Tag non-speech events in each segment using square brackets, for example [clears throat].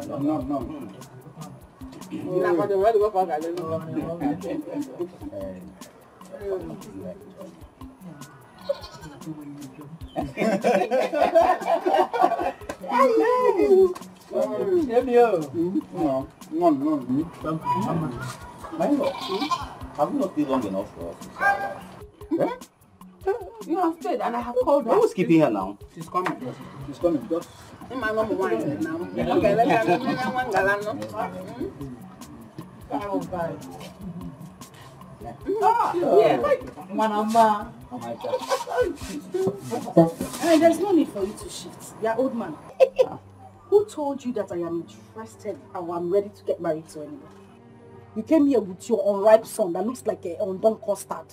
no, no, no, no. No, no, no. Milo, have you not stayed long enough for us? You have stayed and I have called her. Who's keeping her now? She's coming. Yes, she's coming. Just My mom wine now. Okay, let's have a one galano. I will. Yeah. Manama. Hey, there's no need for you to shift. You're old man. [laughs] Who told you that I am interested and I'm ready to get married to anyone? You came here with your unripe son that looks like a undone custard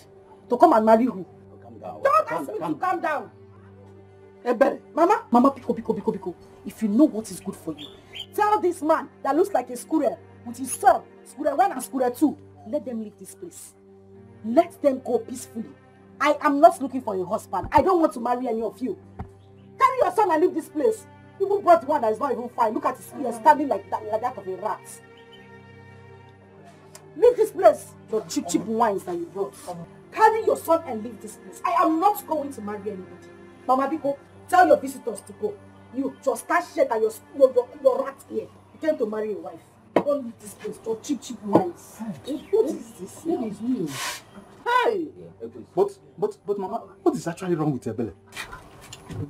to come and marry who? Calm down. Don't ask me to calm down. Eh, Ebere, Mama, Mama, pico, pico, pico, pico. If you know what is good for you, tell this man that looks like a squirrel with his son, squirrel one and squirrel two, let them leave this place. Let them go peacefully. I am not looking for a husband. I don't want to marry any of you. Carry your son and leave this place. Even brought one that is not even fine. Look at his ears standing like that, like that of a rat. Leave this place. Your cheap, cheap wines that you brought. Carry your son and leave this place. I am not going to marry anybody. Mama Biko, tell your visitors to go. You just start shit and your, your, your, your rat here. You came to marry a wife. Don't leave this place. Your cheap, cheap wines. What is this? What is new? Hey! But, but, but, Mama, what is actually wrong with your belly?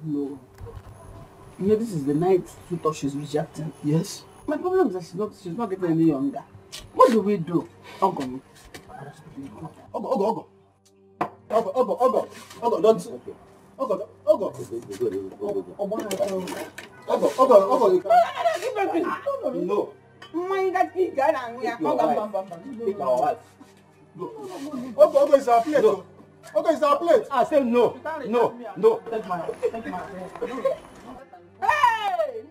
No. You know, this is the night she thought she's rejecting. Yes. My problem is that she's not, she's not getting any younger. What do we do? Ogo. Ogo, Ogo, Ogo. Ogo, Ogo, Ogo. Ogo, don't. Ogo, Ogo. Ogo, Ogo, Ogo, you can. No. My God, he got on me. Pick your wife. Pick our wife. Ogo, Ogo is our plate. oh. Ogo is our plate. I say no. No. No. Take my, take my. Hey!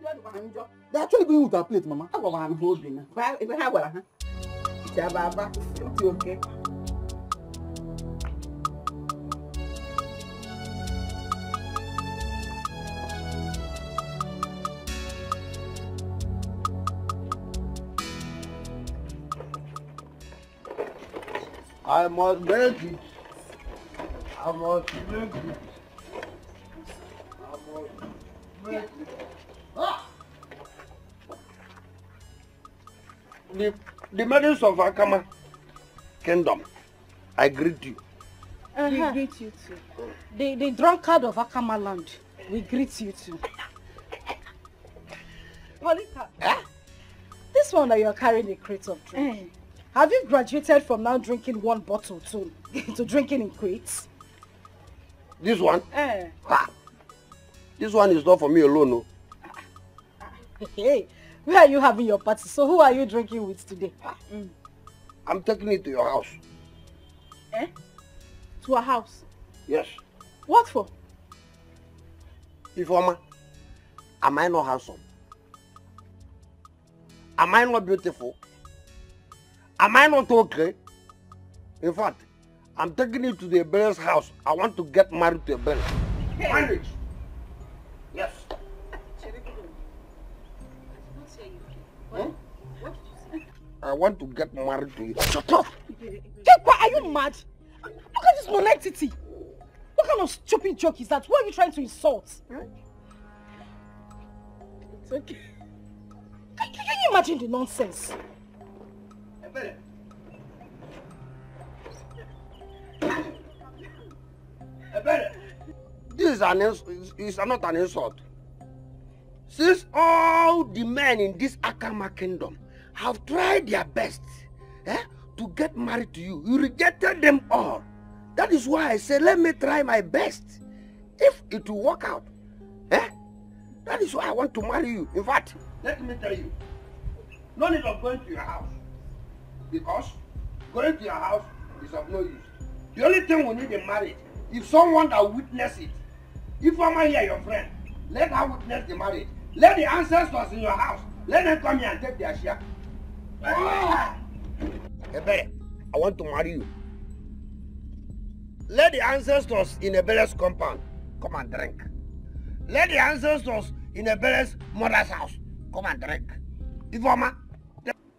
They're actually going with our plate, Mama. Agwara m ha obi na. Ba- Ebe ha gwara ha. Itiaba aba. Oti oke. I must beg you. I must beg you. I must beg you. Ah! The, the maidens of Akama Kingdom, I greet you. We greet you too. The, the drunkard of Akama land, we greet you too. Malika, this one that you are carrying a crate of drink. Have you graduated from now drinking one bottle to, [laughs] to drinking in crates? This one, Eh. ah, this one is not for me alone. No. Hey, where are you having your party? So who are you drinking with today? I'm taking it to your house. Eh? To a house. Yes. What for? Ifeoma, am I not handsome? Am I not beautiful? Am I not okay? In fact, I'm taking you to the Ebele's house. I want to get married to Ebele. Marriage. Yes. I want to get married to you. Shut up! Kekwa, are you mad? Look at this non-entity. What kind of stupid joke is that? Who are you trying to insult? It's okay. Can, can you imagine the nonsense? Ebele. Ebele. This is an ins- is, is not an insult. Since all the men in this Akama kingdom have tried their best eh, to get married to you, you rejected them all. That is why I said, let me try my best. If it will work out, eh, that is why I want to marry you. In fact, let me tell you, no need of going to your house. Because going to your house is of no use. The only thing we need in marriage is someone that witness it. If I'm here, your friend, let her witness the marriage. Let the ancestors in your house, let them come here and take their share. Ah! Ebere, I want to marry you. Let the ancestors in Ebere's compound come and drink. Let the ancestors in Ebere's mother's house come and drink. Ifeoma,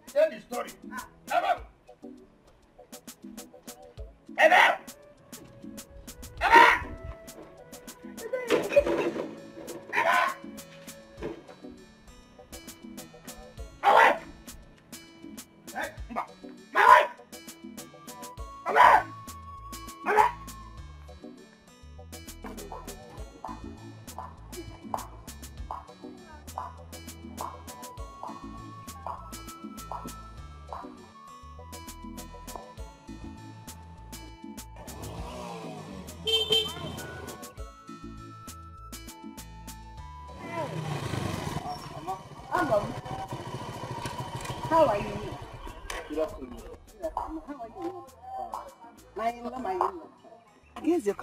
tell the story. Ebere! Ebere! Ebere!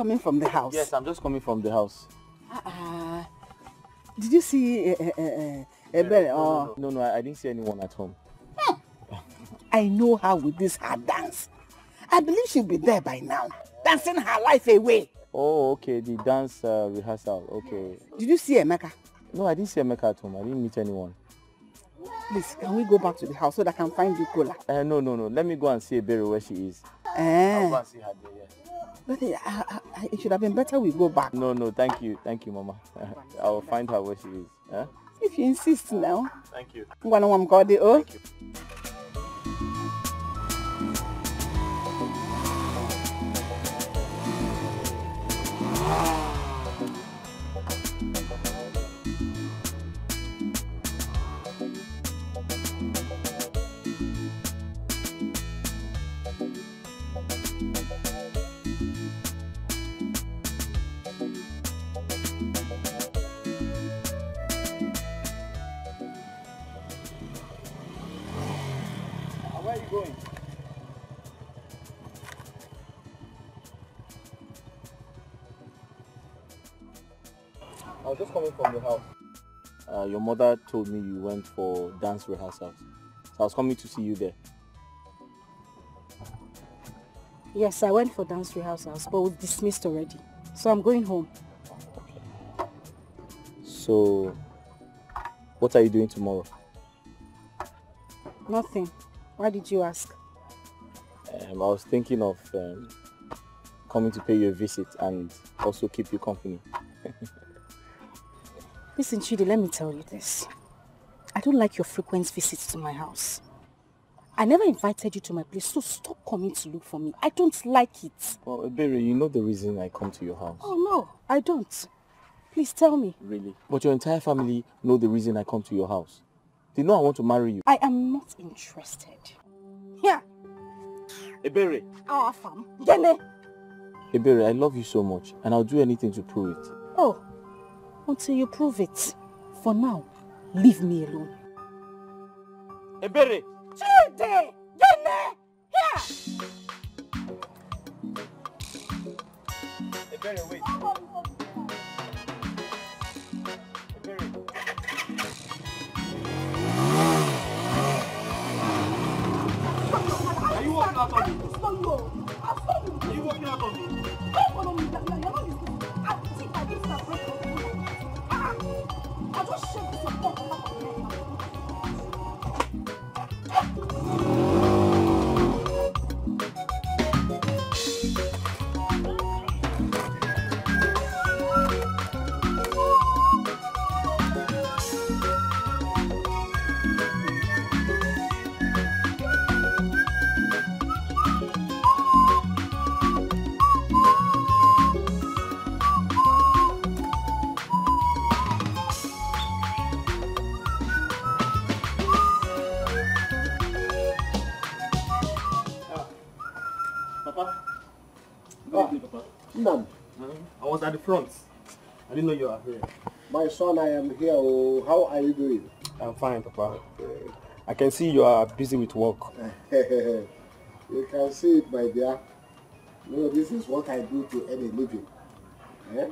Coming from the house. Yes, I'm just coming from the house. Uh, did you see uh, uh, Ebere? Oh, No, no, I, I didn't see anyone at home. I know her with this her dance. I believe she'll be there by now, dancing her life away. Oh, okay, the dance uh, rehearsal. Okay. Did you see Emeka? No, I didn't see Emeka at home. I didn't meet anyone. Please, can we go back to the house so that I can find you cola? Uh, no, no, no. Let me go and see Ebere where she is. Eh, and see her there. Yes. but I, I, it should have been better we go back. No, no, thank you. Thank you, Mama. [laughs] I'll find her where she is. Huh? If you insist now. Thank you. I'm gonna want call your mother told me you went for dance rehearsals. So I was coming to see you there. Yes, I went for dance rehearsals, but was dismissed already. So I'm going home. So, what are you doing tomorrow? Nothing. Why did you ask? Um, I was thinking of um, coming to pay you a visit and also keep you company. [laughs] Listen, Chidi, let me tell you this. I don't like your frequent visits to my house. I never invited you to my place, so stop coming to look for me. I don't like it. Oh, well, Ebere, you know the reason I come to your house. Oh no, I don't. Please tell me. Really? But your entire family know the reason I come to your house. They know I want to marry you. I am not interested. Here, Ebere. our farm. Gene. Ebere, I love you so much and I'll do anything to prove it. Oh, until you prove it. For now, leave me alone. Ebere! Chidi! Gene! Here! Ebere, wait. Ebere. Are you walking out on me? Are you walking out on me? was at the front. I didn't know you were here. My son, I am here. Oh, how are you doing? I'm fine, Papa. I can see you are busy with work. [laughs] you can see it, my dear. No, this is what I do to earn a living. Eh?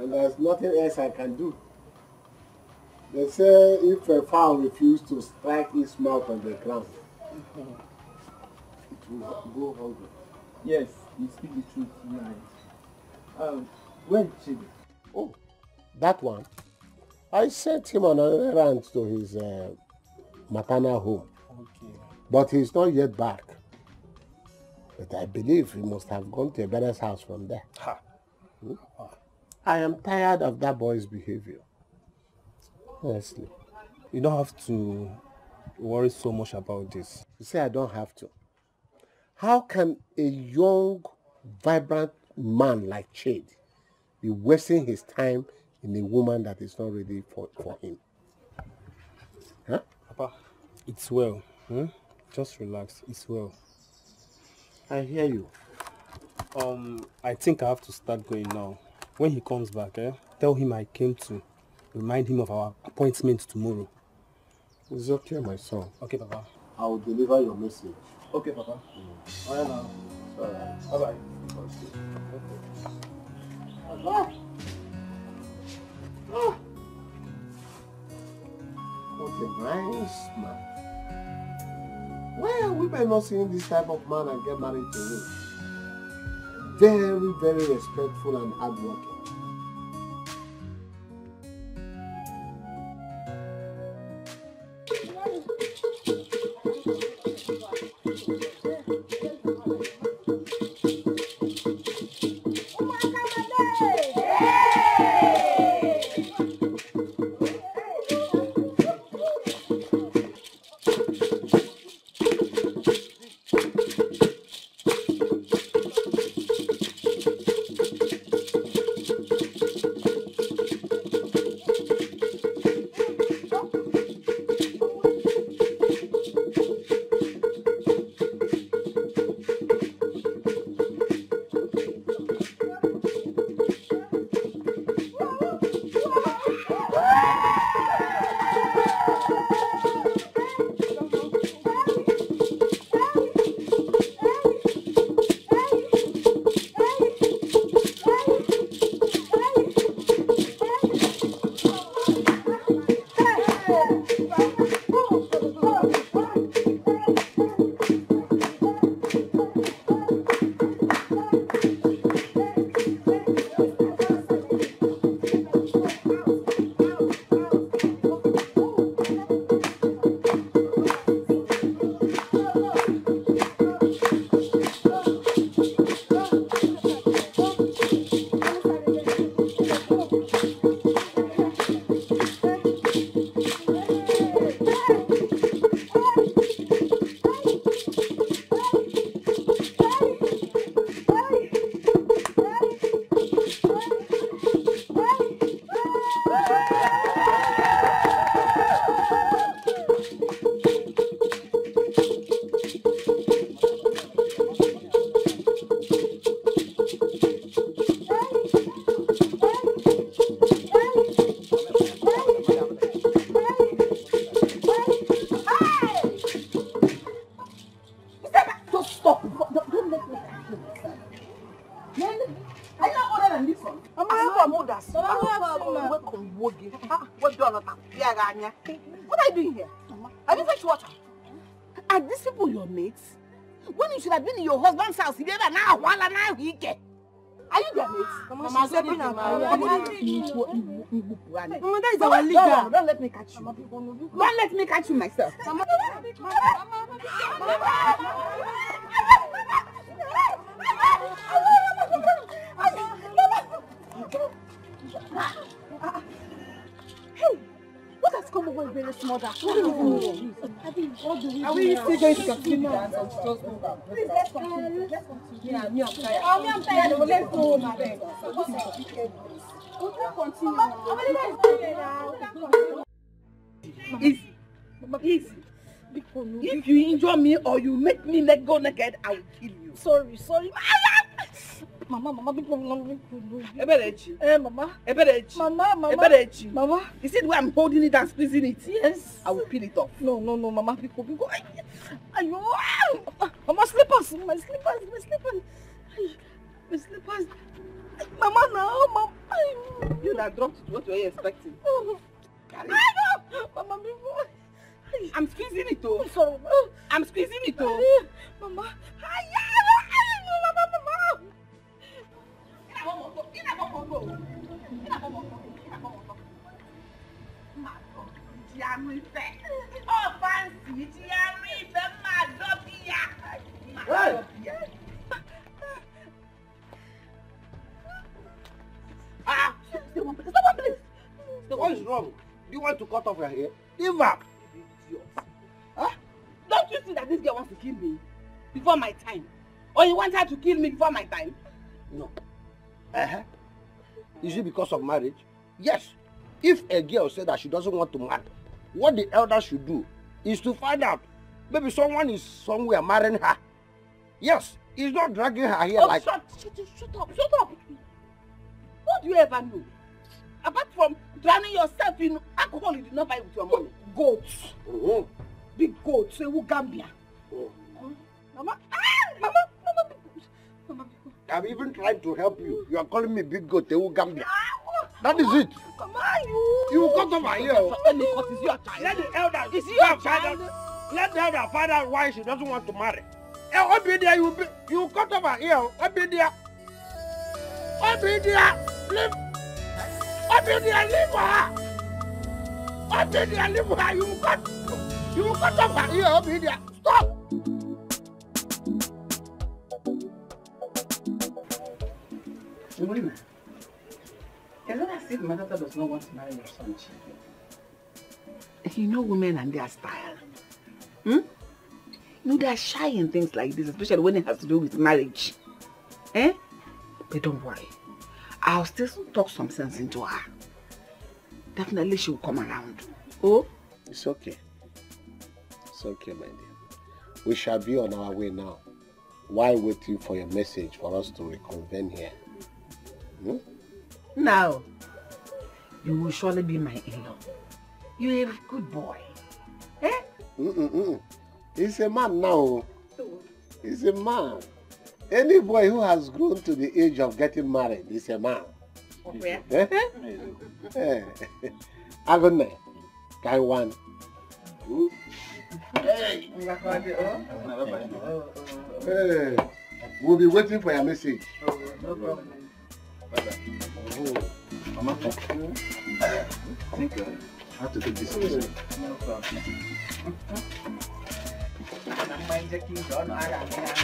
And there's nothing else I can do. They say if a fowl refuses to strike its mouth on the ground, [laughs] it will go hungry. Yes, you speak the truth tonight. Um, where did she? Oh, that one. I sent him on an errand to his uh, maternal home, Okay. but he's not yet back. But I believe he must have gone to a better house from there. Ha. I am tired of that boy's behavior. Honestly. You don't have to worry so much about this. You say I don't have to. How can a young, vibrant man like Chidi be wasting his time in a woman that is not ready for, for him? Huh? Papa, it's well. Hmm? Just relax. It's well. I hear you. Um, I think I have to start going now. When he comes back, eh, tell him I came to remind him of our appointment tomorrow. It's okay, my son. Okay, Papa. I will deliver your message. Okay, Papa. All right now. Alright. Bye-bye. What a nice man. Why are women not seeing this type of man and get married to him? Very, very respectful and hardworking. These people your mates? When you should have been in your husband's house, you never now, wala now, he get. Are you their mates? Mama, Mama, back. Mama, Mama, Mama, that is Mama, our leader. worry, Don't let me catch you. Don't let me catch you myself. Hey, small that? What do you know? Are we still going to continue just go back? Please, let's continue. Let's continue. Yeah, me, I'm tired. Oh, me, I'm tired. but Let's go home, I beg. We can continue. Easy. If you injure me or you make me let go naked, I will kill you. Sorry, sorry. Mama, mama, big mama, big Eberechi. Eh, mama. Eberechi. Mama, mama. Eberechi. Mama. You see the way I'm holding it and squeezing it? Yes. I will peel it off. No, no, no, mama, pico. Ay, ayo. Mama, slippers, my slippers, my slippers. Ay, my slippers. Ay, Mama, now, mama. Ay. You that dropped it, what were you expecting? Ay, no. Mama, before. I'm squeezing it oh. Sorry. I'm squeezing it oh. Mama. Ay, ay, ay, cut off your hair? Idiot. Huh? Don't you see that this girl wants to kill me before my time? Or you want her to kill me before my time? No. Uh-huh. Is it because of marriage? Yes. If a girl said that she doesn't want to marry, what the elders should do is to find out. Maybe someone is somewhere marrying her. Yes. He's not dragging her here oh, like... shut, shut, shut up, shut up. What do you ever know? Apart from drowning yourself in alcohol you did not buy with your money. Goats. Mhm. Big goats. Ewu Gambia. Mama, Ah, mama, mama, big I'm even trying to help you. You are calling me big goat, Tewu Gambia. That is it. Mama, you. You cut off hair. oh. let me cut. Is your child? Let the elders Is your child? Let the elder find out why she doesn't want to marry. Eh, what be there? You be, you cut off her ear. Be there? Leave. There? Leave her. There? Leave her. You cut. You cut off her ear. There? Stop. Marina, it's not as if my daughter does not want to marry your son, Chief. You know women and their style. Hmm? You know they're shy in things like this, especially when it has to do with marriage. Eh? But don't worry. I'll still talk some sense into her. Definitely she'll come around. Oh? It's okay. It's okay, my dear. We shall be on our way now. While waiting for your message for us to reconvene here. Hmm? Now, you will surely be my in-law. You're a good boy. Eh? Mm-mm-mm. He's a man now. He's a man. Any boy who has grown to the age of getting married is a man. Okay. Eh? Eh. [laughs] Agunne, Kaiwan. Hmm? Hey, we'll be waiting for your message. No problem. Mama, I think uh, I have to take this easy. No problem. Nang may jaking doon, ara kaya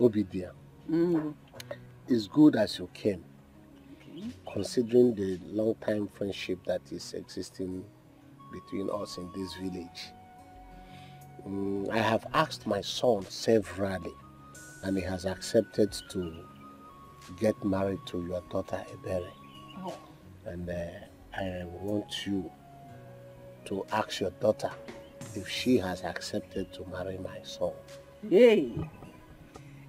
Obidia, Mm. it's good as you came, considering the long time friendship that is existing between us in this village. Mm, I have asked my son severally, and he has accepted to get married to your daughter Ebere. Oh. And uh, I want you to ask your daughter if she has accepted to marry my son. Hey,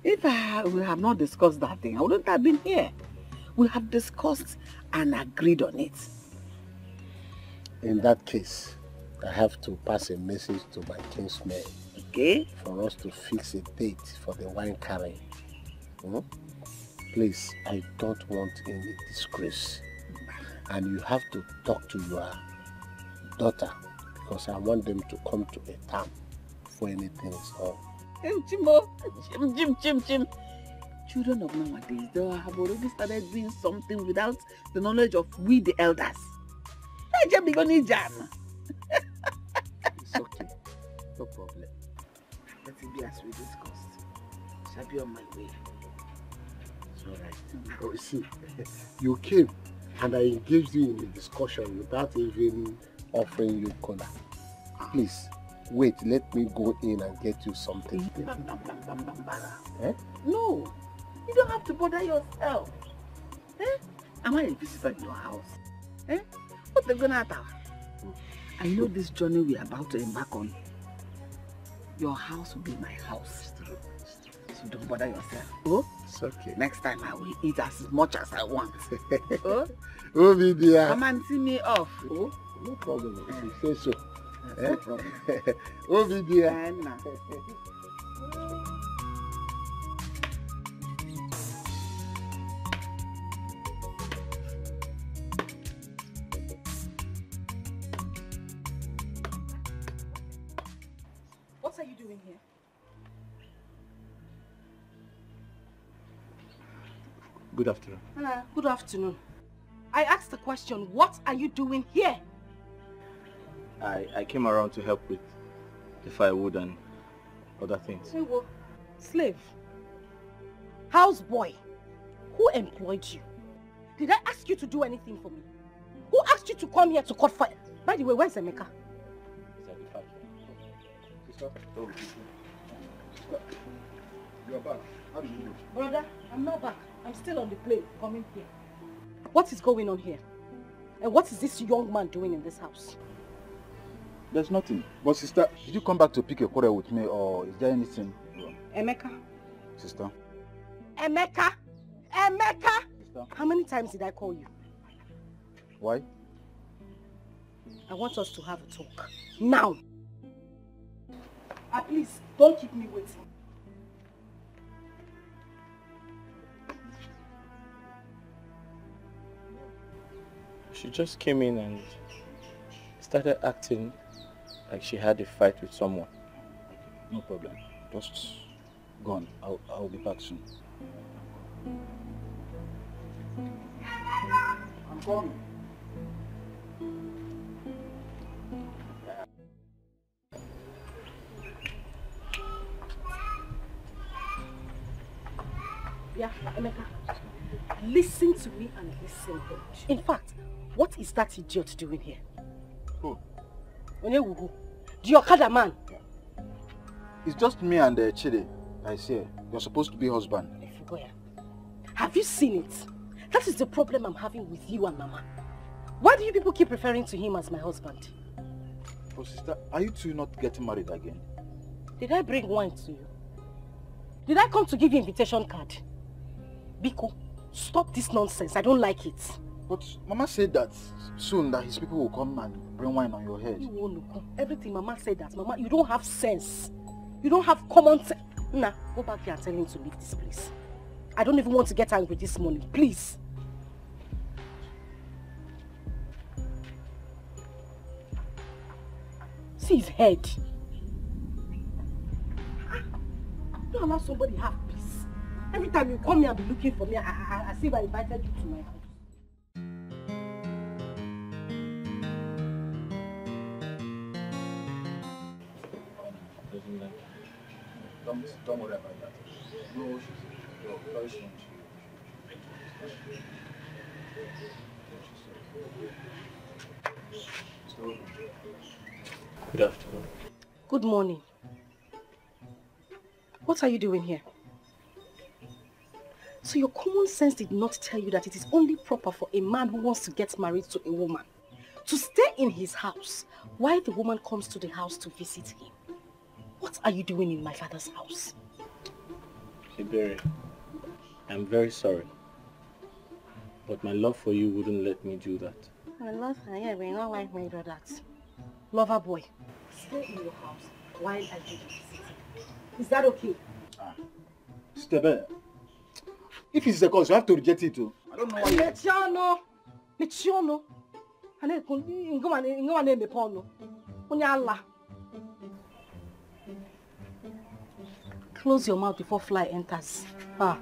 if I would have not discussed that thing, I wouldn't have been here. We have discussed and agreed on it. In that case, I have to pass a message to my kinsmen. Okay? For us to fix a date for the wine carrying. Hmm? Please, I don't want any disgrace. And you have to talk to your daughter because I want them to come to a term for anything is all. Oh. Chim, chim, chim, chim. Children of nowadays, they have already started doing something without the knowledge of we the elders. I just be going in jam. It's okay. No problem. Let it be as we discussed. Shall be on my way. It's all right. Mm. Oh, see, [laughs] you came and I engaged you in the discussion without even offering you corner. Please, wait, let me go in and get you something. [laughs] eh? No, you don't have to bother yourself. Eh? Am I a visitor in your house? Eh? What are gonna happen? I know this journey we are about to embark on. Your house will be my house. So don't bother yourself. Oh? It's okay. Next time I will eat as much as I want. [laughs] oh? Oh, me dear. Come and see me off. Oh? No problem. If you say so. Eh? [laughs] No problem. oh, me dear. Anna. What are you doing here? Good afternoon. Anna, good afternoon. I asked the question, what are you doing here? I, I came around to help with the firewood and other things. Slave. Houseboy. Who employed you? Did I ask you to do anything for me? Who asked you to come here to cut fire? By the way, where's Emeka? Oh, you are back. How did you know? Brother, I'm not back. I'm still on the plane, coming here. What is going on here? And what is this young man doing in this house? There's nothing. But sister, did you come back to pick a quarrel with me or is there anything wrong? Emeka. Sister? Emeka! Emeka! Sister? How many times did I call you? Why? I want us to have a talk. Now! Ah, please, don't keep me waiting. She just came in and started acting like she had a fight with someone. No problem. Just gone. I'll, I'll be back soon. I'm coming. Yeah, Emeka. Listen to me and listen good. In fact, what is that idiot doing here? Who? Onyewu, the Okada man. It's just me and uh, Chidi. I say, you're supposed to be husband. Ifugoya. Have you seen it? That is the problem I'm having with you and Mama. Why do you people keep referring to him as my husband? Oh, sister, are you two not getting married again? Did I bring wine to you? Did I come to give you invitation card? Biko, stop this nonsense. I don't like it. But Mama said that soon that his people will come and bring wine on your head. You won't look. Everything Mama said that. Mama, you don't have sense. You don't have common sense. Nah, go back here and tell him to leave this place. I don't even want to get angry this morning. Please. See his head. Don't allow somebody have peace. Every time you come here and be looking for me, I, I, I see I invited you to my house. Don't, don't worry about that. No, she's you're very strong. Good afternoon. Good morning. What are you doing here? So your common sense did not tell you that it is only proper for a man who wants to get married to a woman to stay in his house while the woman comes to the house to visit him. What are you doing in my father's house? Iberi, I'm very sorry. But my love for you wouldn't let me do that. I love her, yeah, but you not like me do that. Lover boy, stay in your house while I do this. Is that okay? Stebe, if it's a cause, you have to reject it too. I don't know why you... Mechie ọnụ. Mechie ọnụ. A na-ekwu ngịnwa na- ngịnwa na-emepe ọnụ. Onye ala. Close your mouth before fly enters. Ah.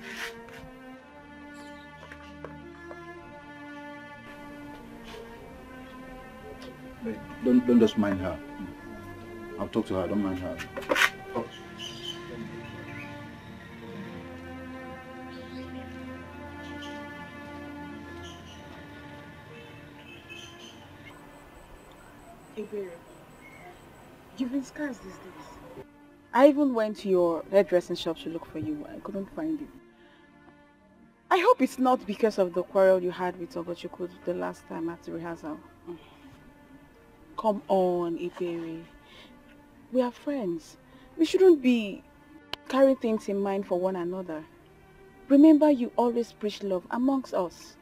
Wait, Don't, don't just mind her. I'll talk to her, don't mind her. Ebere, you've been scarce these days. I even went to your hairdressing shop to look for you. I couldn't find you. I hope it's not because of the quarrel you had with Ogochukwu the last time at the rehearsal. Come on, Ebere. We are friends. We shouldn't be carrying things in mind for one another. Remember you always preach love amongst us.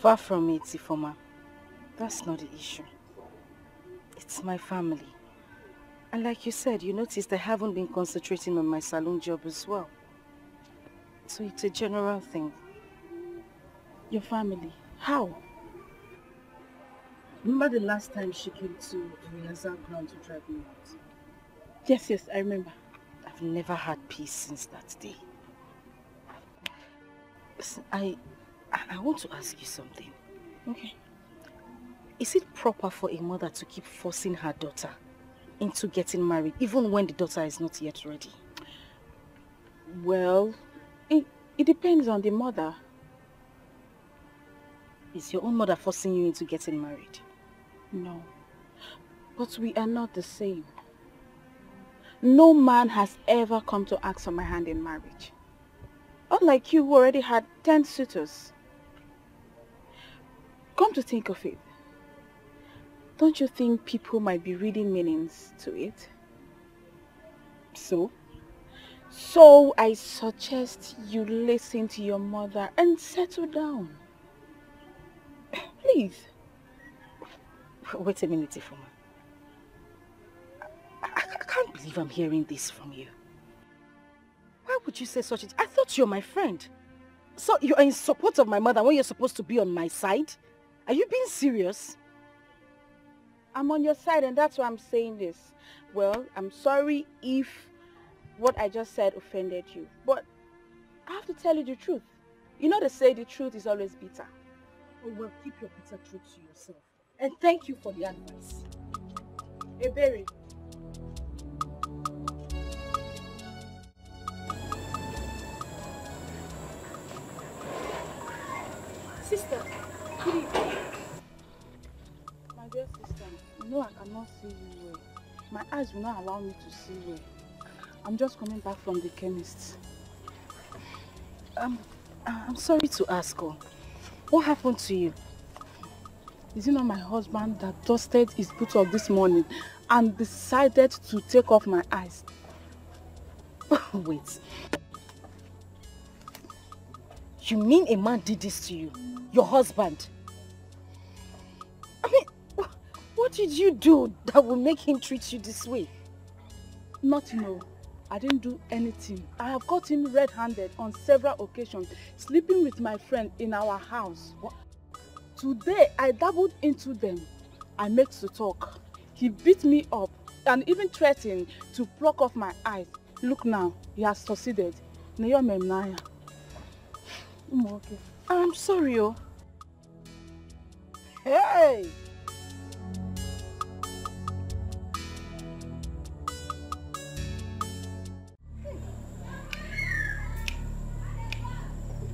Far from it, Ifeoma. That's not the issue. It's my family. And like you said, you noticed I haven't been concentrating on my salon job as well. So it's a general thing. Your family. How? Remember the last time she came to rehearsal ground to drive me out? Yes, yes, I remember. I've never had peace since that day. Listen, I, I I want to ask you something. Okay. Is it proper for a mother to keep forcing her daughter into getting married, even when the daughter is not yet ready? Well, it, it depends on the mother. Is your own mother forcing you into getting married? No. But we are not the same. No man has ever come to ask for my hand in marriage. Unlike you who already had 10 suitors. Come to think of it, don't you think people might be reading meanings to it? So? So I suggest you listen to your mother and settle down. Please. Wait a minute, Ifeoma. I, I, I can't believe I'm hearing this from you. Why would you say such a I thought you're my friend. So you're in support of my mother when you're supposed to be on my side? Are you being serious? I'm on your side and that's why I'm saying this. Well, I'm sorry if what I just said offended you. But I have to tell you the truth. You know they say the truth is always bitter. Oh, well, keep your bitter truth to yourself. And thank you for the advice. Ebere. Sister, evening. My dear sister, know I cannot see you well. My eyes will not allow me to see well. I'm just coming back from the chemist. Um, uh, I'm sorry to ask, oh, what happened to you? Is it not my husband that dusted his boot up this morning and decided to take off my eyes? [laughs] Wait. You mean a man did this to you? Your husband? I mean, what did you do that will make him treat you this way? Nothing, no. I didn't do anything. I have caught him red-handed on several occasions, sleeping with my friend in our house. Today, I dabbled into them. I made to talk. He beat me up and even threatened to pluck off my eyes. Look now, he has succeeded. Naomi Naya. Okay. I'm sorry, oh. Hey!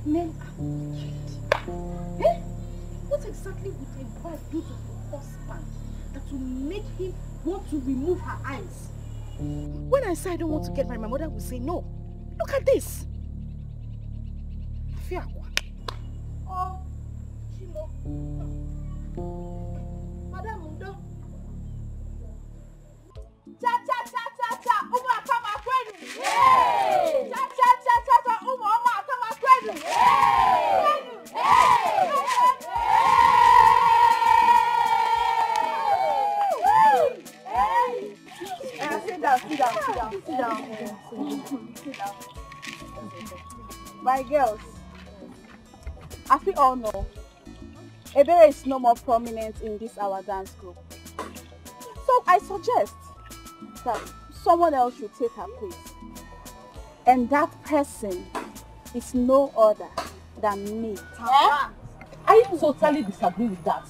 Men are wicked. Eh? What exactly would a wife do to her husband that will make him want to remove her eyes? When I say I don't want to get married, my mother will say no. Look at this. Fiakwa. Oh, Chimo. Madam Udo. Cha cha cha cha cha, ụmụ akama kwenu. Cha cha sit. My girls, as we all know, Ebere is no more prominent in this our dance group. So I suggest that someone else should take her place. And that person is no other than me. I totally disagree with that.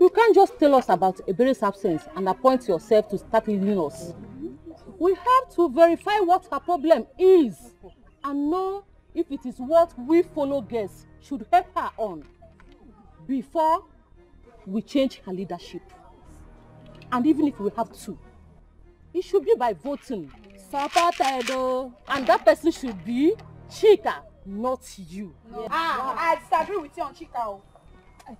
You can't just tell us about Ebere's absence and appoint yourself to start leading us. We have to verify what her problem is and know if it is what we fellow guests should help her on before we change her leadership. And even if we have to, it should be by voting. Supported, oh. And that person should be Chika, not you. Ah, I disagree with you on Chika.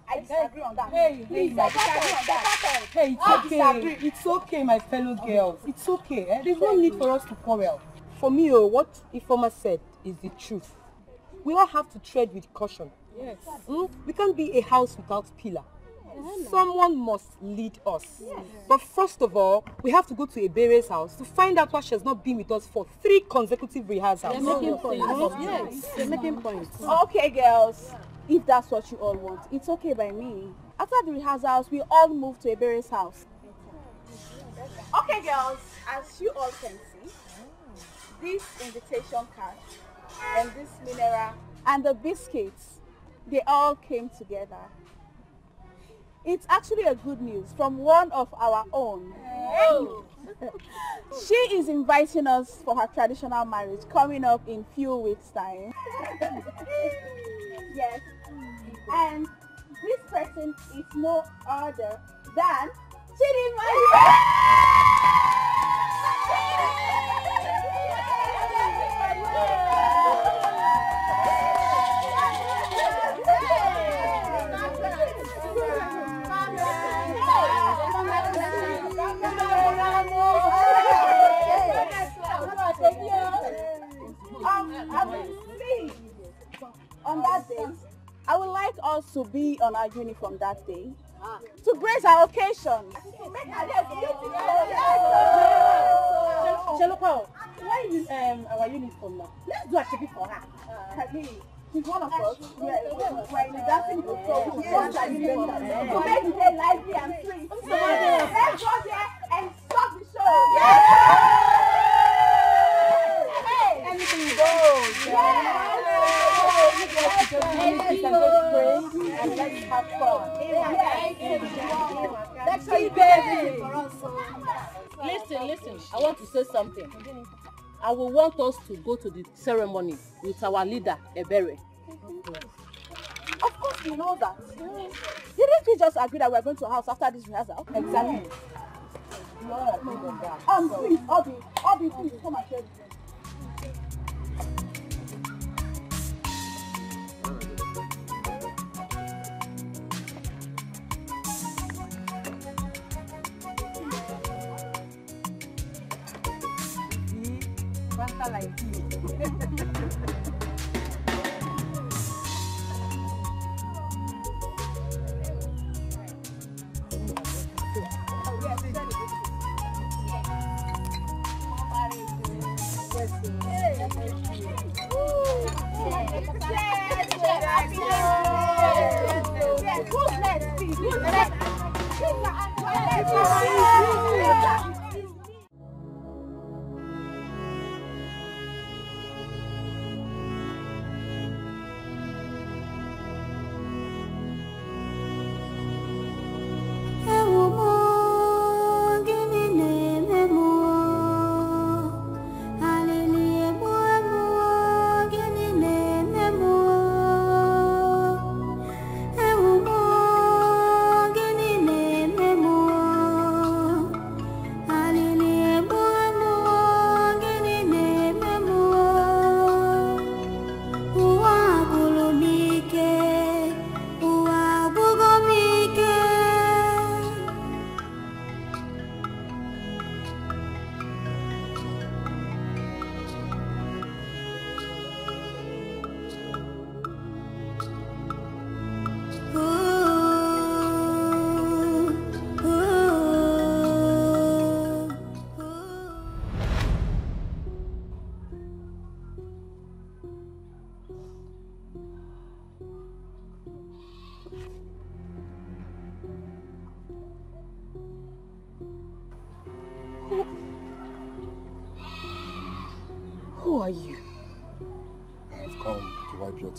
I disagree on that. Hey, Please, hey, I disagree on that. Hey, it's I okay. disagree. It's okay, my fellow girls. It's okay. Eh? There's no need for us to quarrel. For me, oh, what Ifeoma said is the truth. We all have to tread with caution. Yes. Mm? We can't be a house without pillar. Someone must lead us. But first of all, we have to go to Ebere's house to find out why she has not been with us for three consecutive rehearsals. They're making points. Yes, they're making points. Oh, okay, girls. If that's what you all want, it's okay by me. After the rehearsals, we all move to Ebere's house. Okay, girls. As you all can see, this invitation card and this mineral and the biscuits, they all came together. It's actually a good news from one of our own. [laughs] she is inviting us for her traditional marriage coming up in few weeks time. yes. And this person is no other than Um, On that day, I would like us to be on our uniform that day to grace our occasion. Shaloko, why is um, our uniform now? Let's do a check for her. Kali, She's one of us. We are, we are in the dancing group, so we want our uniform. To make the day lively and free. Let's go there and stop the show. Hey! Anything goes. Listen, listen, I want to say something. I will want us to go to the ceremony with our leader, Ebere. Of course you know that. Didn't we just agree that we are going to a house after this rehearsal? Exactly. Um, please, Obi, Obi, please come and share with me. Who's next, please? Who's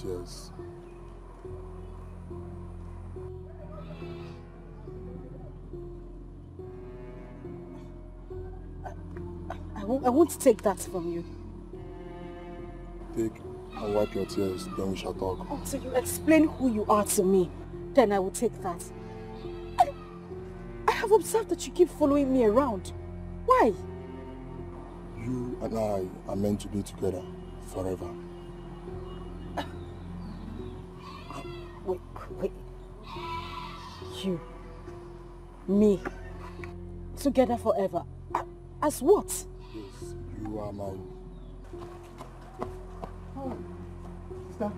tears. I won't, I won't take that from you. Take and wipe your tears, then we shall talk. Oh, Until you explain who you are to me, then I will take that. I, I have observed that you keep following me around. Why? You and I are meant to be together forever. Together forever. As what? Yes, you are mine. Oh. Sister.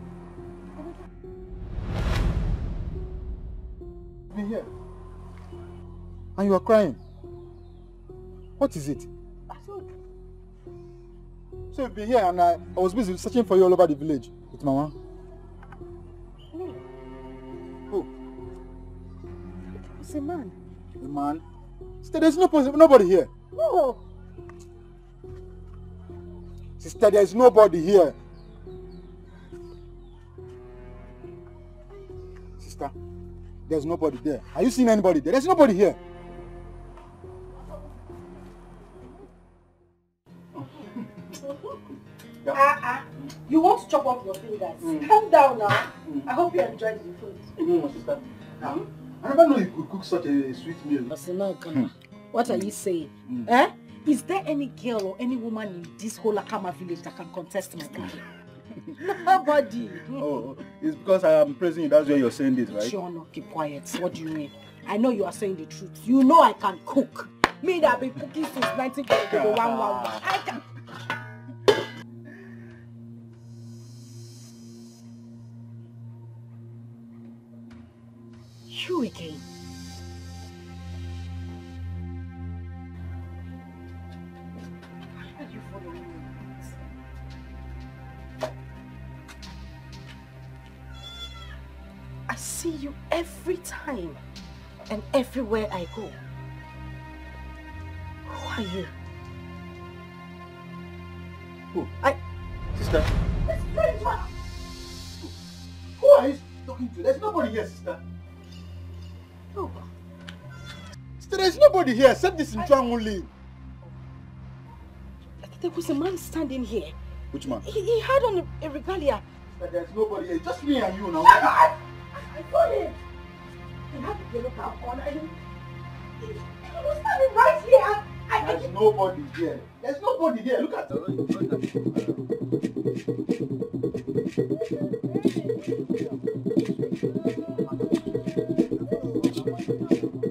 Been here. And you are crying. What is it? So you've been here and I, I was busy searching for you all over the village with Mama. Who? It's a man. The man? Sister, there's no nobody here. No. Sister, there's nobody here. Sister, there's nobody there. Are you seeing anybody there? There's nobody here. [laughs] Ah, ah. You want to chop off your fingers? Calm down now. I hope you enjoyed the food. Mm, sister. I never know you could cook such a sweet meal. Osinokan, what are you saying? Eh? Is there any girl or any woman in this whole Akama village that can contest my [laughs] cooking? Nobody. Oh, it's because I am praising you. That's why you're saying this, right? Sure, no, keep quiet. What do you mean? I know you are saying the truth. You know I can cook. Me that been cooking since 1941. I can. You again. Everywhere I go. Who are you? Who? I. Sister, This stranger! who are you talking to? There's nobody here, sister. No. Sister, there's nobody here except this Ntwanguli. There was a man standing here. Which man? He, he had on a, a regalia. Sister, there's nobody here. Just me and you now. I, I, I saw him. You have the yellow cap on and you... You were standing right here and... I There's think... nobody here. There's nobody here. Look at... the you.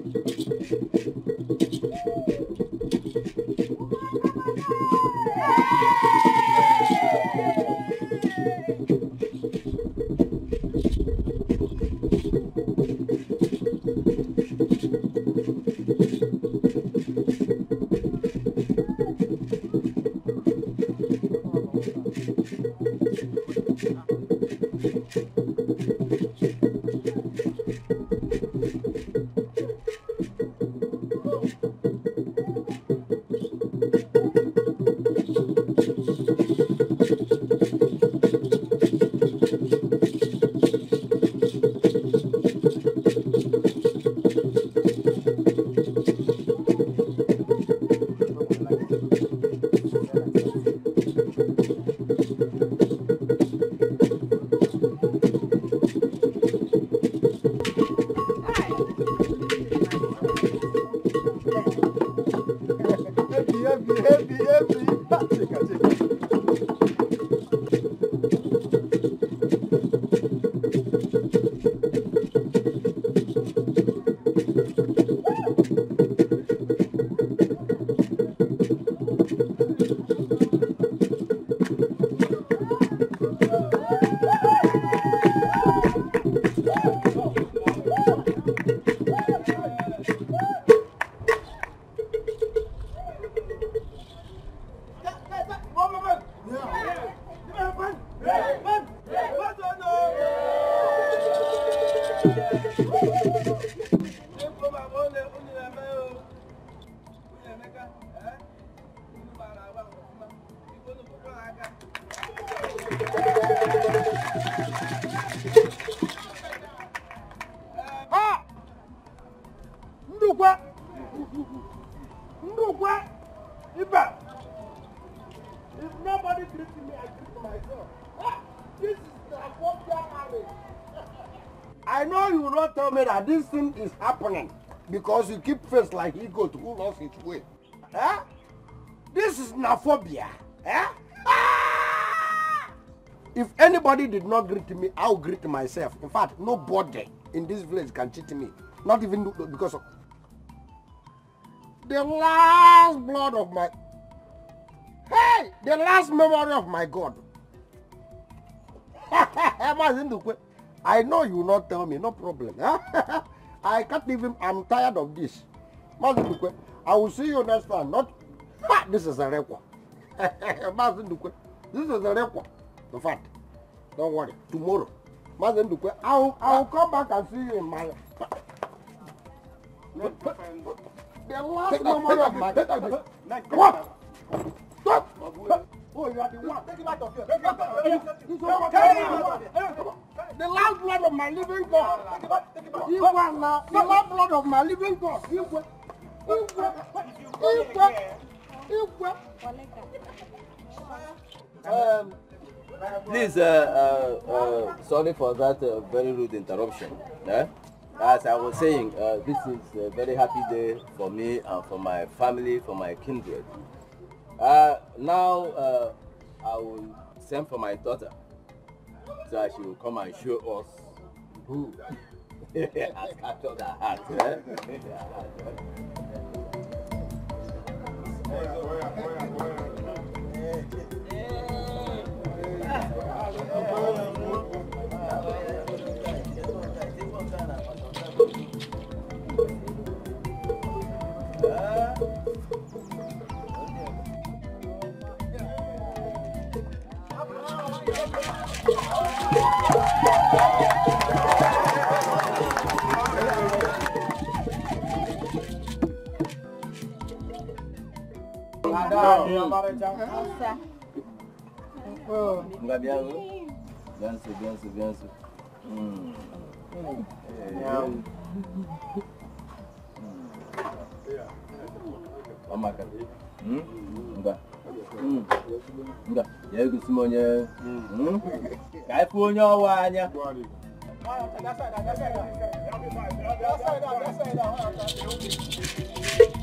That this thing is happening because you keep face like he goat who lost his way. Eh? This is naphobia. Eh? Ah! If anybody did not greet me, I'll greet myself. In fact, nobody in this village can cheat me. Not even because of the last blood of my hey the last memory of my god [laughs] Mazindukwe, i know you will not tell me no problem. [laughs] I can't even i'm tired of this. I will see you next time. Not ha, this is a record. [laughs] This is a record. In fact. Don't worry. Tomorrow. I will i will come back and see you in my the last memory of my what stop oh you are the one. Take him out of here. Take him out of here. The last blood of my living god. Igwe na the last blood of my living god. Igwe Igwe Igwe Igwe Um, please, uh, uh, uh, sorry for that uh, very rude interruption. Eh? As I was saying, uh, this is a very happy day for me and for my family, for my kindred. Uh, now, uh, I will send for my daughter so that she will come and show us who [laughs] has captured her heart. Eh? Nossa. Enggak dia lu. Gansu, gansu, gansu. Hmm. Mama kan. Hmm? Enggak. Hmm. Enggak. Ya itu semuanya. Hmm. Kayak punya awalnya. Olha, dá saída, dá saída. Eu não sei se você saída, dá saída.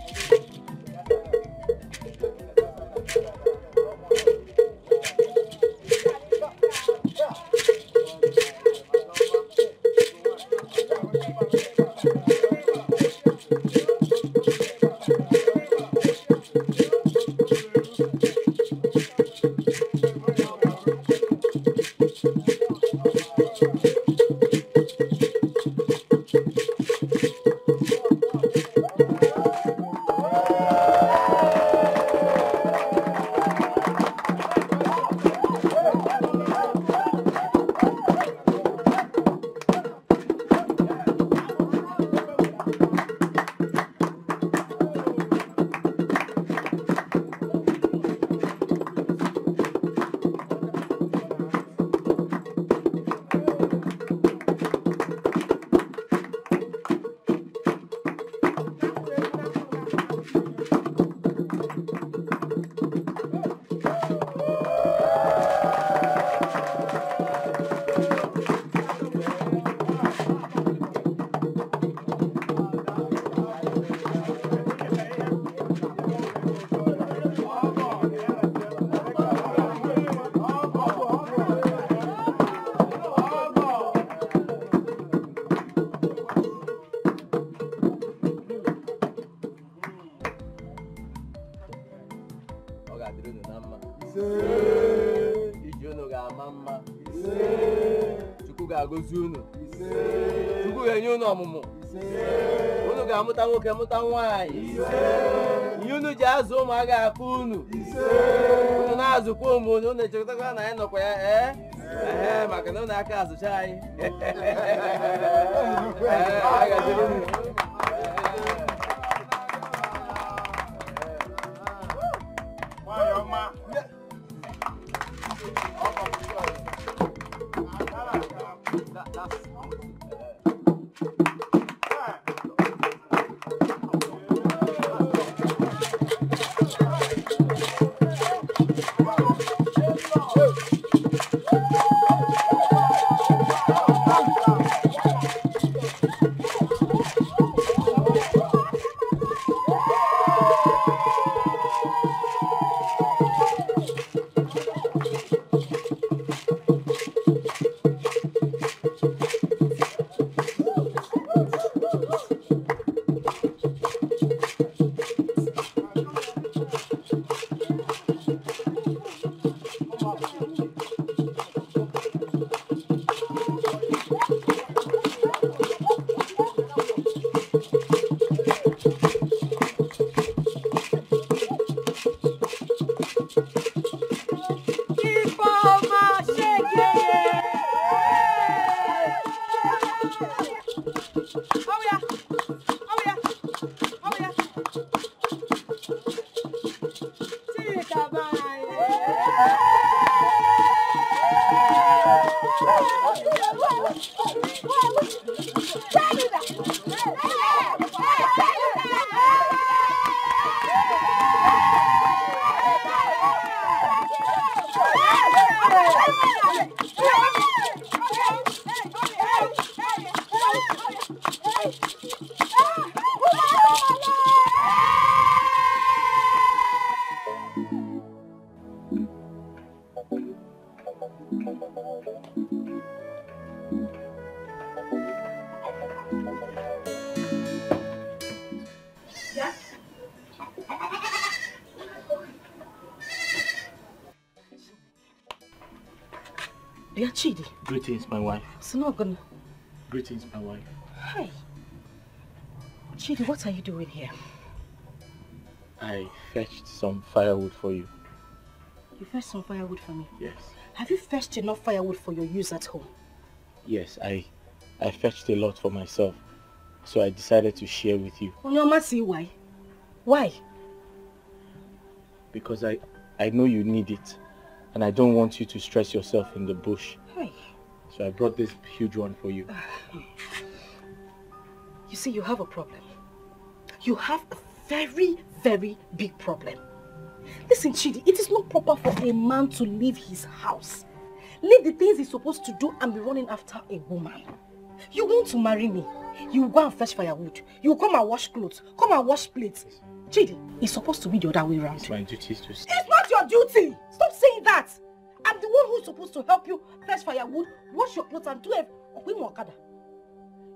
Ga-amụta nwoke mụta nwaanyị. Ihe unu ji azụ ụmụaka akụ unu. Unu na-azụkwa ụmụ unu, unu echetakwa na anyị nọkwa ya ee maka na unu aka azụcha anyị. [laughs] my wife. it's not gonna... Greetings, my wife. Hey. Chidi, what are you doing here? I fetched some firewood for you. You fetched some firewood for me. Yes. Have you fetched enough firewood for your use at home? Yes, I I fetched a lot for myself. So I decided to share with you Onyoma, see why? Why? because I I know you need it and I don't want you to stress yourself in the bush. Hey. So I brought this huge one for you. You see, you have a problem. You have a very, very big problem. Listen, Chidi, it is not proper for a man to leave his house. Leave the things he's supposed to do and be running after a woman. You want to marry me. You go and fetch firewood. You come and wash clothes. Come and wash plates. Chidi, it's supposed to be the other way around. It's my duty to It's not your duty. Stop saying that. I'm the one who's supposed to help you fetch firewood, wash your clothes and do everything.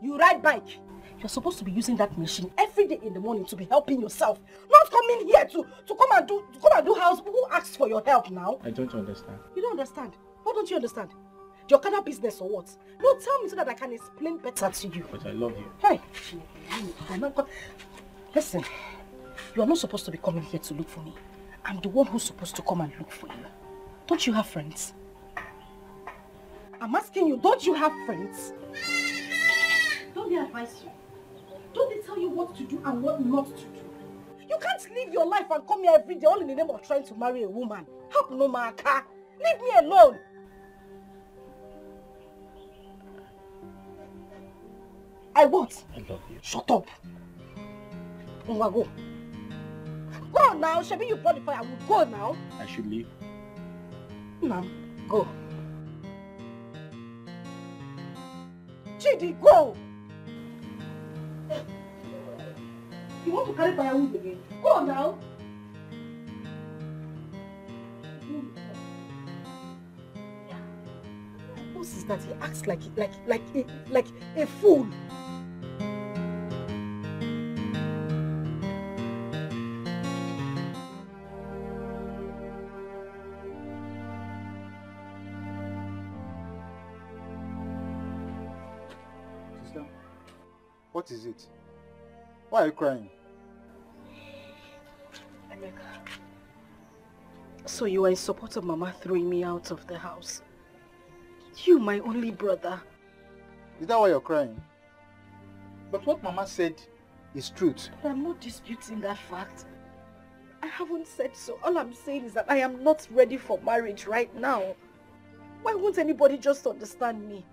You ride bike. You're supposed to be using that machine every day in the morning to be helping yourself. Not coming here to, to come and do to come and do house. Who asks for your help now? I don't understand. You don't understand. What don't you understand? Your Okada business or what? No, tell me so that I can explain better to you. But I love you. Hey, oh I'm not Listen, you are not supposed to be coming here to look for me. I'm the one who's supposed to come and look for you. Don't you have friends? I'm asking you, don't you have friends? Don't they advise you? Don't they tell you what to do and what not to do? You can't live your life and come here every day all in the name of trying to marry a woman. Help no maka. Leave me alone. I what? I love you. Shut up. Go now. Shebi you brought the fire. I will go now. I should leave. Nam, go. Chidi, go. You want to carry firewood again? Go now. What is that? He acts like like like a, like a fool. Why are you crying? So you are in support of Mama throwing me out of the house. You, my only brother. Is that why you're crying? But what Mama said is truth. But I'm not disputing that fact. I haven't said so. All I'm saying is that I am not ready for marriage right now. Why won't anybody just understand me?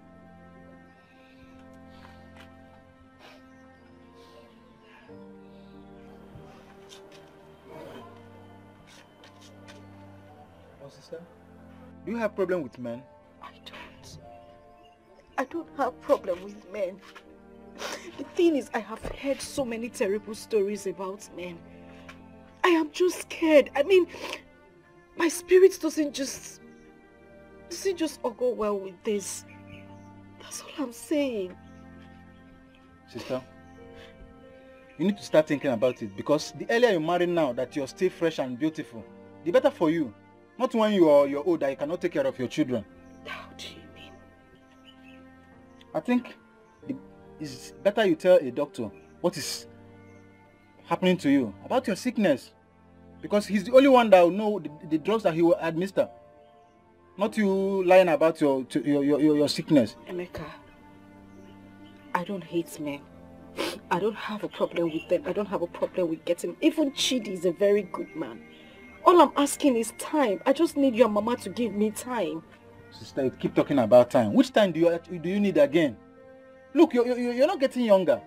Do you have problem with men? I don't. I don't have problem with men. The thing is, I have heard so many terrible stories about men. I am just scared. I mean, my spirit doesn't just doesn't just all go well with this. That's all I'm saying. Sister, you need to start thinking about it because the earlier you marry now that you're still fresh and beautiful, the better for you. Not when you are you're old that you cannot take care of your children. How do you mean? I think it's better you tell a doctor what is happening to you about your sickness because he's the only one that will know the, the drugs that he will administer. Not you lying about your to, your, your your your sickness. Emeka, I don't hate men. I don't have a problem with them. I don't have a problem with getting... Even Chidi is a very good man. All I'm asking is time. I just need your mama to give me time. Sister, you keep talking about time. Which time do you do you need again? Look, you're, you're, you're not getting younger.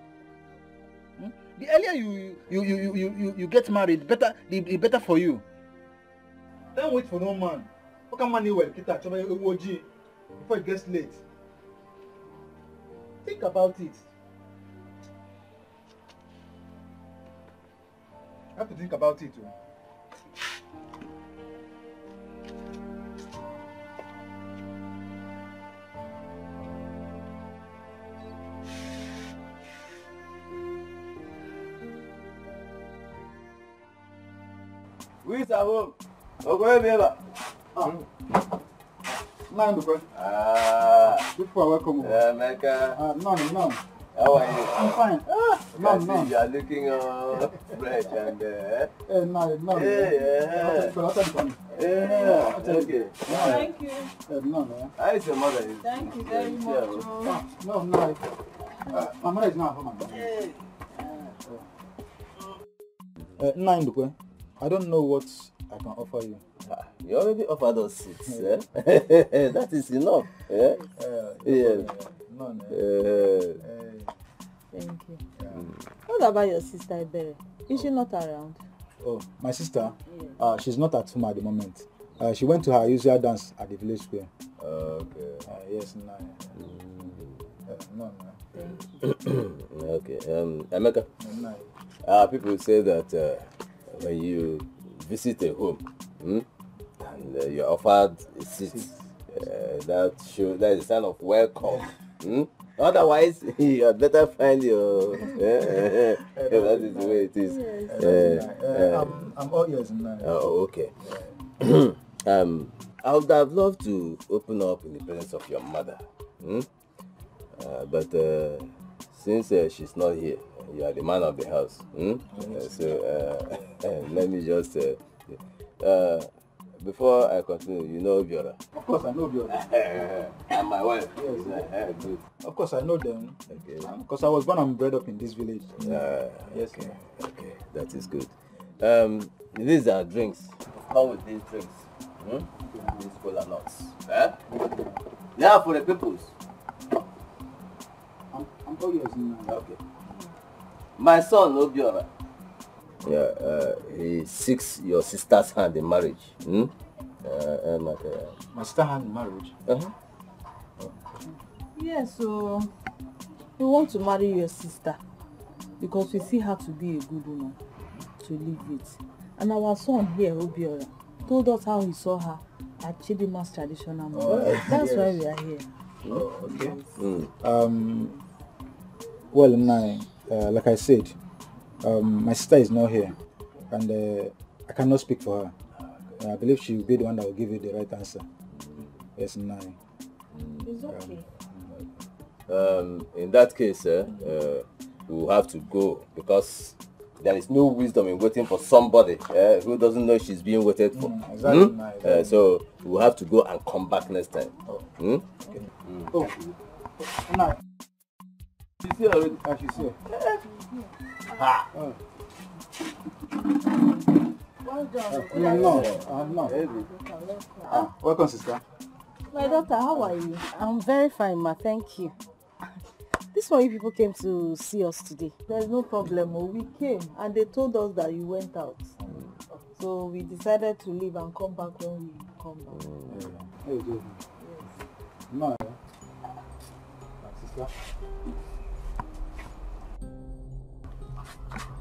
Hmm? The earlier you you, you, you, you, you, get married, better the, the better for you. Don't wait for no man. How come money well? Ewu before it gets late. Think about it. You have to think about it. oh. Who is at home? Ogoye Beba. Nna Ndukwe, Ah, people are welcome. uh, Mecca. Uh, none, none. How are you? I'm fine. I None, none. you are looking uh, fresh and uh, Eh, none. Hey, yeah. Family. yeah, okay. Thank you. Eh, none, eh. How is your mother? Thank you very Yeah, much. yeah. Ah, no, no. Uh, my mother is not home. Uh, Nna Ndukwe, I don't know what I can offer you. Ah, You already offered us seats. Eh? [laughs] that is enough. Eh? Uh, Yeah. None, eh. Uh, Thank you. What about your sister Ebere? Is she not around? Oh, my sister, uh, she's not at home at the moment. Uh, she went to her usual dance at the village square. okay. Uh, yes, no, uh, no, no, okay. Um, Emeka, no. uh, people say that uh, when you visit a home hmm, and uh, you're offered a seat, uh, that show that is a sign of welcome. Hmm? Otherwise, [laughs] you had better find your. [laughs] that is the way it is. Uh, Uh, uh, I'm, I'm all ears now. Oh, okay. [clears throat] um, I would have loved to open up in the presence of your mother. Hmm? Uh, but uh, since uh, she's not here, you are the man of the house. Hmm? Uh, so uh, [laughs] let me just. Uh, uh, before I continue, you know Biora. Of course, I know you. [laughs] and my wife. Yes. Good. Of course, I know them. Okay. Because I was born and bred up in this village. Uh, yes, okay. Okay, that is good. Um, these are drinks. Come with these drinks. Hmm? These cola nuts. Eh? They are for the peoples. I'm, I'm all ears now. Okay. My son, Obiora. Yeah, uh, he seeks your sister's hand in marriage. Hmm? Uh, um, uh, My sister hand in marriage. uh-huh. Yes, so we want to marry your sister because we see her to be a good woman to live with. And our son here, Obiora, told us how he saw her at Chidima's traditional marriage. That's why we are here. Oh, okay. Mm. Um, well, Nai, uh, like I said, um, my sister is not here, and uh, I cannot speak for her. Uh, I believe she will be the one that will give you the right answer. Yes, nine. It's okay. Um, in that case, uh, uh, we will have to go because there is no wisdom in waiting for somebody uh, who doesn't know she's being waited for. Mm, exactly, Hmm? Nai, Uh, so we will have to go and come back next time. Oh. Hmm? Oh, Nai. She's here already. Ah, she's here. Ha! Well done. No, no, uh, no. Ah, welcome, sister. My daughter, how are you? I'm very fine, ma. Thank you. This one you people came to see us today. There's no problem. Oh, we came and they told us that you went out. So we decided to leave and come back when we come back. How you doing? No, eh? Ah, sister.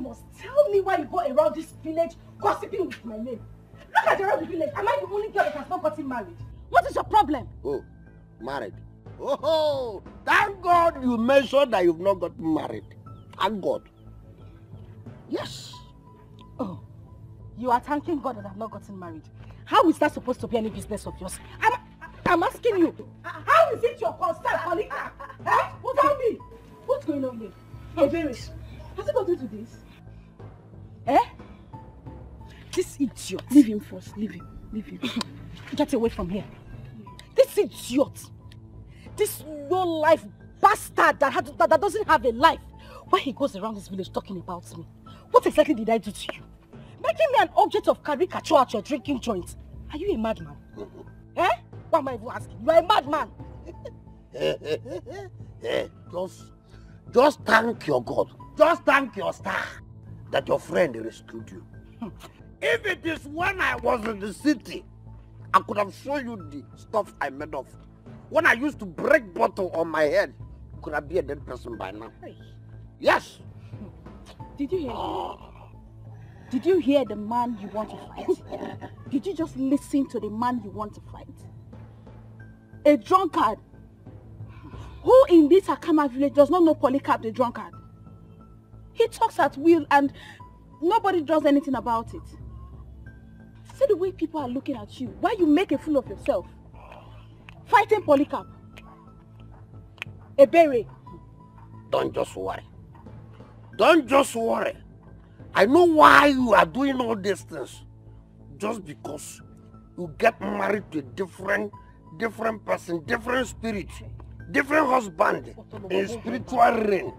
You must tell me why you go around this village gossiping with my name. Look at around the village. Am I the only girl that has not gotten married? What is your problem? Oh, married. Oh, thank God you mentioned that you've not gotten married. Thank God. Yes. Oh, you are thanking God that I've not gotten married. How is that supposed to be any business of yours? I'm, I'm asking you. How is it your concern, Polika? Eh? Tell me. What's going on here? Hey, Beres, has it got to do this? This idiot. Leave him first. Leave him. Leave him. [clears throat] Get away from here. This idiot. This low-life bastard that, had, that, that doesn't have a life. Why he goes around this village talking about me? What exactly did I do to you? Making me an object of caricature at your drinking joint. Are you a madman? eh? What am I even asking? You are a madman. Eh, [laughs] just, just thank your God. Just thank your star that your friend rescued you. If it is when I was in the city, I could have shown you the stuff I made of. When I used to break bottle on my head, could I be a dead person by now. Yes. Did you hear him? Did you hear the man you want to fight? Did you just listen to the man you want to fight? A drunkard. Who in this Akama village does not know Polycarp the drunkard? He talks at will and nobody does anything about it. See the way people are looking at you. Why you make a fool of yourself? Fighting Polycarp. Ebere. Don't just worry. Don't just worry. I know why you are doing all these things. Just because you get married to a different, different person, different spirit, different husband in spiritual realm.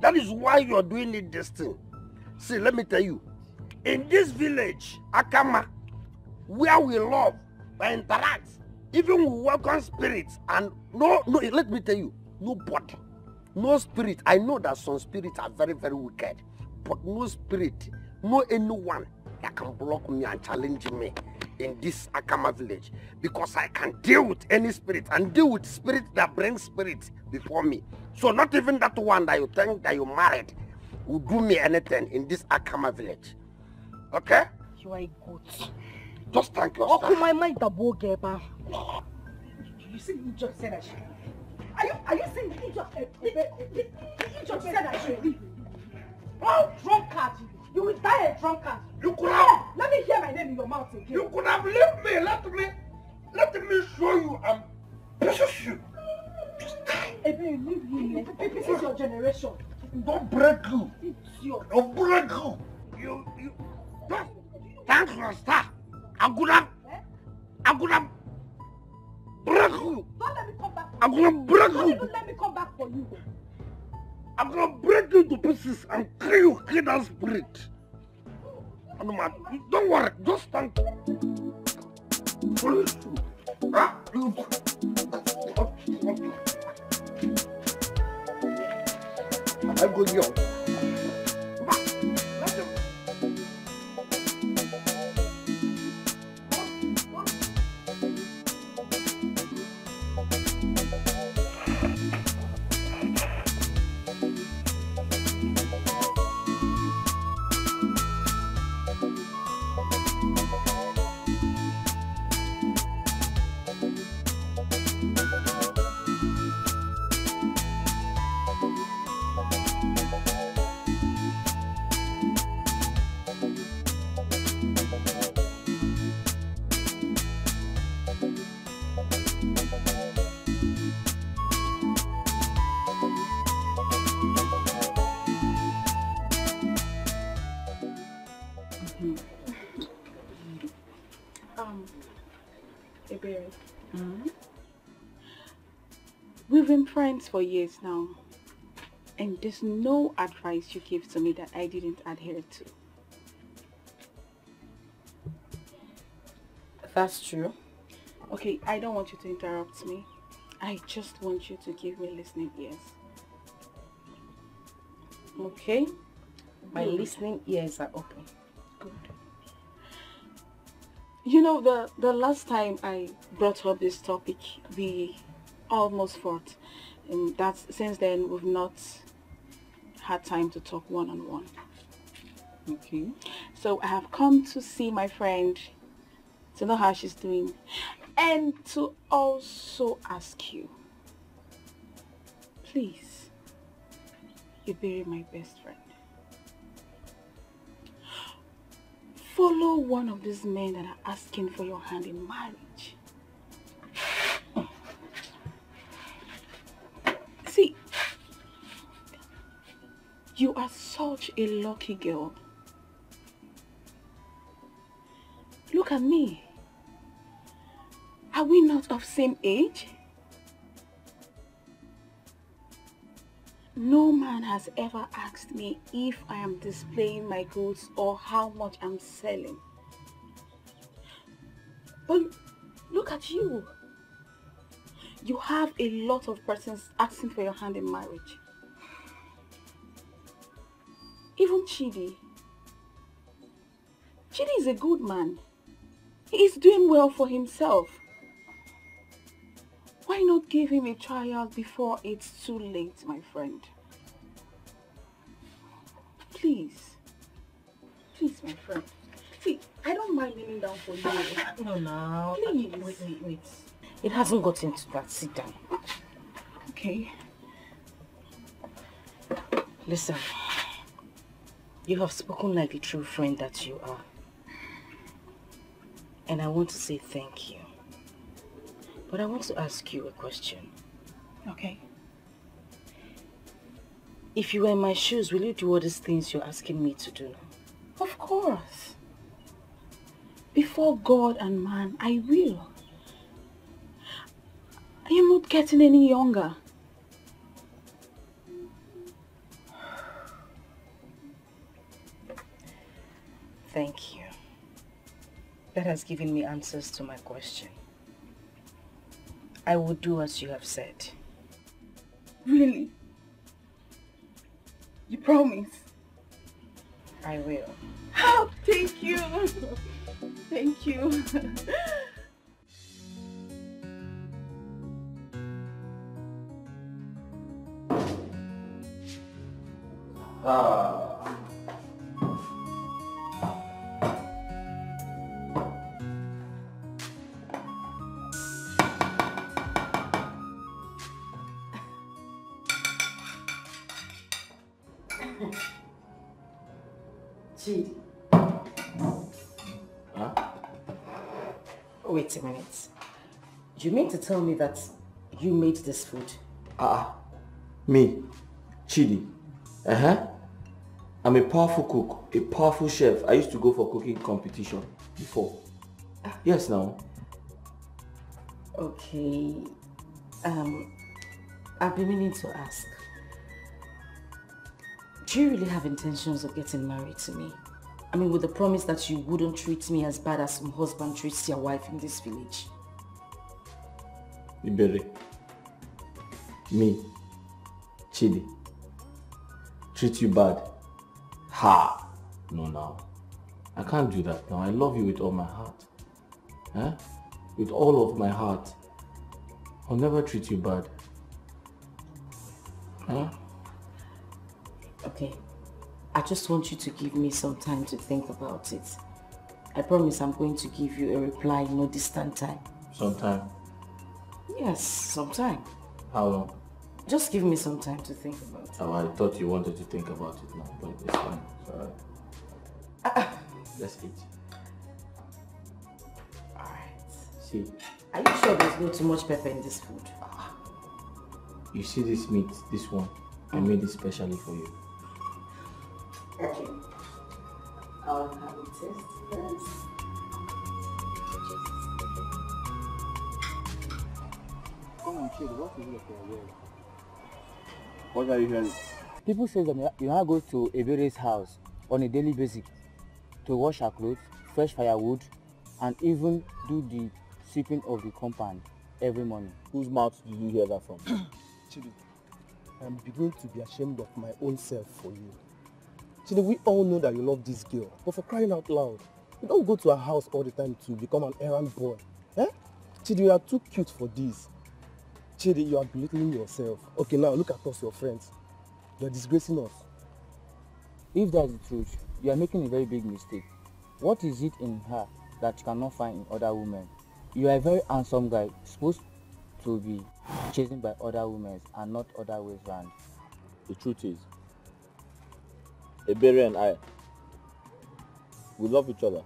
That is why you are doing this thing. See, let me tell you. In this village, Akama, where we love, we interact, even we welcome spirits, and no, no, let me tell you, nobody, no spirit. I know that some spirits are very, very wicked, but no spirit, no anyone that can block me and challenge me in this Akama village because I can deal with any spirit and deal with spirit that brings spirit before me. So not even that one that you think that you married will do me anything in this Akama village. Okay? You are a goat. Just thank Oh, yourself. come my mind the geba. You see, you just said I should. Are you are you saying he just uh, he, he, he just said I should leave? Oh, drunkard! You will die a drunkard. You could Yeah, have, Let me hear my name in your mouth again. you could have left me. Let me, let me show you. I'm precious you. Ebe, leave him. eh. This is your generation. Don't break you. Idiot. Don't break you. You, you. Just thank your star. Gonna break you. Don't let me come back. I'm gonna break Don't you. even let me come back for you. I'm gonna break you to pieces and kill you, kill that spirit. Don't worry, just you. Huh? You. I go young. Friends for years now. And there's no advice you gave to me that I didn't adhere to. That's true. Okay, I don't want you to interrupt me. I just want you to give me listening ears. Okay. My Good. listening ears are open. Good. You know, the, the last time I brought up this topic, we almost fought. And that's, since then, we've not had time to talk one-on-one. Okay. So I have come to see my friend to know how she's doing and to also ask you, please, you bury my best friend. Follow one of these men that are asking for your hand in marriage. See, you are such a lucky girl. Look at me. Are we not of same age? No man has ever asked me if I am displaying my goods or how much I'm selling. But look at you. You have a lot of persons asking for your hand in marriage. Even Chidi. Chidi is a good man. He is doing well for himself. Why not give him a trial before it's too late, my friend? Please. Please, my friend. See, I don't mind kneeling down for you. [laughs] No, no. Please. Wait, wait, wait. It hasn't gotten to that. Sit down. Okay. Listen. You have spoken like the true friend that you are. And I want to say thank you. But I want to ask you a question. Okay. If you were in my shoes, will you do all these things you're asking me to do? Of course. Before God and man, I will. I am not getting any younger. Thank you. That has given me answers to my question. I will do as you have said. Really? You promise? I will. Oh, thank you. Thank you. [laughs] Ah. Huh? Wait a minute. You mean to tell me that you made this food? Ah, me, Chidi. Uh-huh. I'm a powerful cook, a powerful chef. I used to go for cooking competition before. Yes, now. Okay. Um, I've been meaning to ask. Do you really have intentions of getting married to me? I mean, with the promise that you wouldn't treat me as bad as some husband treats your wife in this village. Ebere. Me, Chidi. Treat you bad. Ha! No, now. I can't do that now. I love you with all my heart. Huh? With all of my heart. I'll never treat you bad. Huh? Okay. I just want you to give me some time to think about it. I promise I'm going to give you a reply in no distant time. Sometime. Yes, sometime. How long? Just give me some time to think about it. Oh, I thought you wanted to think about it now, but it's fine. It's alright. Ah, ah. Let's eat. Alright. See, Are you sure there's not too much pepper in this food? you see this meat, this one? I mm. made it specially for you. Okay. I'll have a taste first. Come on, kid, what is it that you're wearing? What are you hearing? People say that you now go to Ebere's house on a daily basis to wash her clothes, fetch firewood, and even do the sweeping of the compound every morning. Whose mouth did you hear that from? [coughs] Chidi, I'm beginning to be ashamed of my own self for you. Chidi, we all know that you love this girl, but for crying out loud, you don't go to her house all the time to become an errand boy. Eh? Chidi, you are too cute for this. Chidi, you are belittling yourself. Okay, now look at us, your friends. You are disgracing us. If that's the truth, you are making a very big mistake. What is it in her that you cannot find in other women? You are a very handsome guy, supposed to be chosen by other women and not other ways round. The truth is, Ebere and I, we love each other.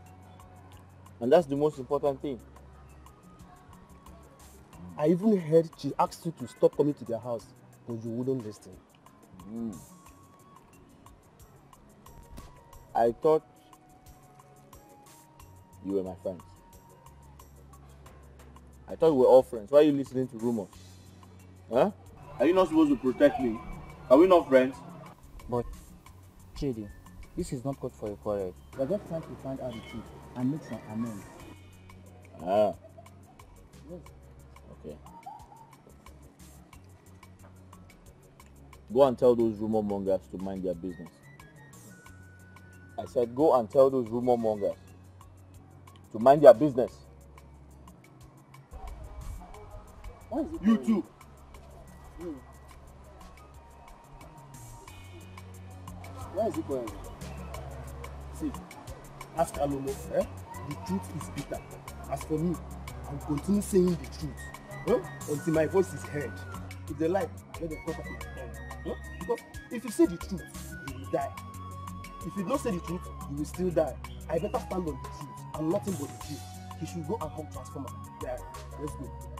And that's the most important thing. I even heard she asked you to stop coming to their house, but you wouldn't listen. Mm. I thought you were my friends. I thought we were all friends. Why are you listening to rumors? Huh? Are you not supposed to protect me? Are we not friends? But, Chidi, this is not called for a quarrel. We're just trying to find out the truth and make some amends. Ah. Yes. Okay. Go and tell those rumor mongers to mind their business. I said go and tell those rumor mongers to mind their business. What is it You too. Where is it going? See, ask Alomo, eh? The truth is bitter. As for me, I will continue saying the truth eh? until my voice is heard. If they like, let them cut off my head. Because if you say the truth, you will die. If you don't say the truth, you will still die. I better stand on the truth and nothing but the truth. He should go and hug transformer. Yeah, let's go.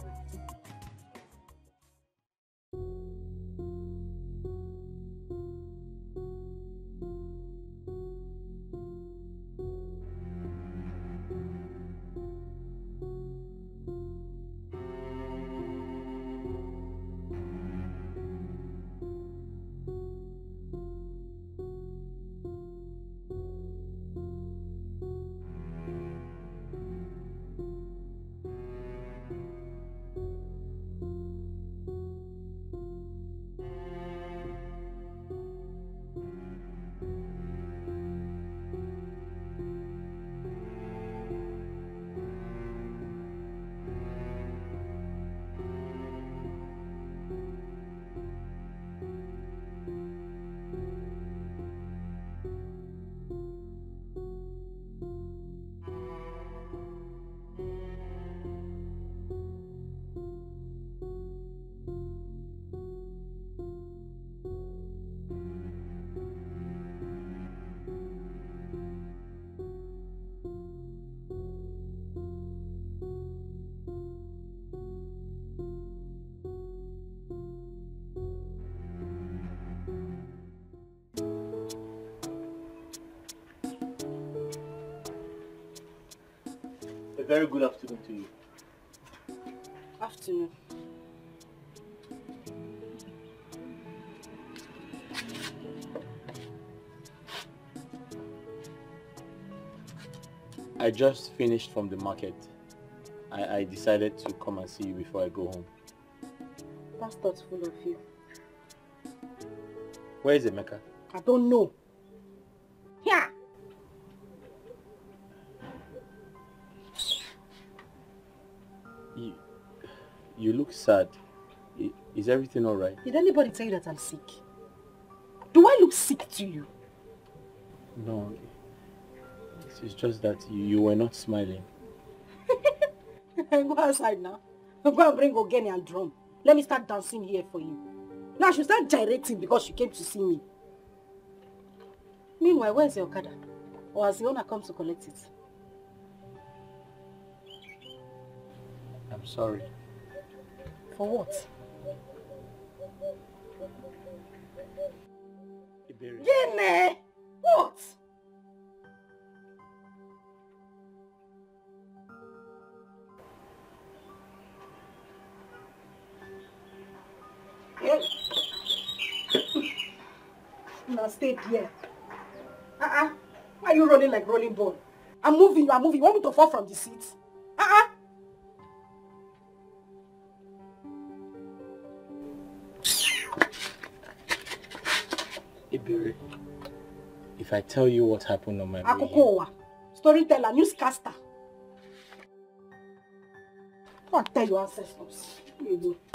Very good afternoon to you. Afternoon. I just finished from the market. I, I decided to come and see you before I go home. That's thoughtful of you. Where is Emeka? I don't know. Sad. Is everything alright? Did anybody tell you that I'm sick? Do I look sick to you? No. It's just that you, you were not smiling. [laughs] Go outside now. Go and bring Ogeni and drum. Let me start dancing here for you. Now she'll start gyrating because she came to see me. Meanwhile, where's your Okada? Or has the owner come to collect it? I'm sorry. For what? Gene! What? Now stay there. Uh-uh. Why are you rolling like rolling ball? I'm moving, you are moving. You want me to fall from the seat? I tell you what happened on my way Akoko here, Storyteller, newscaster. Go and tell your ancestors. Here you go.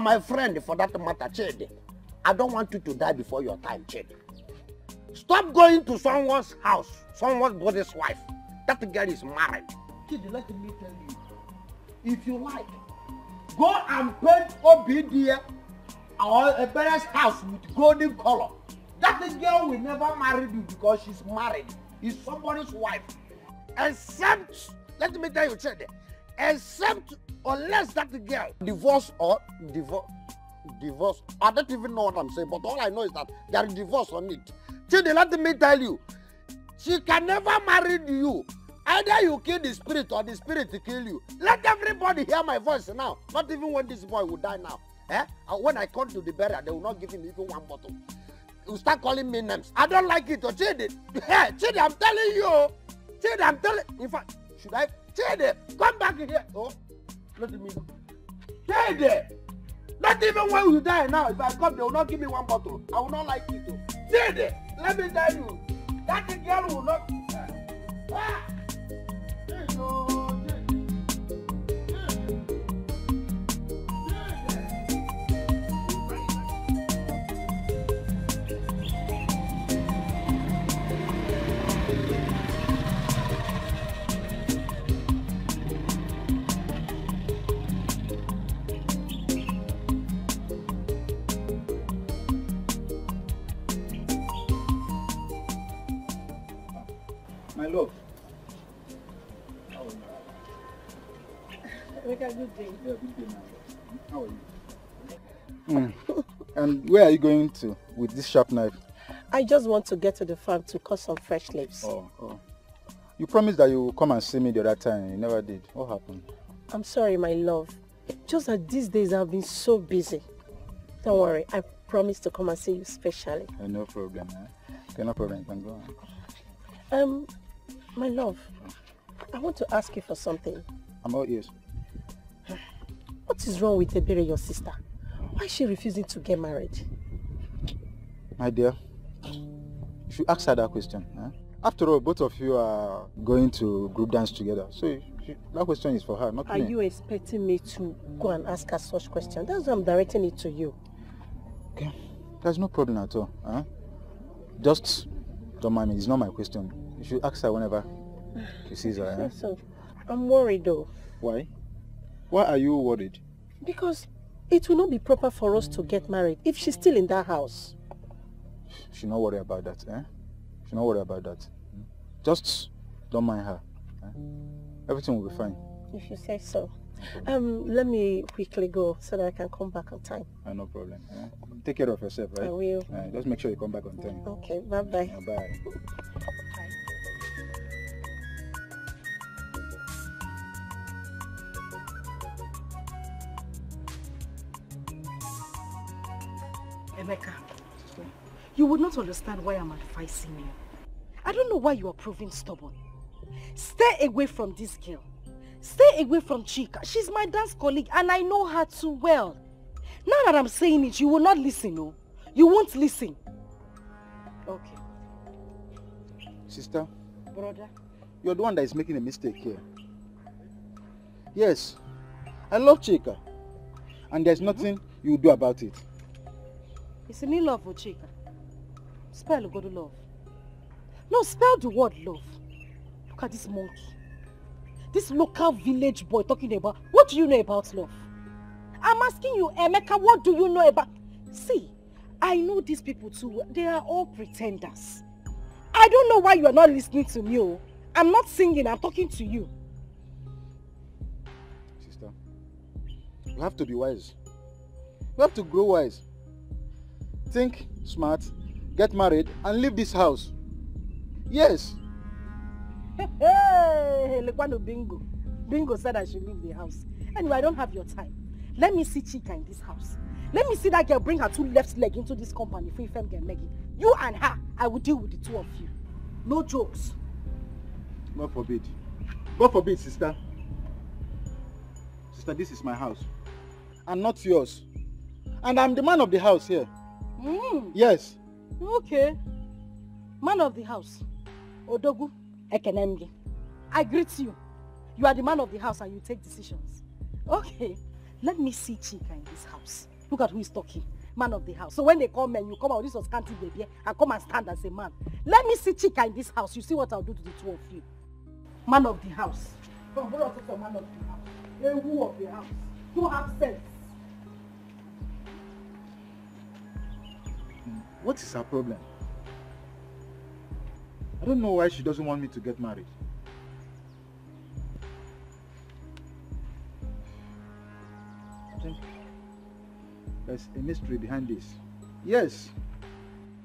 Are my friend for that matter, Chede. I don't want you to die before your time, Chede. Stop going to someone's house, someone's brother's wife. That girl is married. Chede, let me tell you. If you like, go and paint Obidia or a parent's house with golden color. That girl will never marry you because she's married. Is somebody's wife. Except, let me tell you, Chede, except unless that girl divorce or divorce, divorce. I don't even know what I'm saying, but all I know is that there is divorce on it. Chede, let me tell you, she can never marry you. Either you kill the spirit or the spirit kill you. Let everybody hear my voice now. Not even when this boy will die now. Eh? And when I come to the burial, they will not give him even one bottle. You start calling me names. I don't like it. Oh, Chidi. [laughs] Hey, Chidi, I'm telling you. Chidi, I'm telling. In fact, should I? Chidi, come back here. Oh, let me. Chidi. Not even when you die now. If I come, they will not give me one bottle. I will not like it. Oh. Chidi, let me tell you. That girl will not. Ah. My love. Rebecca, good day. Yeah, good day, my love. How are you? Mm. and where are you going to with this sharp knife? I just want to get to the farm to cut some fresh leaves. Oh, oh. You promised that you would come and see me the other time. You never did. What happened? I'm sorry, my love. Just that these days I've been so busy. Don't worry, I promise to come and see you specially. Uh, no problem. Eh? Okay, no problem. You can go on. Um, my love, I want to ask you for something. I'm all ears. What is wrong with Ebere, your sister? Why is she refusing to get married? My dear, if you ask her that question. Eh? After all, both of you are going to group dance together. So that question is for her, not Are me. you expecting me to go and ask her such questions? That's why I'm directing it to you. Okay, there's no problem at all. Huh? Just don't mind me. It's not my question. You should ask her whenever she sees her. Eh? So, I'm worried though. Why? Why are you worried? Because it will not be proper for us to get married if she's still in that house. Should not worry about that. Eh? Should not worry about that. Just don't mind her. Eh? Everything will be fine. If you say so. Um, let me quickly go so that I can come back on time. Uh, no problem. Eh? Take care of yourself, right? I will. Uh, just make sure you come back on time. Okay, bye-bye. Uh, bye. Emeka, you would not understand why I'm advising you. I don't know why you are proving stubborn. Stay away from this girl. Stay away from Chika. She's my dance colleague and I know her too well. Now that I'm saying it, you will not listen, no? You won't listen. Okay. Sister, Brother. you're the one that is making a mistake here. Yes, I love Chika. And there's nothing you do about it. It's in love with Chika. Spell good love. No, spell the word love. Look at this monkey. This local village boy talking about, what do you know about love? I'm asking you, Emeka, what do you know about... See, I know these people too. They are all pretenders. I don't know why you are not listening to me. oh. I'm not singing, I'm talking to you. Sister, you have to be wise. You have to grow wise. Think smart, get married, and leave this house. Yes. Hey, Lekwano Bingo. Bingo said I should leave the house. Anyway, I don't have your time. Let me see Chika in this house. Let me see that girl bring her two left leg into this company for Ifem get Maggie. You and her, I will deal with the two of you. No jokes. God forbid. God forbid, sister. Sister, this is my house. And not yours. And I'm the man of the house here. Mm. Yes. Okay. Man of the house, Odogu Ekenemgi, I greet you. You are the man of the house and you take decisions. Okay, let me see Chika in this house. Look at who is talking. Man of the house. So when they come and you come out, this was scanty baby, and come and stand as a man. Let me see Chika in this house. You see what I'll do to the two of you. Man of the house. From man of the house. A who of the house. You have sense. What is her problem? I don't know why she doesn't want me to get married. I think there's a mystery behind this. Yes.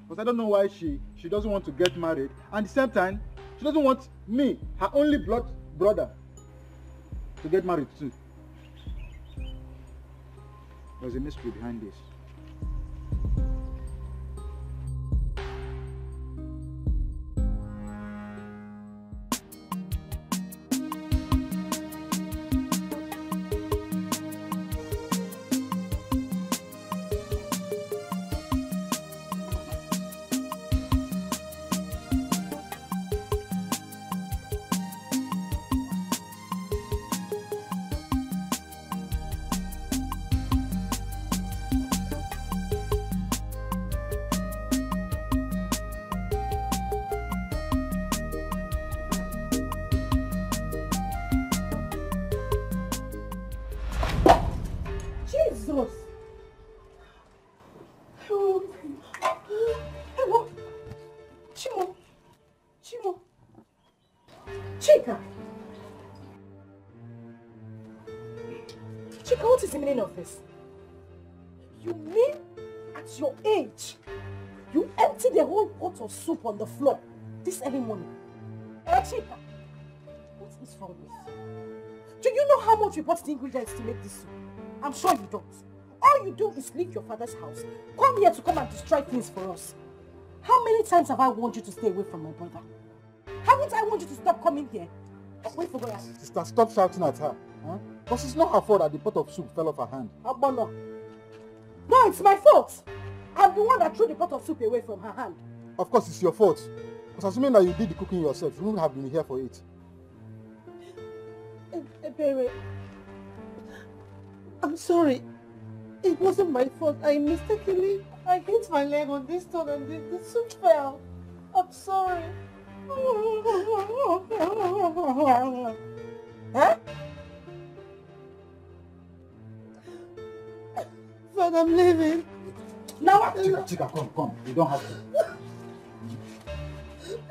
But I don't know why she, she doesn't want to get married. And at the same time, she doesn't want me, her only blood brother, to get married too. There's a mystery behind this. Your age, you empty the whole pot of soup on the floor this early morning? Eh, Chika? What is wrong with you? Do you know how much we bought the ingredients to make this soup? I'm sure you don't. All you do is leave your father's house, come here to come and destroy things for us. How many times have I warned you to stay away from my brother? Haven't I warned you to stop coming here? Wait for Goya. Sister, stop shouting at her. Huh? Because it's not her fault that the pot of soup fell off her hand. How about Abono. No, it's my fault. I'm the one that threw the pot of soup away from her hand. Of course, it's your fault. Because assuming that you did the cooking yourself, you wouldn't have been here for it. Eh, eh, Ebere, I'm sorry. It wasn't my fault. I mistakenly, I hit my leg on this stone and the, the soup fell. I'm sorry. [laughs] Huh? But I'm leaving. Now what? Chika, Chika, come, come. You don't have to. [laughs]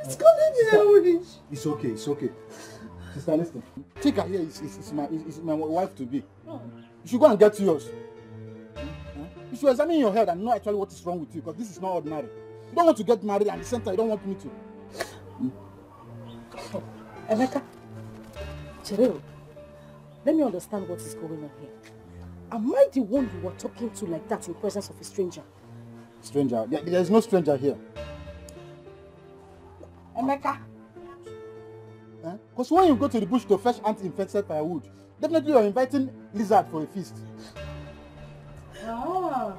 It's calling me a witch. It's okay, it's okay. Sister, listen. Chika here is, is, is, my, is, is my wife to be. You should go and get yours. You should examine your head and know actually what is wrong with you because this is not ordinary. You don't want to get married and at the time you don't want me to. Hmm. Emeka, Chereo, let me understand what is going on here. Am I the one you were talking to like that in presence of a stranger? Stranger. There, there is no stranger here. Emeka, Because when you go to the bush to fetch ant-infested firewood, definitely you're inviting lizard for a feast. Ah.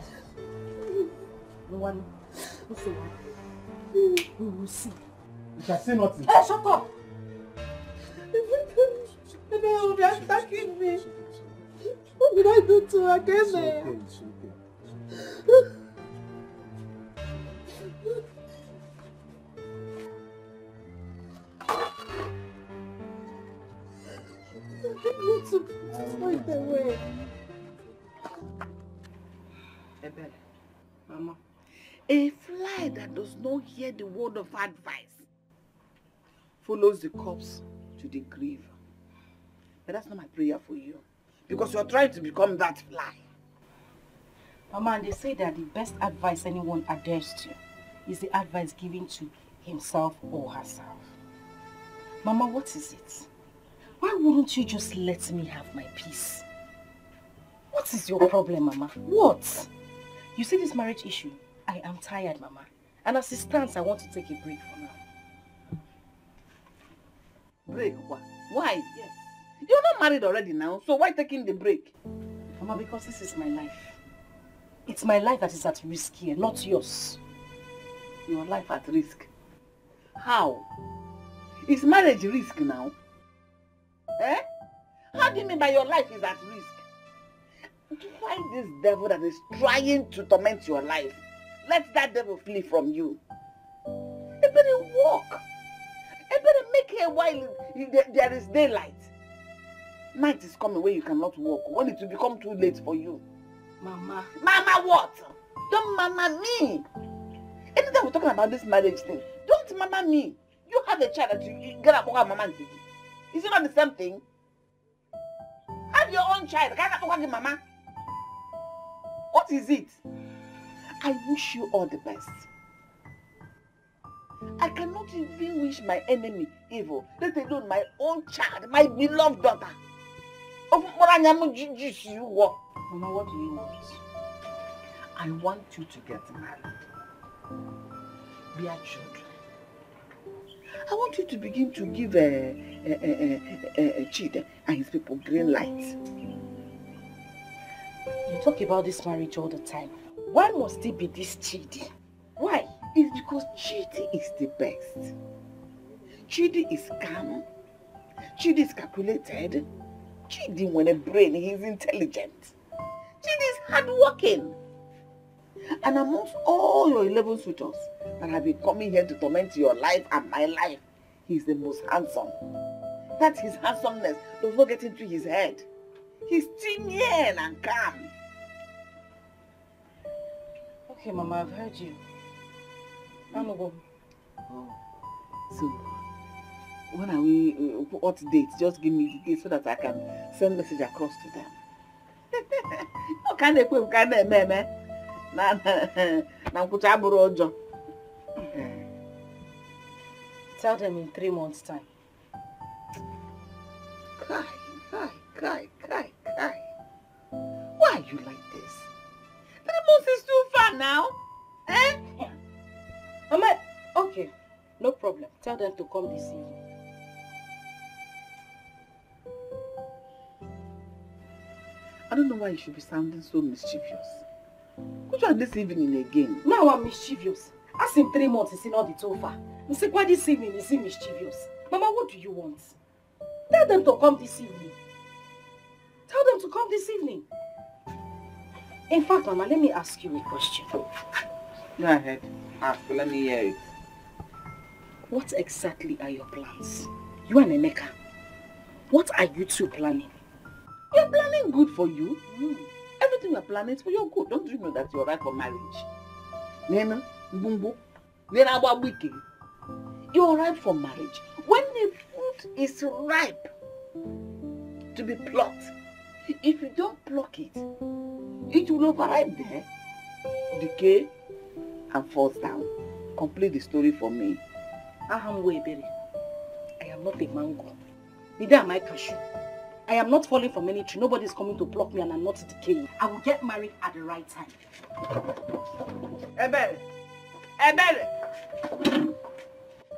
No one. What's the one? We will see. You can say nothing. Hey, shut up! They will be attacking me. What did I do to? Get It's okay, it's okay. A fly that does not hear the word of advice follows the corpse to the grave. But that's not my prayer for you. Because you're trying to become that fly. Mama, and they say that the best advice anyone adheres to is the advice given to himself or herself. Mama, what is it? Why wouldn't you just let me have my peace? What is your problem, Mama? What? You see this marriage issue? I am tired, Mama. And as it stands, I want to take a break for now. Break? Why? Why? Yes. You're not married already now, so why taking the break? Mama, because this is my life. It's my life that is at risk here, not yours. Your life at risk. How? Is marriage risk now? Eh? How do you mean by your life is at risk? Find this devil that is trying to torment your life, let that devil flee from you. You better walk. You better make it while there is daylight. Night is coming where you cannot walk, when it will become too late for you. Mama. Mama what? Don't mama me. Anytime we're talking about this marriage thing, don't mama me. You have a child that you, get up mama and Is it not the same thing? Have your own child. Can't up mama. What is it? I wish you all the best. I cannot even wish my enemy evil, let alone my own child, my beloved daughter. Mama, what do you want? I want you to get married. Bear children. I want you to begin to give a, a, a, a, a Chidi and his people green light. You talk about this marriage all the time. Why must it be this Chidi? Why? It's because Chidi is the best. Chidi is calm. Chidi is calculated. Chidi, when a brain, he's intelligent. Chidi is hardworking. And amongst all your 11 suitors that have been coming here to torment your life and my life, he's the most handsome. That his handsomeness does not get into his head. He's tinian and calm. Okay, Mama, I've heard you. I'm gonna go. Oh, so when are we, uh, what date? Just give me the date so that I can send message across to them. Ọ ka na-ekwe m ka na-eme eme na [laughs] na nkwụcha abụrụ ụjọ. Tell them in three months' time. Kai, kai, kai, kai, kai. Why are you like this? Three months is too far now. Eh? Mama, okay, no problem. Tell them to come this evening. I don't know why you should be sounding so mischievous. Could you this evening again? Now I'm mischievous. Ask him three months, is not the far. You see, why this evening is he mischievous? Mama, what do you want? Tell them to come this evening. Tell them to come this evening. In fact, Mama, let me ask you a question. Go ahead. Ask, let me hear it. What exactly are your plans? You and Emeka. What are you two planning? We're planning good for you. Mm. Everything we're planning is for your good. Don't know that you're right for marriage? Nena, Mbumbo, Nena Ababwiki. You're ripe for marriage. When the fruit is ripe to be plucked, if you don't pluck it, it will overripe there, decay, and falls down. Complete the story for me. Aham Webere. I am not a mango. Neither am I cashew. I am not falling from any tree. Nobody is coming to pluck me and I'm not decaying. I will get married at the right time. Ebere! Ebere!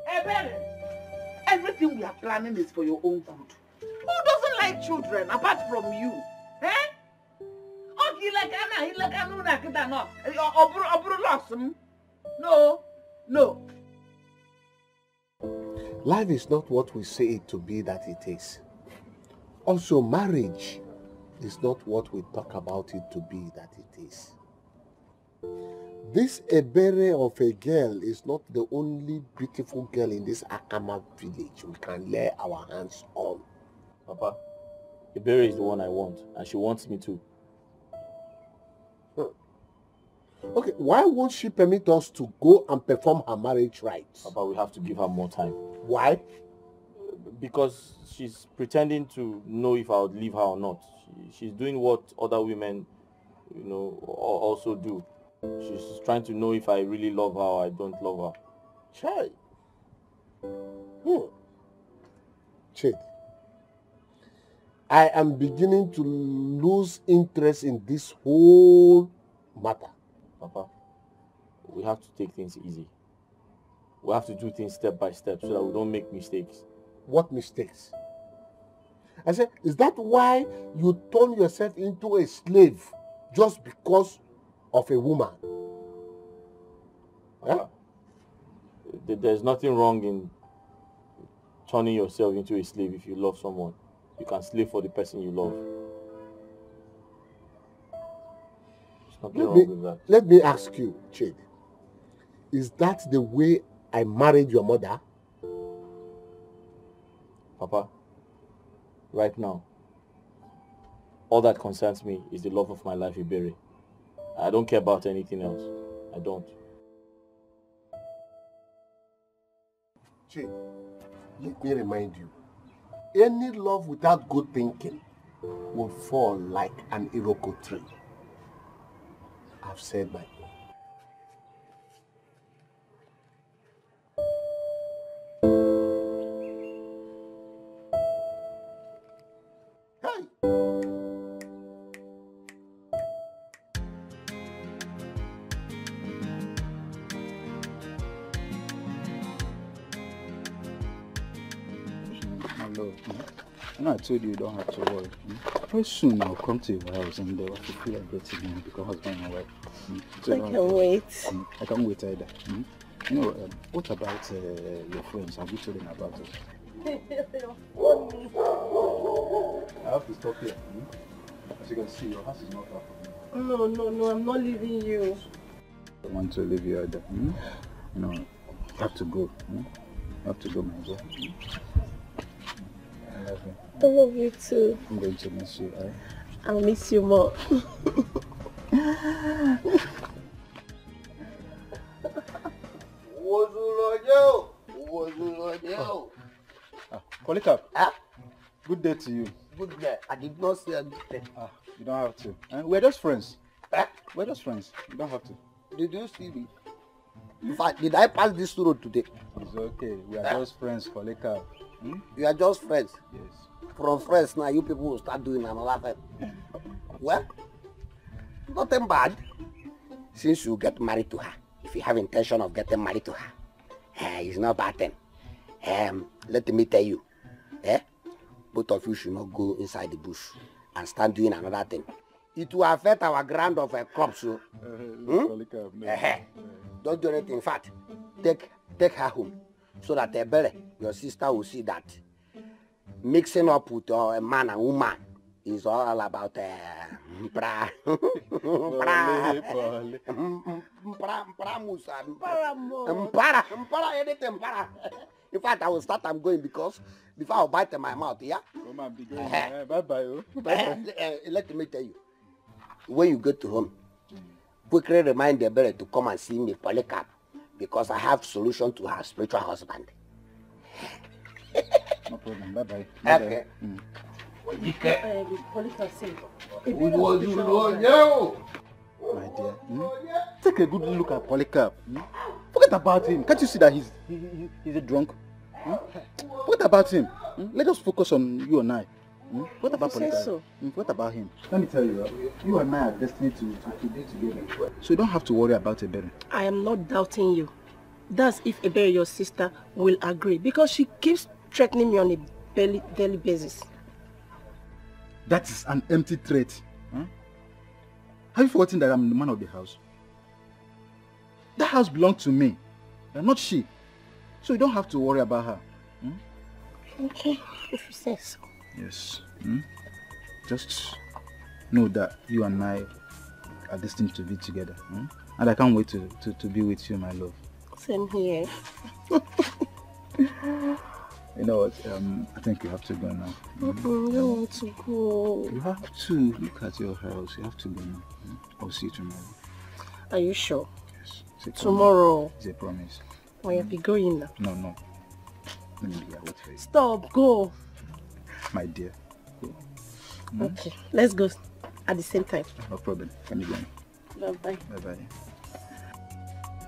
Ebere! Everything we are planning is for your own good. Who doesn't like children apart from you? Eh? Okay, like Anna, like Anna, like Anna. Obru lost him. No, no. Life is not what we say it to be that it is. Also, marriage is not what we talk about it to be that it is. This Ebere of a girl is not the only beautiful girl in this Akama village we can lay our hands on. Papa, Ebere is the one I want, and she wants me too. Hmm. Okay, why won't she permit us to go and perform her marriage rites? Papa, we have to give her more time. Why? Because she's pretending to know if I would leave her or not. She, she's doing what other women, you know, also do. She's trying to know if I really love her or I don't love her. Chai. Hmm. Chid. I am beginning to lose interest in this whole matter. Papa, we have to take things easy. We have to do things step by step so that we don't make mistakes. What mistakes? I said, is that why you turn yourself into a slave just because of a woman? Th- there's nothing wrong in turning yourself into a slave if you love someone. You can slave for the person you love. Let wrong me, with that. let me ask you, Chid. Is that the way I married your mother? Papa, right now, all that concerns me is the love of my life, Ebere. I don't care about anything else. I don't. Chid, let me remind you. Any love without good thinking will fall like an Iroko tree. I've said. My told you you don't have to worry. mm. Very soon I'll come to your house and they'll feel like getting you become husband and wife. mm. So I can't wait. mm, I can't wait either. mm. You know, um, what about uh, your friends? Have you told them about it? I have to stop here. mm. As you can see, your house is not far from me. No, no, no, I'm not leaving you. I don't want to leave you either. mm. You know, you have to go. mm. You have to go, my dear. mm. I love you. I love you too. I'm going to miss you. eh? I'll miss you more. [laughs] Polycarp. Good day to you. Good day. I did not say anything. Ah, you don't have to. Eh? We're just friends. We're just friends. You don't have to. Did you see me? In fact, did I pass this road today? It's okay. We are just friends, Polycarp. Hmm? You are just friends. Yes. From friends now, you people will start doing another thing. well, nothing bad. Since you get married to her, if you have intention of getting married to her, eh, it's not bad thing. Um, let me tell you, eh, both of you should not go inside the bush and start doing another thing. It will affect our ground of uh, crops. So. Hmm? Polycarp, no. Eh-heh. Don't do anything. In fact, take take her home so that Ebere, your sister, will see that mixing up with uh, a man and woman is all about uh, mpra, [laughs] mpra, mpra, mpra musa, mpra, mpara, mpara, anything mpara. [laughs] In fact, I will start. I'm going because before I bite my mouth, yeah. Come and begin. Eh-heh. Eh, bye bye. Oh. [laughs] Eh, eh, let me tell you, when you get to home, quickly remind the to come and see me, Polycarp, because I have solution to her spiritual husband. No problem. Bye bye. Okay. Mm. My dear. hmm? Take a good look at Polycarp. hmm? Forget about him. Can't you see that he's he, he, he's a drunk? Hmm? Forget about him. hmm? Let us focus on you and I. Hmm? What about you Polycarp? so. Hmm, What about him? Let me tell you, uh, you and I are destined to, to, to be together. So you don't have to worry about Ebere. I am not doubting you. That's if Ebere, your sister, will agree because she keeps threatening me on a daily, daily basis. That is an empty threat. Huh? Have you forgotten that I'm the man of the house? That house belongs to me, and not she. So you don't have to worry about her. Okay, if you say so. Yes. Hmm? Just know that you and I are destined to be together. hmm? And I can't wait to, to, to be with you, my love. Same here. [laughs] You know what? Um, I think you have to go now. I don't want to go. You have to look at your house. You have to go now. hmm? I'll see you tomorrow. Are you sure? Yes. It's. Tomorrow. It's a promise. Or you be going now. No, no. Let me yeah, wait for you. Stop, go. My dear. Go. Okay, let's go at the same time. No problem. Let me go. Bye-bye. Bye bye.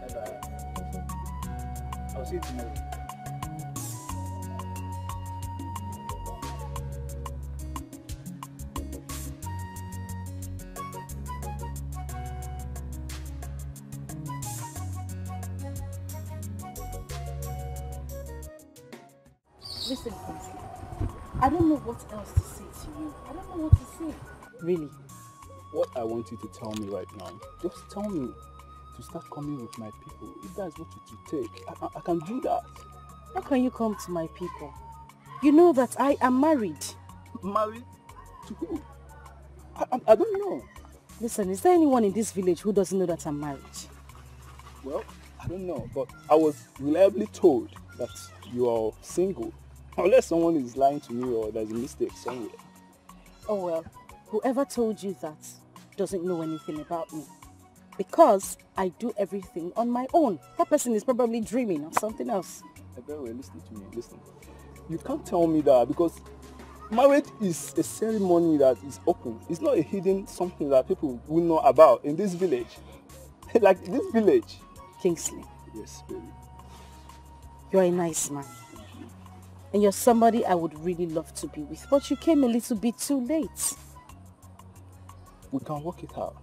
Bye bye. I'll see you tomorrow. Really? What I want you to tell me right now, just tell me. to start coming with my people, if that's what you take, I, I, I can do that. How can you come to my people? You know that I am married. Married? To who? I, I, I don't know. Listen, is there anyone in this village who doesn't know that I'm married? Well, I don't know, but I was reliably told that you are single. Unless someone is lying to me or there's a mistake somewhere. Oh well, whoever told you that doesn't know anything about me. Because I do everything on my own. That person is probably dreaming of something else. Ebere, listen to me, listen. You can't tell me that because marriage is a ceremony that is open. It's not a hidden something that people will know about in this village. [laughs] like this village. Kingsley, Yes, baby. you're a nice man. And you're somebody I would really love to be with. But you came a little bit too late. We can work it out.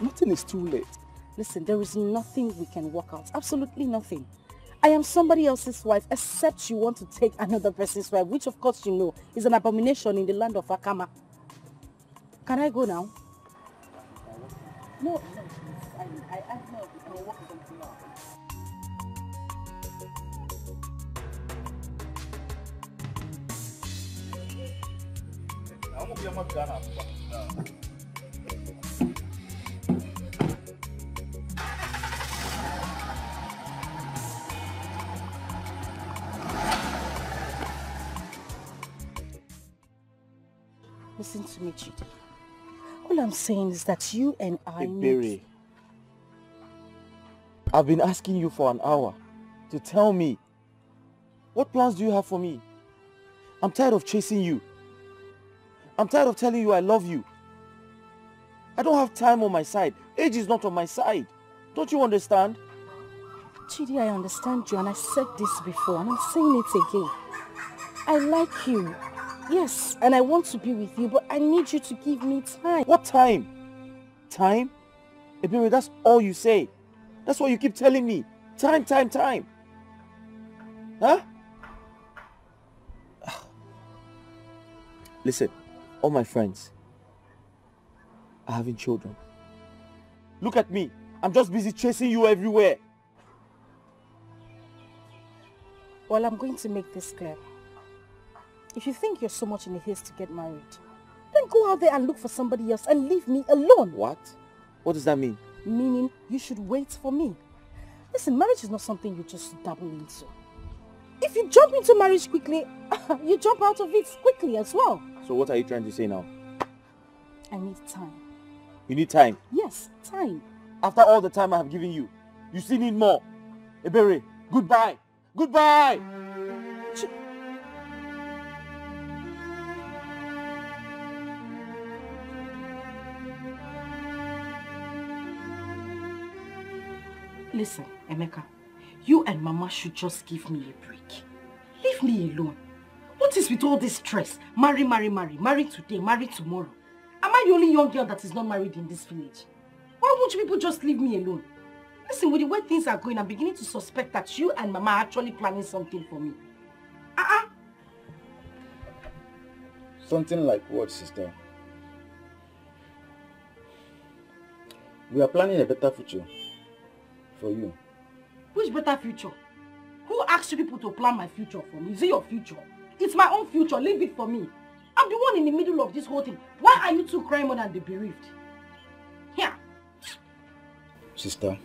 Nothing is too late. Listen, there is nothing we can work out. Absolutely nothing. I am somebody else's wife, except you want to take another person's wife, which of course you know is an abomination in the land of Akama. Can I go now? No, no, please. I, I, I know we can work something out. Listen to me, Chidi. All I'm saying is that you and I need... I've been asking you for an hour to tell me what plans do you have for me? I'm tired of chasing you. I'm tired of telling you I love you. I don't have time on my side. Age is not on my side. Don't you understand? Chidi, I understand you and I said this before and I'm saying it again. I like you. Yes, and I want to be with you, but I need you to give me time. What time? Time? Ebere, that's all you say. That's what you keep telling me. Time, time, time. Huh? [sighs] Listen, all my friends are having children. Look at me. I'm just busy chasing you everywhere. Well, I'm going to make this clear. If you think you're so much in a haste to get married, then go out there and look for somebody else and leave me alone. What? What does that mean? Meaning you should wait for me. Listen, marriage is not something you just dabble into. If you jump into marriage quickly, [laughs] you jump out of it quickly as well. So what are you trying to say now? I need time. You need time. Yes, time. After all the time I have given you, you still need more. Ebere, goodbye. Goodbye. Listen, Emeka, you and Mama should just give me a break. Leave me alone. What is with all this stress? Marry, marry, marry. Marry today, marry tomorrow. Am I the only young girl that is not married in this village? Why won't you people just leave me alone? Listen, with the way things are going, I'm beginning to suspect that you and Mama are actually planning something for me. Uh-uh. Something like what, sister? We are planning a better future for you. Which better future? Who asked you people to plan my future for me? Is it your future? It's my own future. Leave it for me. I'm the one in the middle of this whole thing. Why are you two crying more than the bereaved? Here. Sister,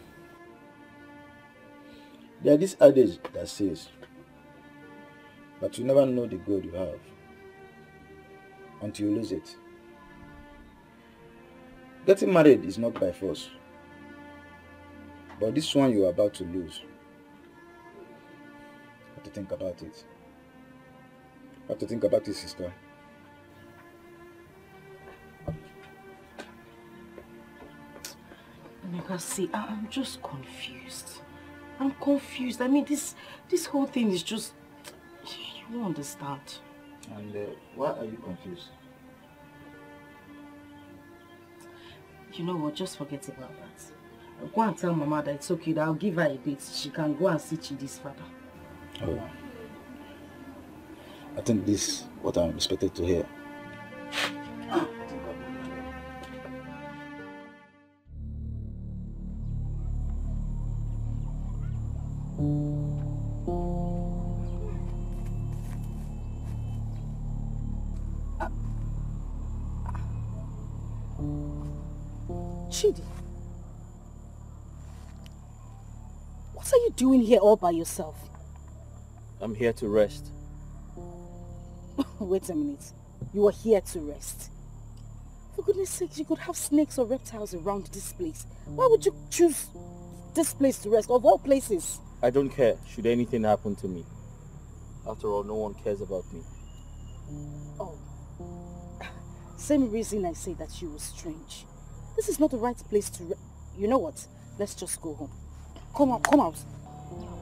there is this adage that says that you never know the gold you have until you lose it. Getting married is not by force. But this one you are about to lose. Have to think about it. Have to think about it, sister. Emeka, see, I- I'm just confused. I'm confused. I mean, this this whole thing is just... You won't understand. And uh, why are you confused? You know what? Just forget about that. Go and tell Mama that it's okay, that I'll give her a bit. She can go and see Chidi's father. Oh. I think this is what I'm expected to hear. Thank you. You doing here all by yourself? I'm here to rest. [laughs] Wait a minute. You are here to rest. For goodness sake, you could have snakes or reptiles around this place. Why would you choose this place to rest, of all places? I don't care should anything happen to me. After all, no one cares about me. Oh. [sighs] Same reason I say that you were strange. This is not the right place to re You know what? Let's just go home. Come out, come out. Oh.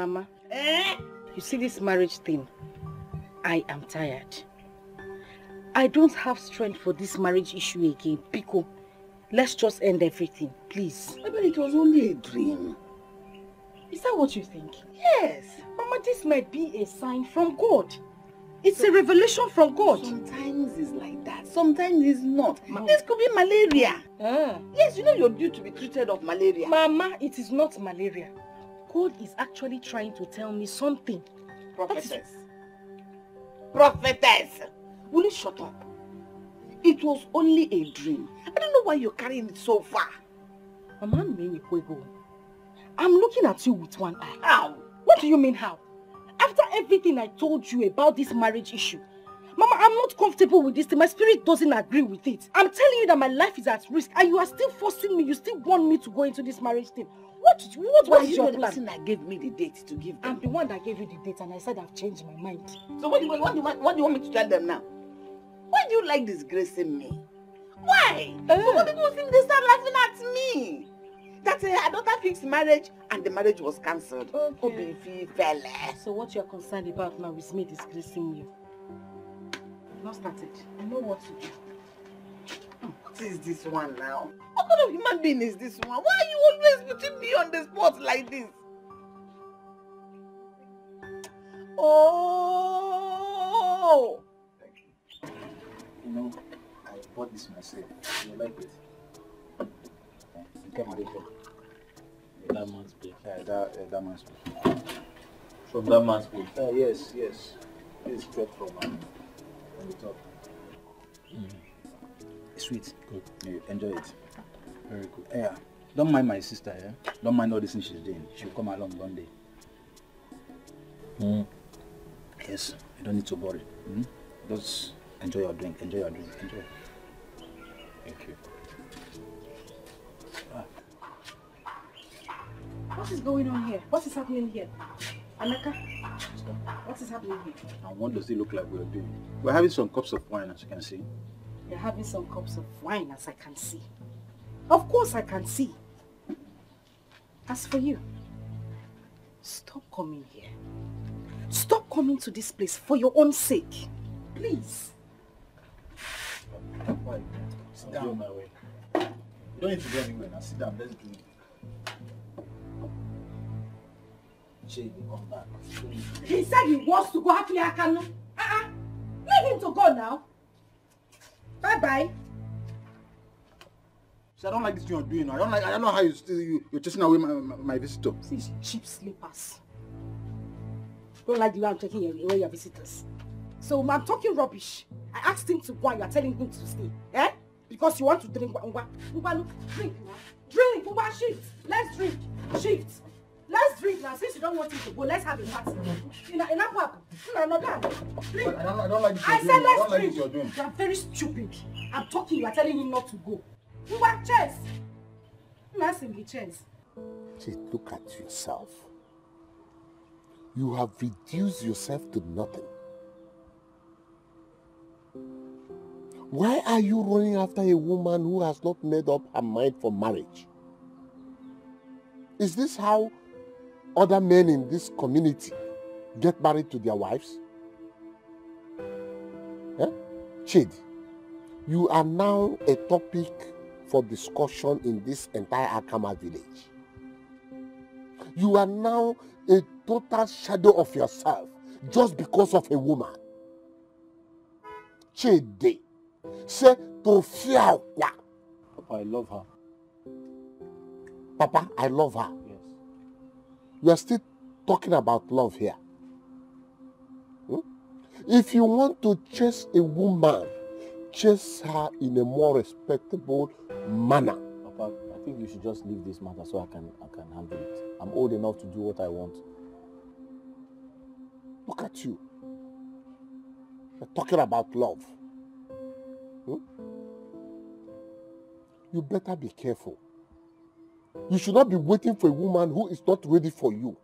Mama, you see this marriage thing? I am tired. I don't have strength for this marriage issue again. Pico, let's just end everything, please. But it was only a dream. Is that what you think? Yes. Mama, this might be a sign from God. It's a revelation from God. Sometimes it's like that. Sometimes it's not. This could be malaria. Ah. Yes, you know you're due to be treated of malaria. Mama, it is not malaria. God is actually trying to tell me something. Prophetess. Prophetess. Will you shut up? It was only a dream. I don't know why you're carrying it so far. Mama, I'm looking at you with one eye. How? What do you mean how? After everything I told you about this marriage issue, Mama, I'm not comfortable with this thing. My spirit doesn't agree with it. I'm telling you that my life is at risk and you are still forcing me. You still want me to go into this marriage thing. What, what, Why was you your the plan? person that gave me the date to give them? I'm the one that gave you the date and I said I've changed my mind. So what do, you, what, do you, want- what do you want me to tell them now? Why do you like disgracing me? Why? So what people think they start laughing at me? That uh, her daughter fixed marriage and the marriage was cancelled. Okay. felle. So what you're concerned about now is me disgracing you. Not started. I know what to do. What is this one now? What kind of human being is this one? Why are you always putting me on the spot like this? Oh! You know, I bought this myself. You like it? Come on, That man's place. Yeah, that, uh, that man's place. From that man's place. Uh, yes, yes. This is straight from, um, from the top. It's sweet. Good. You enjoy it. Very good. Yeah. Don't mind my sister, yeah? Don't mind all the things she's doing. She'll come along one day. Mm. Yes, you don't need to worry. Mm? Just enjoy your drink, enjoy your drink, enjoy. Thank you. What is going on here? What is happening here? Anaka? What is happening here? And what does it look like we're doing? We're having some cups of wine, as you can see. You're having some cups of wine as I can see. Of course I can see. As for you, stop coming here. Stop coming to this place for your own sake. Please. Why? Sit down. my way. You don't need to go anywhere now. Sit down, let's drink. Jay will come back. He said he wants to go happily Akanu. Uh-uh. Leave him to go now. Bye-bye. See, I don't like this thing you're doing. I don't like. I don't know how you still you, you're chasing away my, my, my visitor. These cheap slippers. Don't like the way I'm taking away your visitors. So I'm talking rubbish. I asked him to go and you're telling him to stay. Eh? Because you want to drink. Ngwa, Ngwa, look, drink. Drink, Ngwa, shift. Let's drink. Shift. Let's drink now. Since you don't want him to go, let's have a party. In a, in a pub. No, no, no. Drink. I don't, I don't like this I said doing. I let's don't like drink. this you're. You are very stupid. I'm talking, you are telling him not to go. Ngwa, chess. Massively chess. See, look at yourself. You have reduced yourself to nothing. Why are you running after a woman who has not made up her mind for marriage? Is this how other men in this community get married to their wives? Eh? Chidi, you are now a topic for discussion in this entire Akama village. You are now a total shadow of yourself just because of a woman. Chidi, say to fear? Papa, I love her. Papa, I love her. You are still talking about love here. Hmm? If you want to chase a woman, chase her in a more respectable manner. Papa, I think you should just leave this matter so I can I can handle it. I'm old enough to do what I want. Look at you. You're talking about love. Hmm? You better be careful. You should not be waiting for a woman who is not ready for you.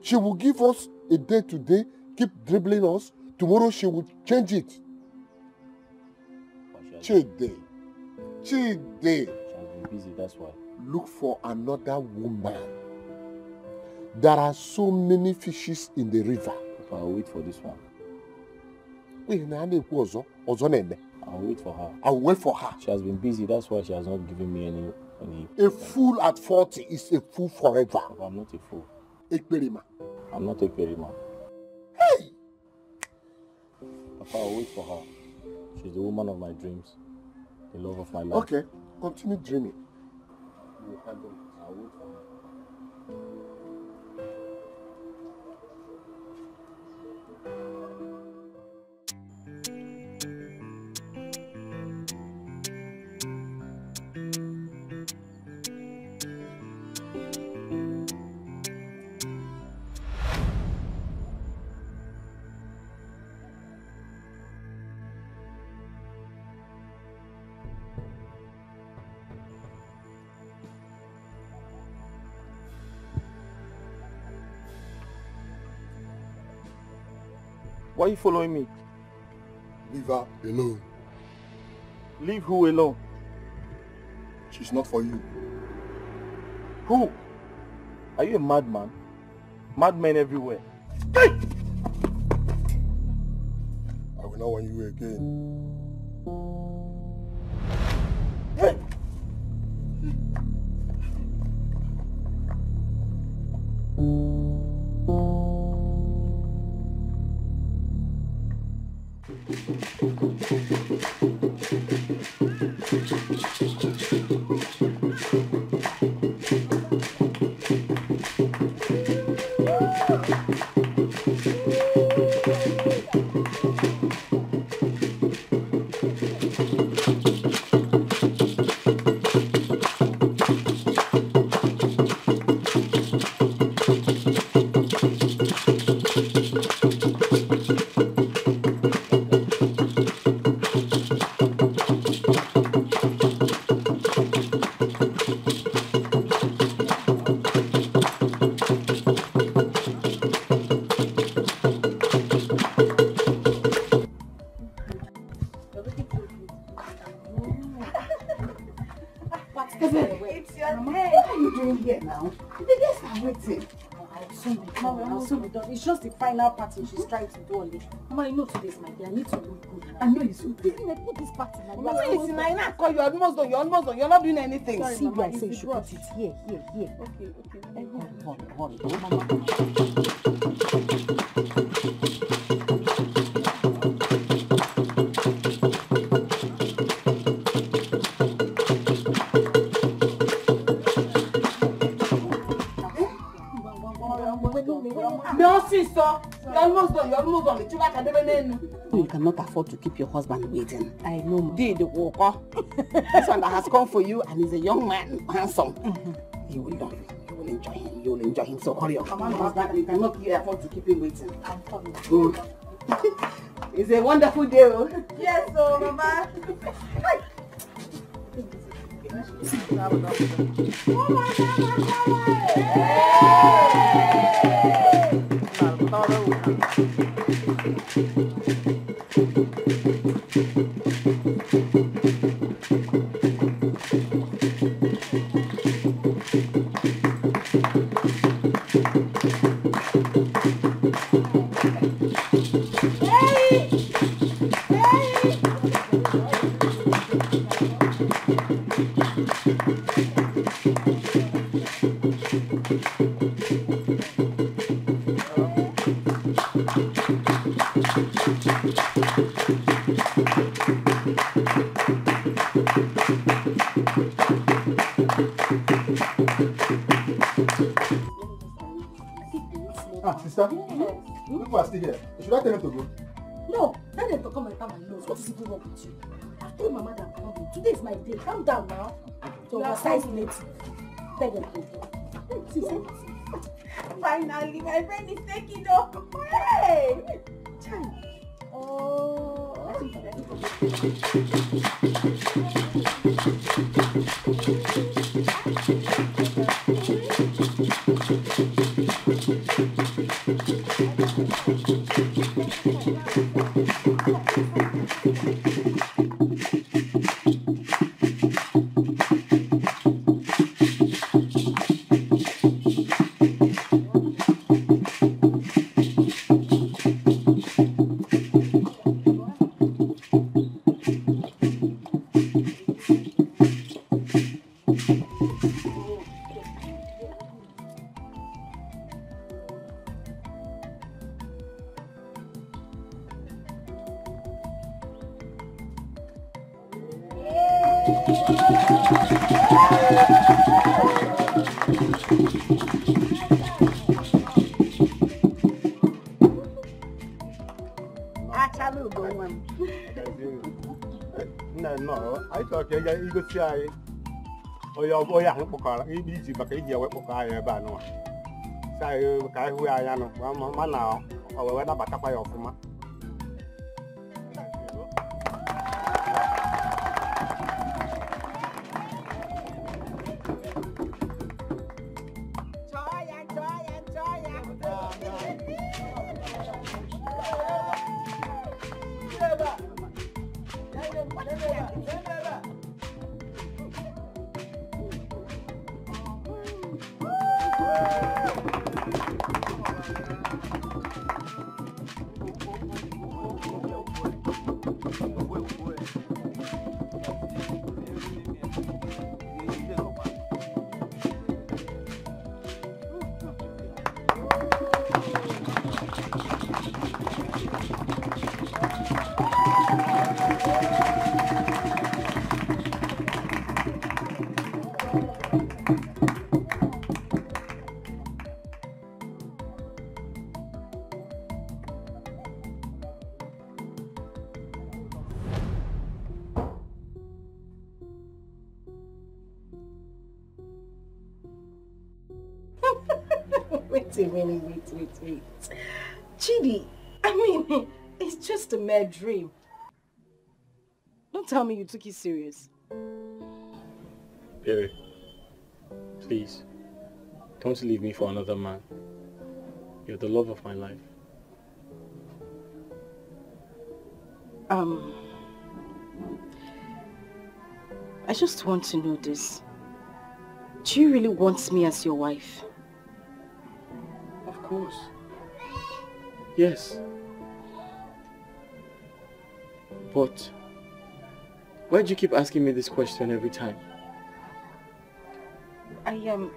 She will give us a day today, keep dribbling us. Tomorrow she will change it. Chide. Chide. She has been busy, that's why. Look for another woman. There are so many fishes in the river. Papa, I'll wait for this one. Wait, na-ekwu ọzọ, ọzọ na-eme. I'll wait for her. I'll wait for her. She has been busy, that's why she has not given me any any A fool at 40 is a fool forever. Papa, I'm not a fool. A Ekperima. I'm not a Perima. Hey! Papa, I'll wait for her. She's the woman of my dreams. The love of my life. Okay, continue dreaming. You handle it. I'll wait for her. Why are you following me? Leave her alone. Leave who alone? She's not for you. Who? Are you a madman? Madmen everywhere. Hey! I will not want you again. It's just the final party she's trying to do on this. Mama, you know today's my day. I need to look good. I know it's good day. Put this party now. Mama, listen, I now call you almost done. You're almost done. You're not doing anything. Sorry, See Mama, I say you should put it. Here, here, here. Okay, okay. Hurry, hurry. Mama. Almost done. You're almost done. The children can never name you. cannot afford to keep your husband waiting. I know. Did the walker. this one that has come for you and is a young man, handsome. Mm-hmm. You will love him. You will enjoy him. You will enjoy him. So hurry up. Come on, husband. You cannot afford to keep him waiting. I'm coming. Mm. Good. [laughs] it's a wonderful day. oh. Yes, so, Mama. [laughs] Salvador. Ah, sister, people are still here. Should I tell them to go? No, tell them to come and come and nose. What is even wrong with you? I've told my mother I'm coming. Today is my day. Calm down now. To oversize native. Tell them to go. Finally, my friend is taking off. Hey! Chai. Oh. Achala [laughs] igosi anyị onye onye ahụ kpọkọrọ ibe iji maka iji ewe kpọkọ anyị ebe a nụwa si anyị ka anyị hụ ya anya nụ ma na wee nabatakwa ya ọfụma wait wait, wait, wait. Chidi, I mean, [laughs] it's just a mere dream. Don't tell me you took it serious. Baby, please, don't leave me for another man. You're the love of my life. Um, I just want to know this. Do you really want me as your wife? Yes. But why do you keep asking me this question every time? I am...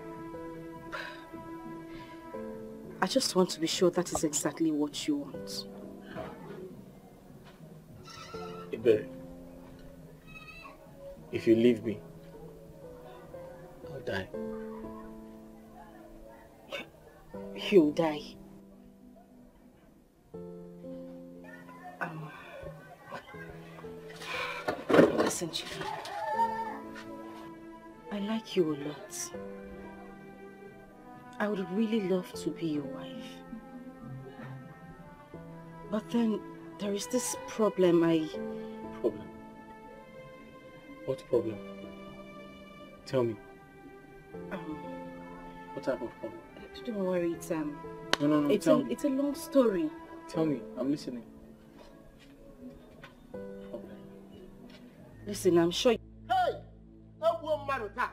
I just want to be sure that is exactly what you want. Babe, if you leave me, I'll die. You'll die. Listen, Chidi. I like you a lot. I would really love to be your wife. But then there is this problem I... Problem? What problem? Tell me. Um, What type of problem? don't worry, it's um... No, no, no, it's, tell a, me. it's a long story. Tell me. I'm listening. Listen, I'm sure... Hey! Mmadụ taa!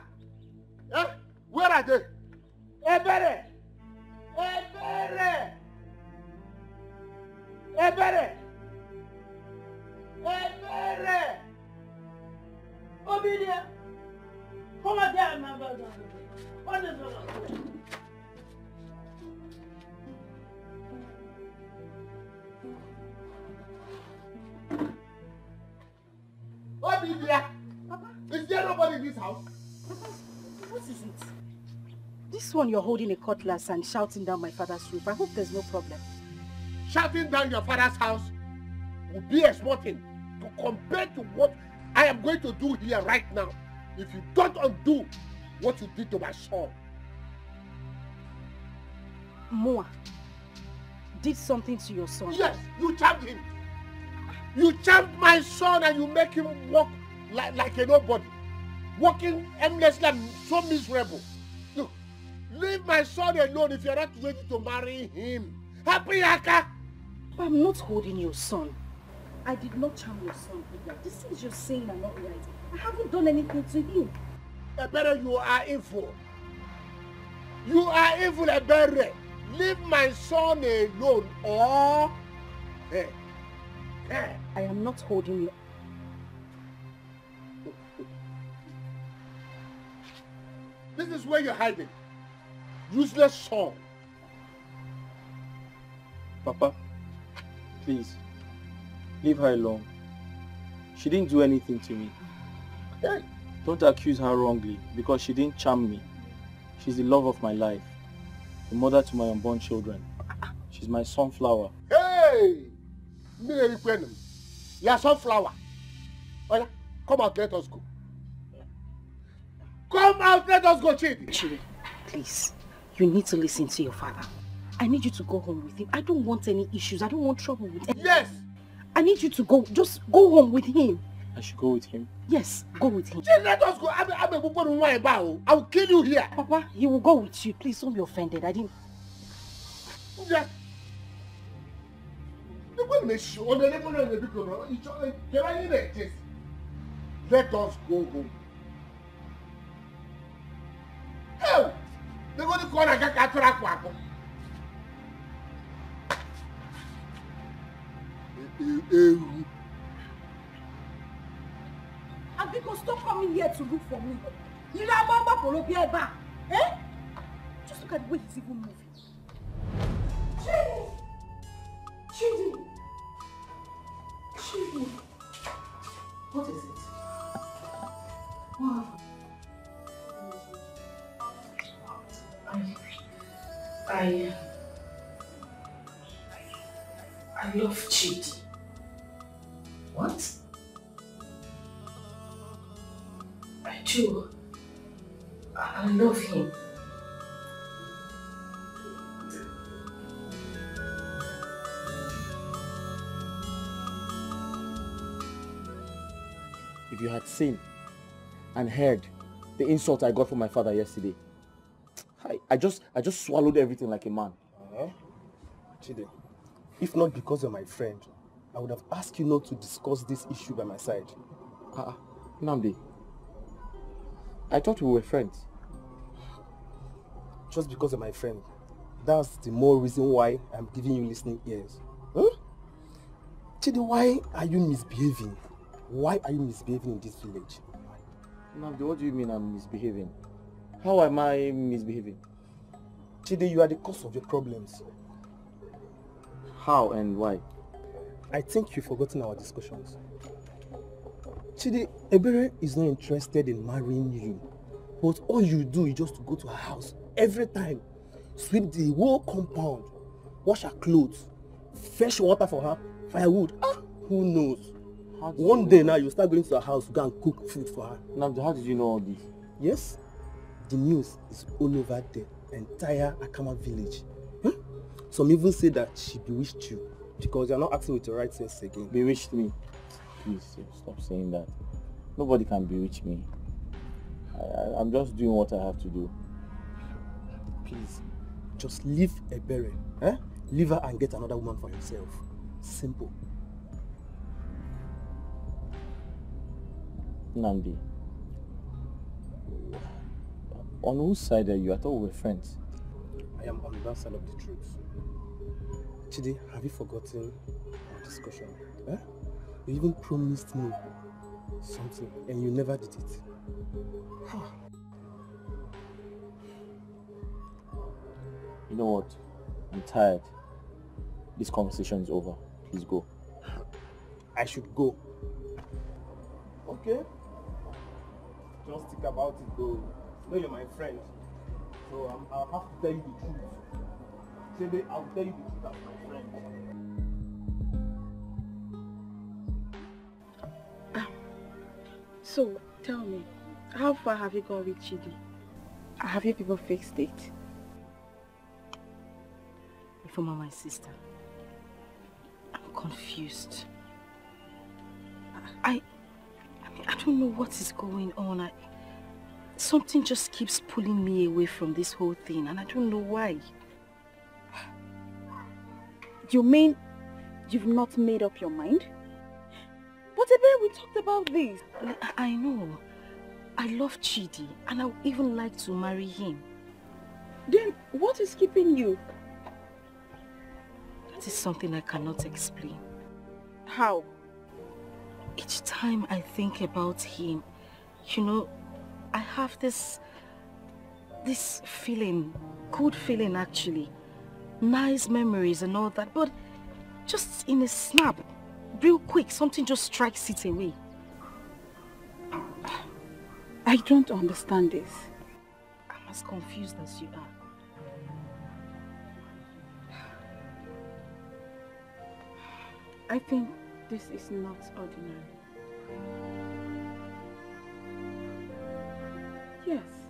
Eh? Where are they? Ebere! Ebere! Ebere! Ebere! Obidia, come on down, my brother. What is it? What is there? Is there nobody in this house? What is it? This one you're holding a cutlass and shouting down my father's roof. I hope there's no problem. Shouting down your father's house would be a small thing to compare to what I am going to do here right now if you don't undo what you did to my son. Moa did something to your son. Yes, you charmed him. You charmed my son and you make him walk like, like a nobody. Walking aimlessly and so miserable. Look, leave my son alone if you're not ready to marry him. Happy Yaka! I'm not holding your son. I did not charm your son either. These things you're saying are not right. I haven't done anything to him. Ebere, you are evil. You are evil, Ebere. Leave my son alone or... Hey. Hey. I am not holding you. This is where you're hiding. Useless son. Papa, please, leave her alone. She didn't do anything to me. Don't accuse her wrongly because she didn't charm me. She's the love of my life, the mother to my unborn children. She's my sunflower. Hey! Mary Quenum. You're sunflower. Oh, yeah. Come out, let us go. Come out, let us go, Chidi. Chidi, please. You need to listen to your father. I need you to go home with him. I don't want any issues. I don't want trouble with him. Yes! I need you to go. Just go home with him. I should go with him. Yes, go with him. Chidi, let us go. I'm, I'm a woman who about. I will kill you here. Papa, he will go with you. Please don't be offended. I didn't. Yeah. People may show the level of the people. Can I need this? Let us go home. Hell! They're going to call a gaka to Rakwapo. Abiko, stop coming here to look for me. You know Mama Polo Bieba. Eh? Just look at the way he's even moving. Chidi! What is it? Wow. I... I and heard the insult I got from my father yesterday, I, I just I just swallowed everything like a man. Uh-huh. Chidi, if not because you're my friend, I would have asked you not to discuss this issue by my side. Uh, Namdi, I thought we were friends. Just because you're my friend, that's the more reason why I'm giving you listening ears. Huh? Chidi, why are you misbehaving? Why are you misbehaving in this village? Namdi, what do you mean I'm misbehaving? How am I misbehaving? Chidi, you are the cause of your problems. How and why? I think you've forgotten our discussions. Chidi, Ebere is not interested in marrying you. But all you do is just to go to her house every time, sweep the whole compound, wash her clothes, fetch water for her, firewood. Ah, who knows? One day now you start going to her house to go and cook food for her. Namdi, how did you know all this? Yes, the news is all over the entire Akama village. Huh? Some even say that she bewitched you because you're not acting with your right sense again. Bewitched me? Please stop saying that. Nobody can bewitch me. I, I'm just doing what I have to do. Please, just leave Ebere. Eh? Leave her and get another woman for yourself. Simple. Namdi, on whose side are you? I thought we were friends. I am on that side of the truth. Chidi, have you forgotten our discussion? Eh? You even promised me something and you never did it. You know what? I'm tired. This conversation is over. Please go. I should go. Okay. Just think about it though. You know you're my friend. So I'm, I'll have to tell you the truth. Sebe, I'll tell you the truth as my friend. So, tell me, how far have you gone with Chidi? Have you people fixed it? Ifeoma, my sister, I'm confused. I, I don't know what is going on. I, something just keeps pulling me away from this whole thing, and I don't know why. You mean you've not made up your mind? But Ebere, we talked about this. I, I know. I love Chidi, and I would even like to marry him. Then what is keeping you? That is something I cannot explain. How? Each time I think about him, you know, I have this, this feeling, good feeling actually, nice memories and all that, but just in a snap, real quick, something just strikes it away. I don't understand this. I'm as confused as you are. I think this is not ordinary. Yes.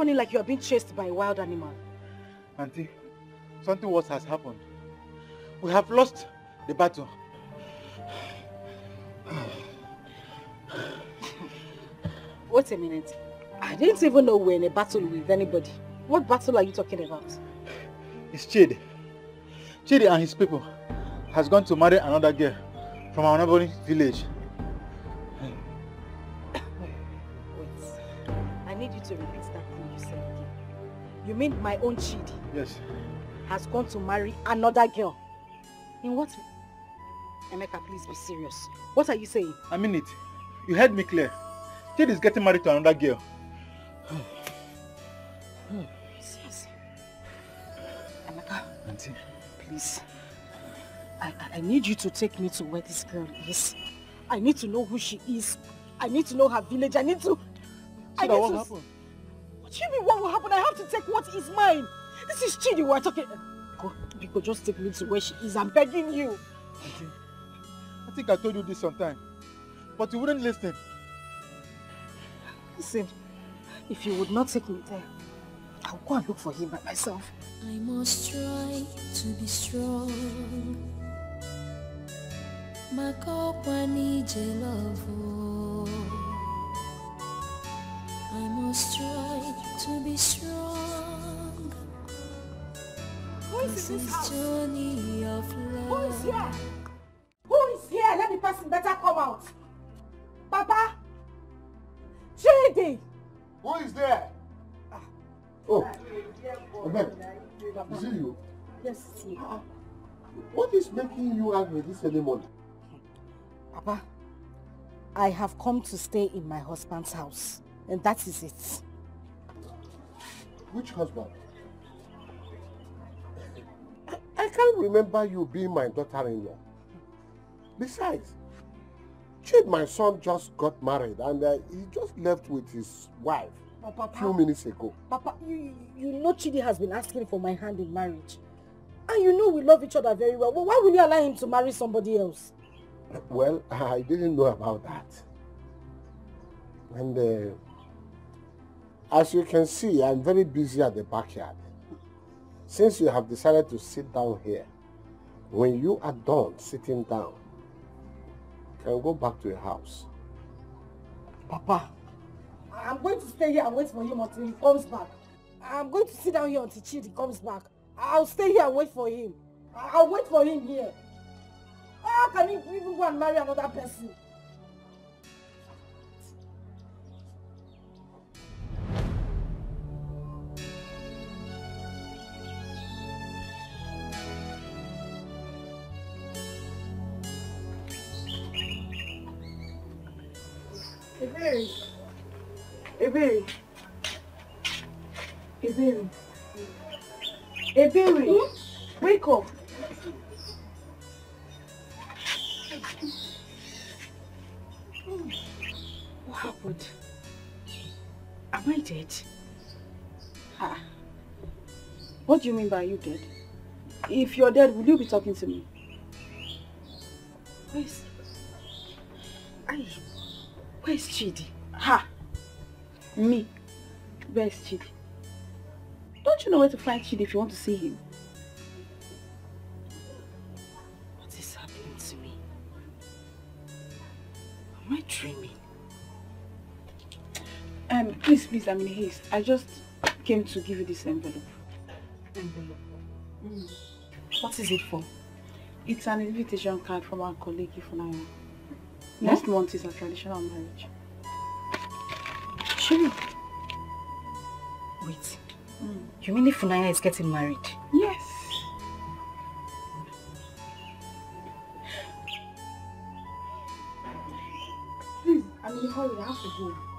Running like you are being chased by a wild animal? Auntie, something worse has happened. We have lost the battle. Wait a minute. I didn't even know we're in a battle with anybody. What battle are you talking about? It's Chidi. Chidi and his people has gone to marry another girl from our neighboring village. Wait. I need you to repeat You mean my own Chidi Yes. has gone to marry another girl? In what? Emeka, please be serious. What are you saying? I mean it. You heard me clear. Chidi is getting married to another girl. Seriously. Emeka, Auntie. please. I, I, I need you to take me to where this girl is. I need to know who she is. I need to know her village. I need to... I So that need what to... happened? What do you mean what will happen? I have to take what is mine. This is Chidi we're talking... Go, Biko, just take me to where she is. I'm begging you. Auntie, I think I told you this sometime. But you wouldn't listen. Listen, if you would not take me there, I'll go and look for him by myself. I must try to be strong. My Makokwa nije love. oh. I must try to be strong. Who is This in this house? journey of Who is here? love. Who is here? Let the person better come out. Papa! Chidi! Who is there? Ah. Oh, Obed, is it you? Yes, it's me. Ah. What is making you angry this early morning? Papa, I have come to stay in my husband's house. And that is it. Which husband? I, I can't remember you being my daughter-in-law. Besides, Chid, my son, just got married and uh, he just left with his wife Oh, a few minutes ago. Papa, you, you know Chidi has been asking for my hand in marriage. And you know we love each other very well. well why will you allow him to marry somebody else? Well, [laughs] I didn't know about that. And uh, as you can see, I'm very busy at the backyard. Since you have decided to sit down here, when you are done sitting down, you can go back to your house. Papa, I'm going to stay here and wait for him until he comes back. I'm going to sit down here until Chidi comes back. I'll stay here and wait for him. I'll wait for him here. How can he even go and marry another person? Ebere. Ebere. Ebere. Wake up. What happened? Am I dead? Ah. What do you mean by you dead? If you're dead, would you be talking to me? Where's... Me. Where's Chidi? Don't you know where to find Chidi if you want to see him? What is happening to me? Am I dreaming? Um, please, please, I'm in haste. I just came to give you this envelope. Envelope? Mm. What is it for? It's an invitation card from our colleague Ifunaya. Next month is a traditional marriage. Wait. Hmm. You mean Ifunaya is getting married? Yes. Please, I'm in a hurry. I have to go.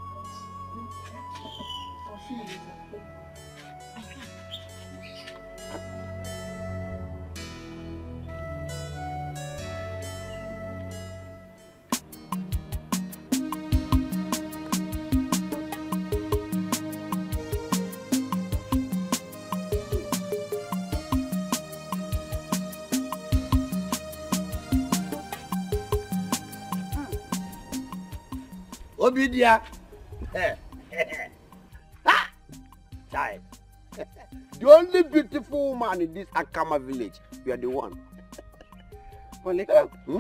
Obidia. Ah! Child. the only beautiful woman in this Akama village. You are the one. Polika, Hmm?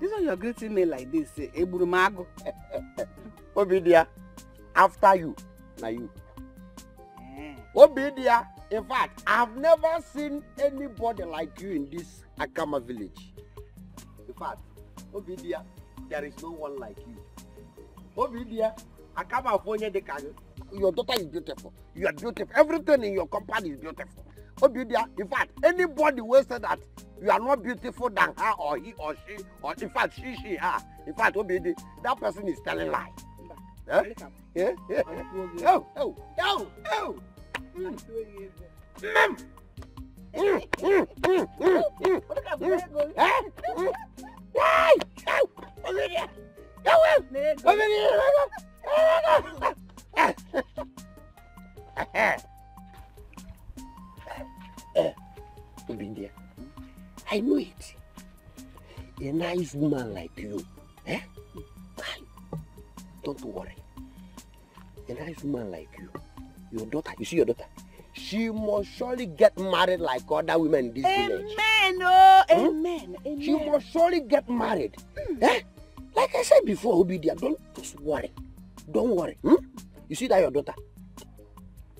this one you're greeting me like this, eh, Eburumago. [laughs] Obidia. After you. Now you. Obidia. In fact, I've never seen anybody like you in this Akama village. In fact, Obidia, there is no one like you. Obidia, Akama Fonye Dekago. Your daughter is beautiful. You are beautiful. Everything in your company is beautiful. Obidia, in fact, anybody will say that you are not beautiful than her or he or she, or in fact, she, she, her. In fact, Obidi, that person is telling lie. Huh? Yeah? Yeah? Oh, oh, oh, oh. Mm. Mm. Mm, mm, mm, mm, mm. Mm. Ay, Obidia. Well. Obidia. Obidia, I know it. A nice woman like you, eh? Don't worry. A nice woman like you, your daughter, you see your daughter, she must surely get married like other women in this village. Amen, oh, Hmm? amen, amen. She must surely get married. Eh? Like I said before, Obidia, don't just worry. Don't worry. Hmm? You see that your daughter?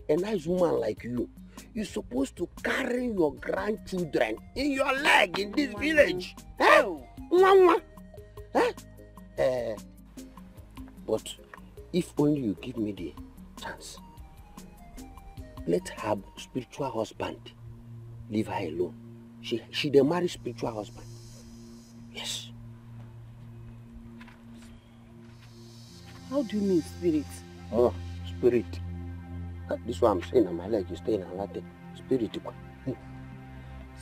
A nice woman like you, you're supposed to carry your grandchildren in your leg in this village. Eh? Mwah, mwah. Eh? Eh, but if only you give me the chance, let her spiritual husband leave her alone. She she dey marry spiritual husband. Yes. How do you mean spirit? Oh, spirit. Uh, This one I'm saying on my leg, you stay in a latte. Spirit.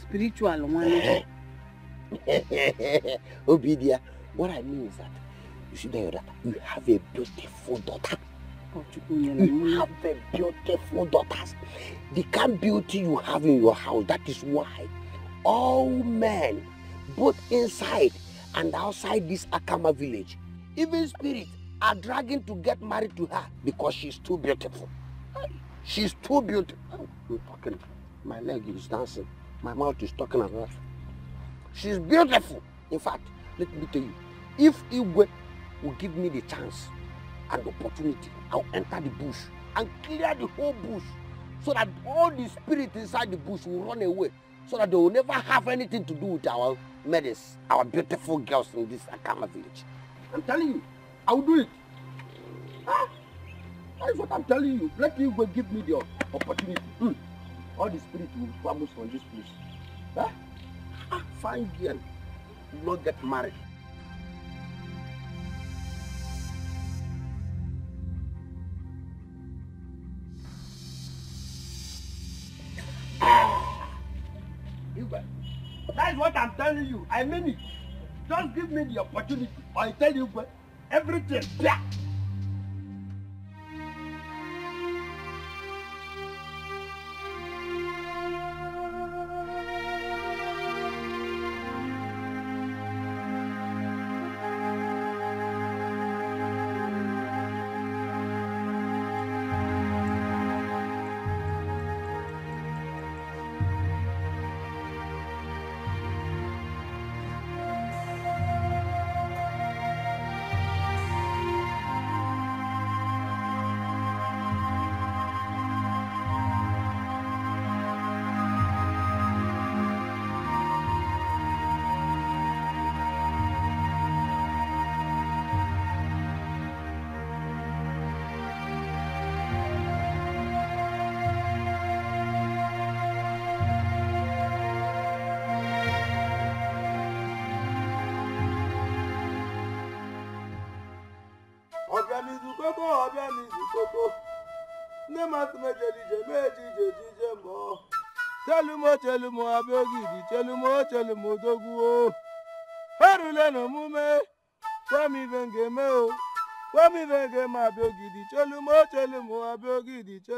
Spiritual one. [laughs] Obidia, what I mean is that you see that your you have a beautiful daughter. You have a beautiful daughters. The kind beauty you have in your house, that is why all men, both inside and outside this Akama village, even spirits, are dragging to get married to her because she's too beautiful. She's too beautiful. I'm talking. My leg is dancing. My mouth is talking as well. She's beautiful. In fact, let me tell you, if Igwe will give me the chance and opportunity, I'll enter the bush and clear the whole bush so that all the spirit inside the bush will run away so that they will never have anything to do with our maidens, our beautiful girls in this Akama village. I'm telling you, I will do it. Huh? That's what I'm telling you. Let you go give me the opportunity. Mm. All the spirits will vanish from this place. Huh? Ah, Fine girl. You not get married. Igwe, That is what I'm telling you. I mean it. Just give me the opportunity. I tell you, Igwe, everything. Blah.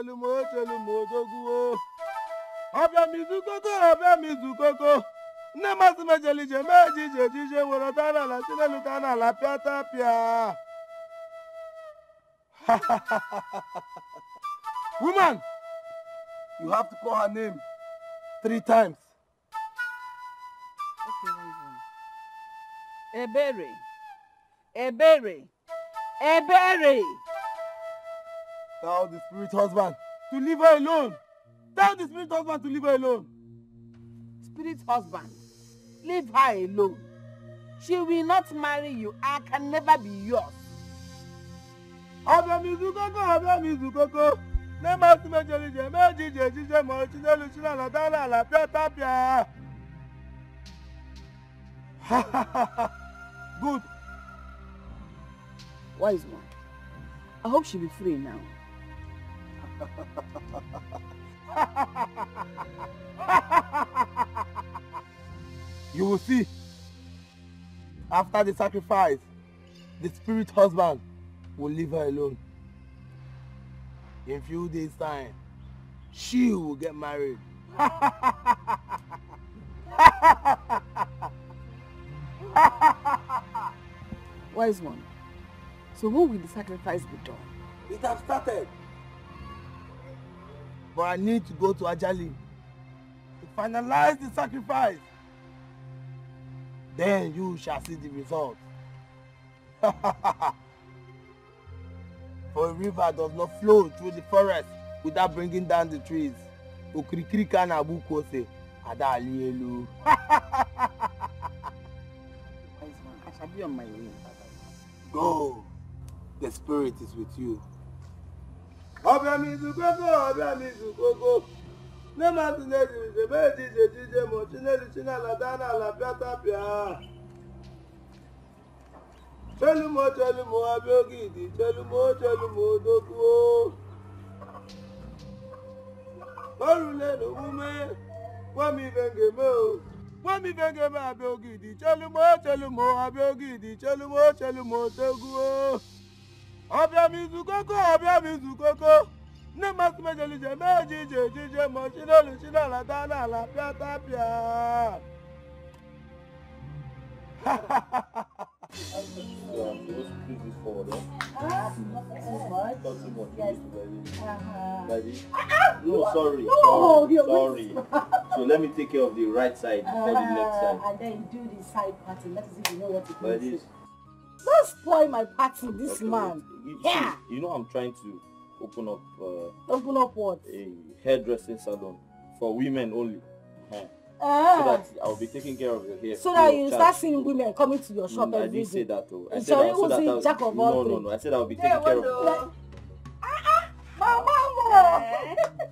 Ogidi chelumo chelumo dogwuo ọbịa m izu koko ọbịa m izu koko nne m atụ mejere ije meji ije jije nwere ọta n'ala chinelu ta n'ala pịata pịa Woman, you have to call her name three times. Ebere. Ebere. Ebere. Tell the spirit husband to leave her alone. Tell the spirit husband to leave her alone. Spirit husband, leave her alone. She will not marry you and can never be yours. Ọbịa m izu koko, ọbịa m izu koko. Nne m asị mejere ije meji ije ejije ma ọ chinelu chinala dara ala pịata pịa. Good. Wise one. I hope she'll be free now. You will see. After the sacrifice, the spirit husband will leave her alone. In few days' time, she will get married. Wise one. So when will the sacrifice be done? It has started. But I need to go to Ajali to finalize the sacrifice. Then you shall see the result. [laughs] For a river does not flow through the forest without bringing down the trees. Okirikirika na abuko ada one, [laughs] I shall be on my way. Go. The spirit is with you. ọbịamizugogo ọbịamizugogo nne mmadụ na-ejirize mee ejije jije ma chinelu chinala daa n'ala pịata pịa chelumo chelumo abịa oge idi chelumo chelumo doguo orule na omume gwam ibe m ga-eme o. Gwam ibe m ga-eme abịa oge idi chelumo chelumo abịa oge idi chelumo chelumo doguo Ọbịa m izu koko, ọbịa m izu koko. Nne m asị mejere ije mee ije ije ejije ma chinelu chinala daa n'ala pịa. To. Uh-uh. No, sorry, No, sorry, sorry. So let me take care of the right side before the left side. and then do the side parting. That is if you know what it Like means. Don't spoil my party, this Okay, man. You, Yeah. you know I'm trying to open up uh, Open up what? a hairdressing salon for women only. Eh. Ah. So that I'll be taking care of your hair. So that you charge. start seeing women coming to your shop Mm, I every didn't say day. that though. I said your that, so that I'll, jack of no, all no, no. I said I'll be taking care what of Mama,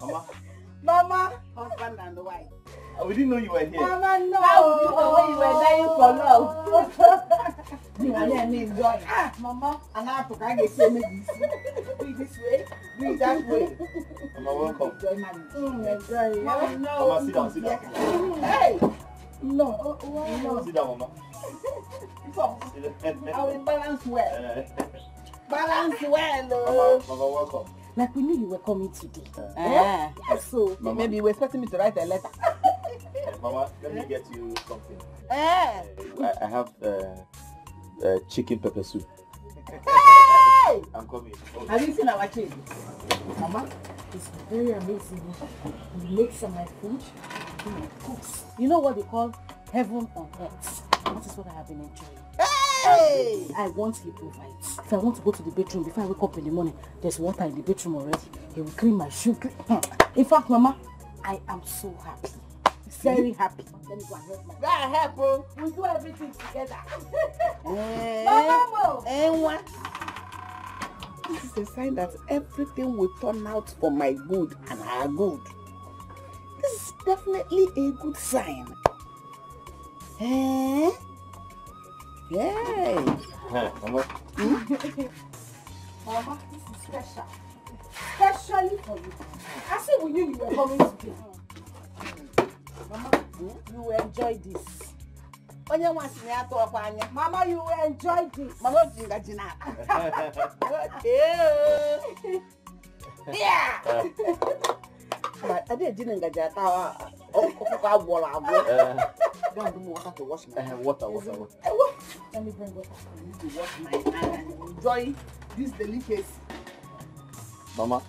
Mama. Mama. Husband and wife. Oh, we didn't know you were here. Mama, no. How you know when you were dying for love? [laughs] You are there, me enjoy. Ah, Mama. And now to kind of say me this. Be this way, be that way. Mama, welcome. Enjoy. Mm, enjoy. Mama, no. Mama, sit down, sit down. Hey! No. No. Sit down, Mama. So, I will balance well. [laughs] Balance well. Mama, Oh. Mama, welcome. Like we knew you were coming today. Eh? So Mama. Maybe you were expecting me to write a letter. [laughs] Mama, let me get you something. Eh? I, I have uh, uh, chicken pepper soup. Hey! I'm coming. Have you seen our chicken? Mama, it's very amazing. He makes some my food. He cooks. You know what they call heaven on earth. That is what I have been enjoying. Hey! I want he provides. If I want to go to the bedroom before I wake up in the morning, there's water in the bedroom already. He will clean my shoe. [clears throat] In fact, Mama, I am so happy. Very happy. Let me go and help my Go and help, oh. We'll do everything together. Eh? Mama, Eh, what? This is a sign that everything will turn out for my good and our good. This is definitely a good sign. Eh? Yay! Eh, Mama, Mama, this is special. Especially for you. I said we knew you were coming today. Mama, you will enjoy this. Onye nwansị ya atụ ọkwa anya. Mama, you will enjoy this. Mama o ji ngaji na But I didn't eji ngaji ata ọkụkọ agwọrọ agwọ. Eh, Go and water to wash my eh, water, water, water. Let me bring water for you. to wash my hand enjoy this delicacy. Mama,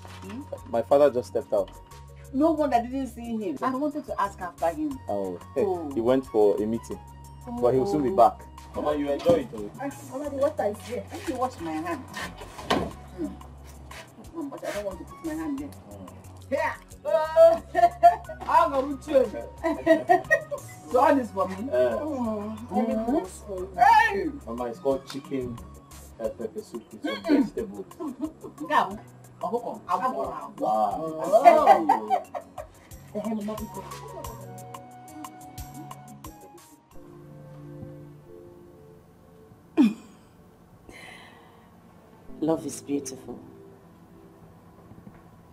my father just stepped out. No wonder I didn't see him. I wanted to ask after him. Oh, Oh. he went for a meeting, but he'll soon be back. Mama, you enjoy it. Oh. Mama, the water is here. Let me wash my hand. Hmm. Mm, But I don't want to put my hand there. Here. Oh, I'm going to So all this for me. Eh, Mm. Hey! Mama, it's called chicken uh, pepper soup with some vegetables. Now, ọkụkọ agwọrọ agwọ. Wow. Eh, Mama, because Love is beautiful.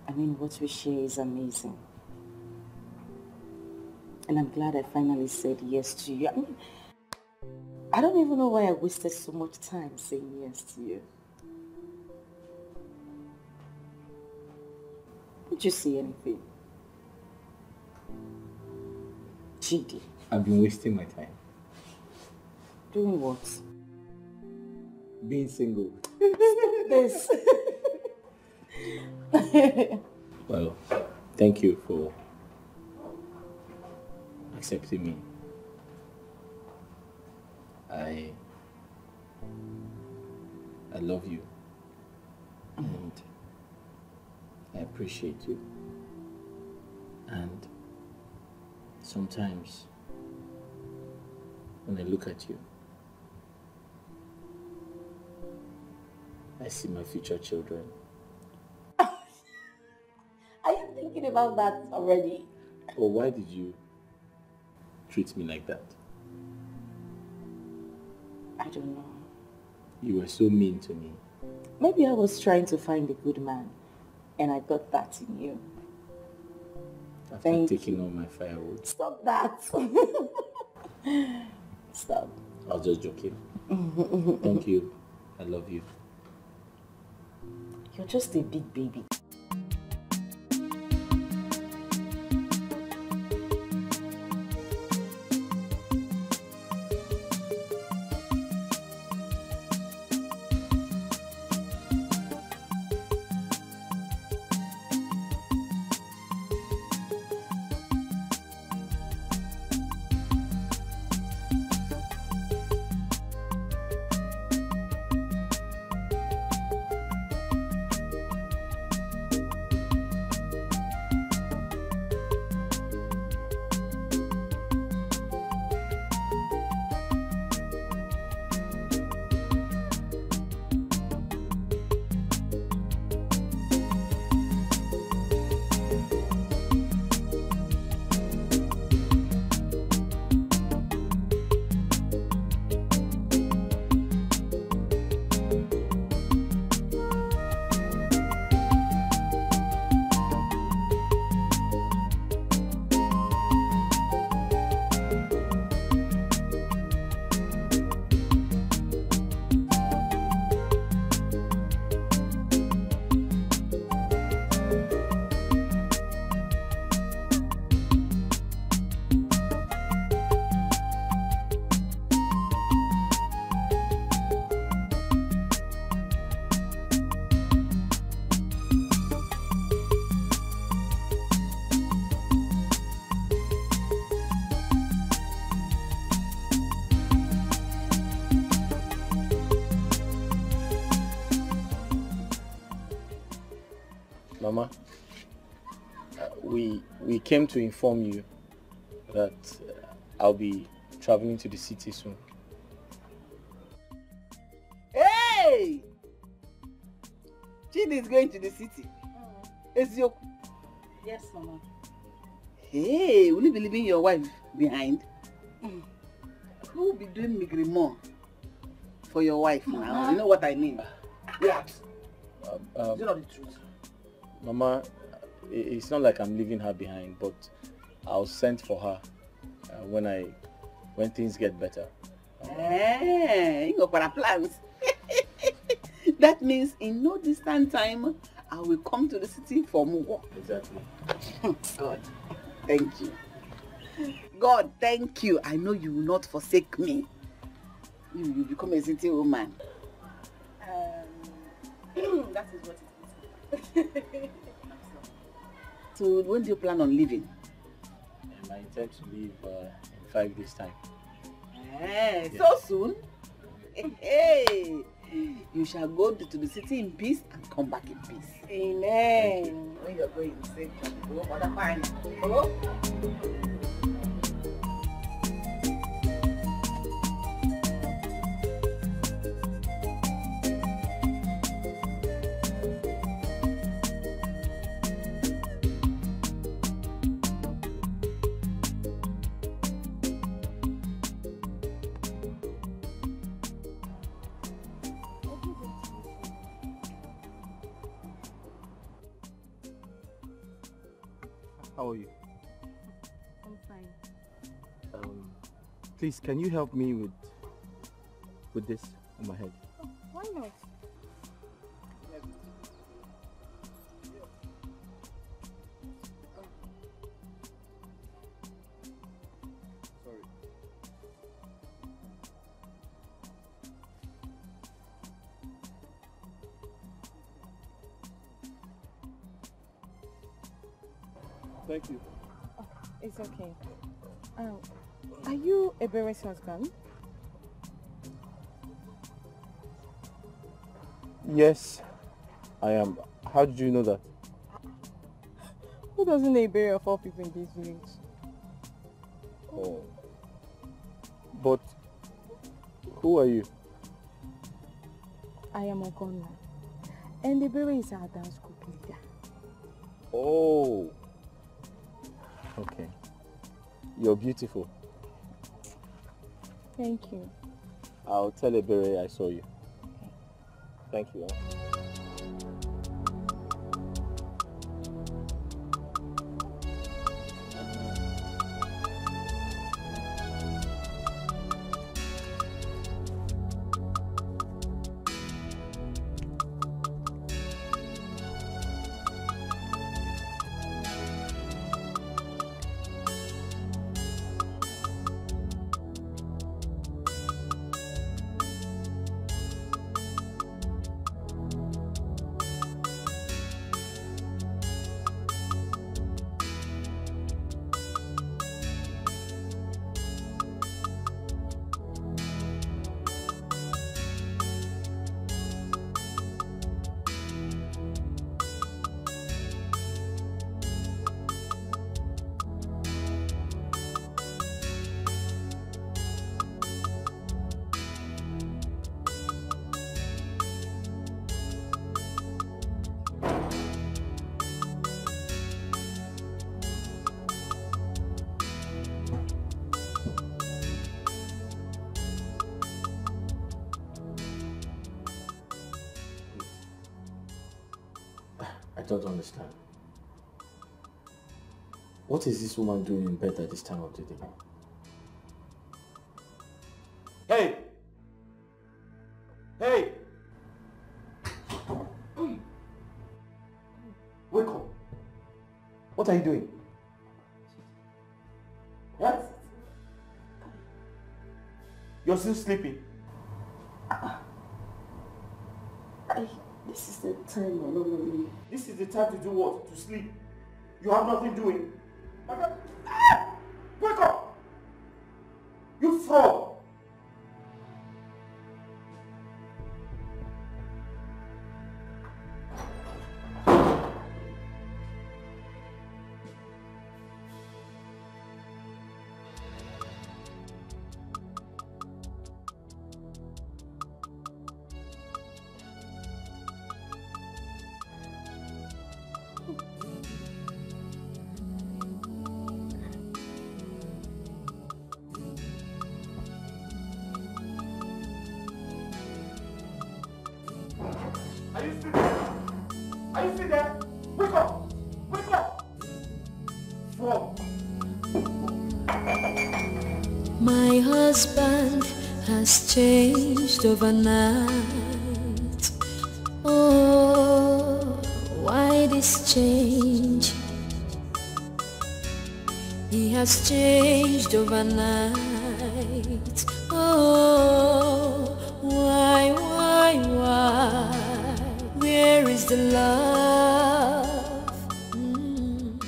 I mean, what we share is amazing. And I'm glad I finally said yes to you. I mean, I don't even know why I wasted so much time saying yes to you. Did you see anything? Chidi, I've been wasting my time. doing what? Being single. [laughs] Stop this. [laughs] [laughs] Well, thank you for accepting me. I I love you. And I appreciate you. And sometimes when I look at you, I see my future children. Thinking about that already? Well, why did you treat me like that? I don't know. You were so mean to me. Maybe I was trying to find a good man and I got that in you. After Thank taking all my firewood. Stop that. [laughs] Stop. I was just joking. Thank you. I love you. You're just a big baby. Came to inform you that uh, I'll be traveling to the city soon. Hey! Chidi is going to the city. Is your Yes, Mama. Hey, will you be leaving your wife behind? Who will be doing migrimo for your wife now? You know what I mean? Relax. Um, Is um, it not the truth? Mama, i- it's not like I'm leaving her behind, but I'll send for her uh, when I when things get better. Eh, you got para plans. [laughs] that means in no distant time, I will come to the city for more. Exactly. [laughs] God, thank you. God, thank you. I know you will not forsake me. You will become a city woman. Um, [clears throat] that is what it is. [laughs] So when do you plan on leaving? And I intend to leave uh, in five days' time. Eh, Yeah. so soon? Hey, you shall go to the city in peace and come back in peace. Amen. When you're going, say, go for the fine. Go. Please, can you help me with with this on my head? Why not? Sorry. Thank you. Oh, it's okay. Are you a Ebere's husband? Yes, I am. How did you know that? Who doesn't know Ebere of all people in this village? Oh. But who are you? I am Ogonna. And Ebere is our dance group leader. Oh. Okay. You're beautiful. Thank you. I'll tell Ebere I saw you. Thank you. What is this woman doing in bed at this time of the day? Hey! Hey! Wake up! What are you doing? What? You're still sleeping? Uh-uh. This is the time I normally. This is the time to do what? To sleep. You have nothing doing. Changed overnight. Oh, why this change? He has changed overnight. Oh, why, why, why? Where is the love? Mm,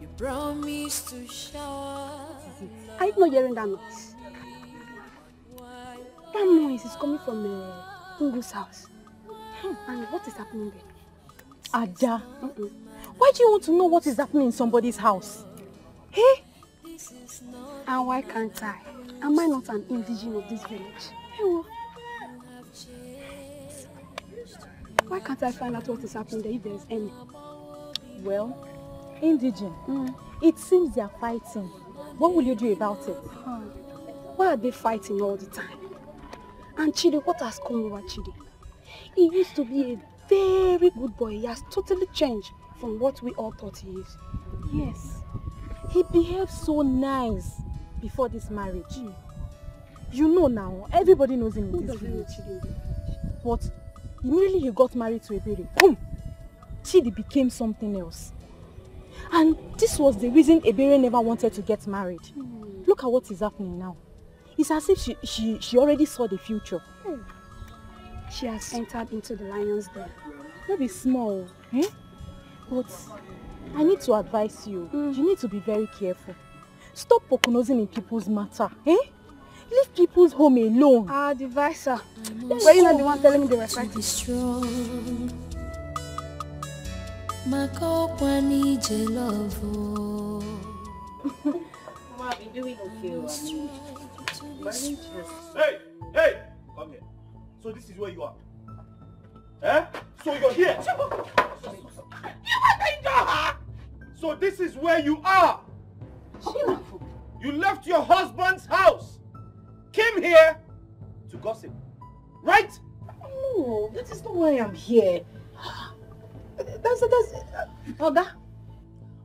you promised to shower. You not hearing that noise is coming from uh, Tungu's house. And what is happening there? Ada, why do you want to know what is happening in somebody's house? Hey? And why can't I? Am I not an indigene of this village? Hey, why can't I find out what is happening there if there's any? Well, indigene. It seems they are fighting. What will you do about it? Hmm. Why are they fighting all the time? And Chidi, what has come over Chidi? He used to be a very good boy. He has totally changed from what we all thought he is. Yes. He behaved so nice before this marriage. You know now, everybody knows him in Who this village. But immediately he got married to Ebere, boom! Chidi became something else. And this was the reason Ebere never wanted to get married. Look at what is happening now. It's as if she, she, she already saw the future. She has entered into the lion's den. Not be small, eh? But I need to advise you. You need to be very careful. Stop poconosing in people's matter, eh? Leave people's home alone. Ah, the advisor. Were you not the one telling me they were fighting? strong. Makokwa nije love. [laughs] Mama, I've been doing okay. Hey, hey, come here. So this is where you are. Eh? So you're here. So this is where you are. You left your husband's house, came here to gossip, right? No, that is not why I'm here. That's, that's, uh, Oga,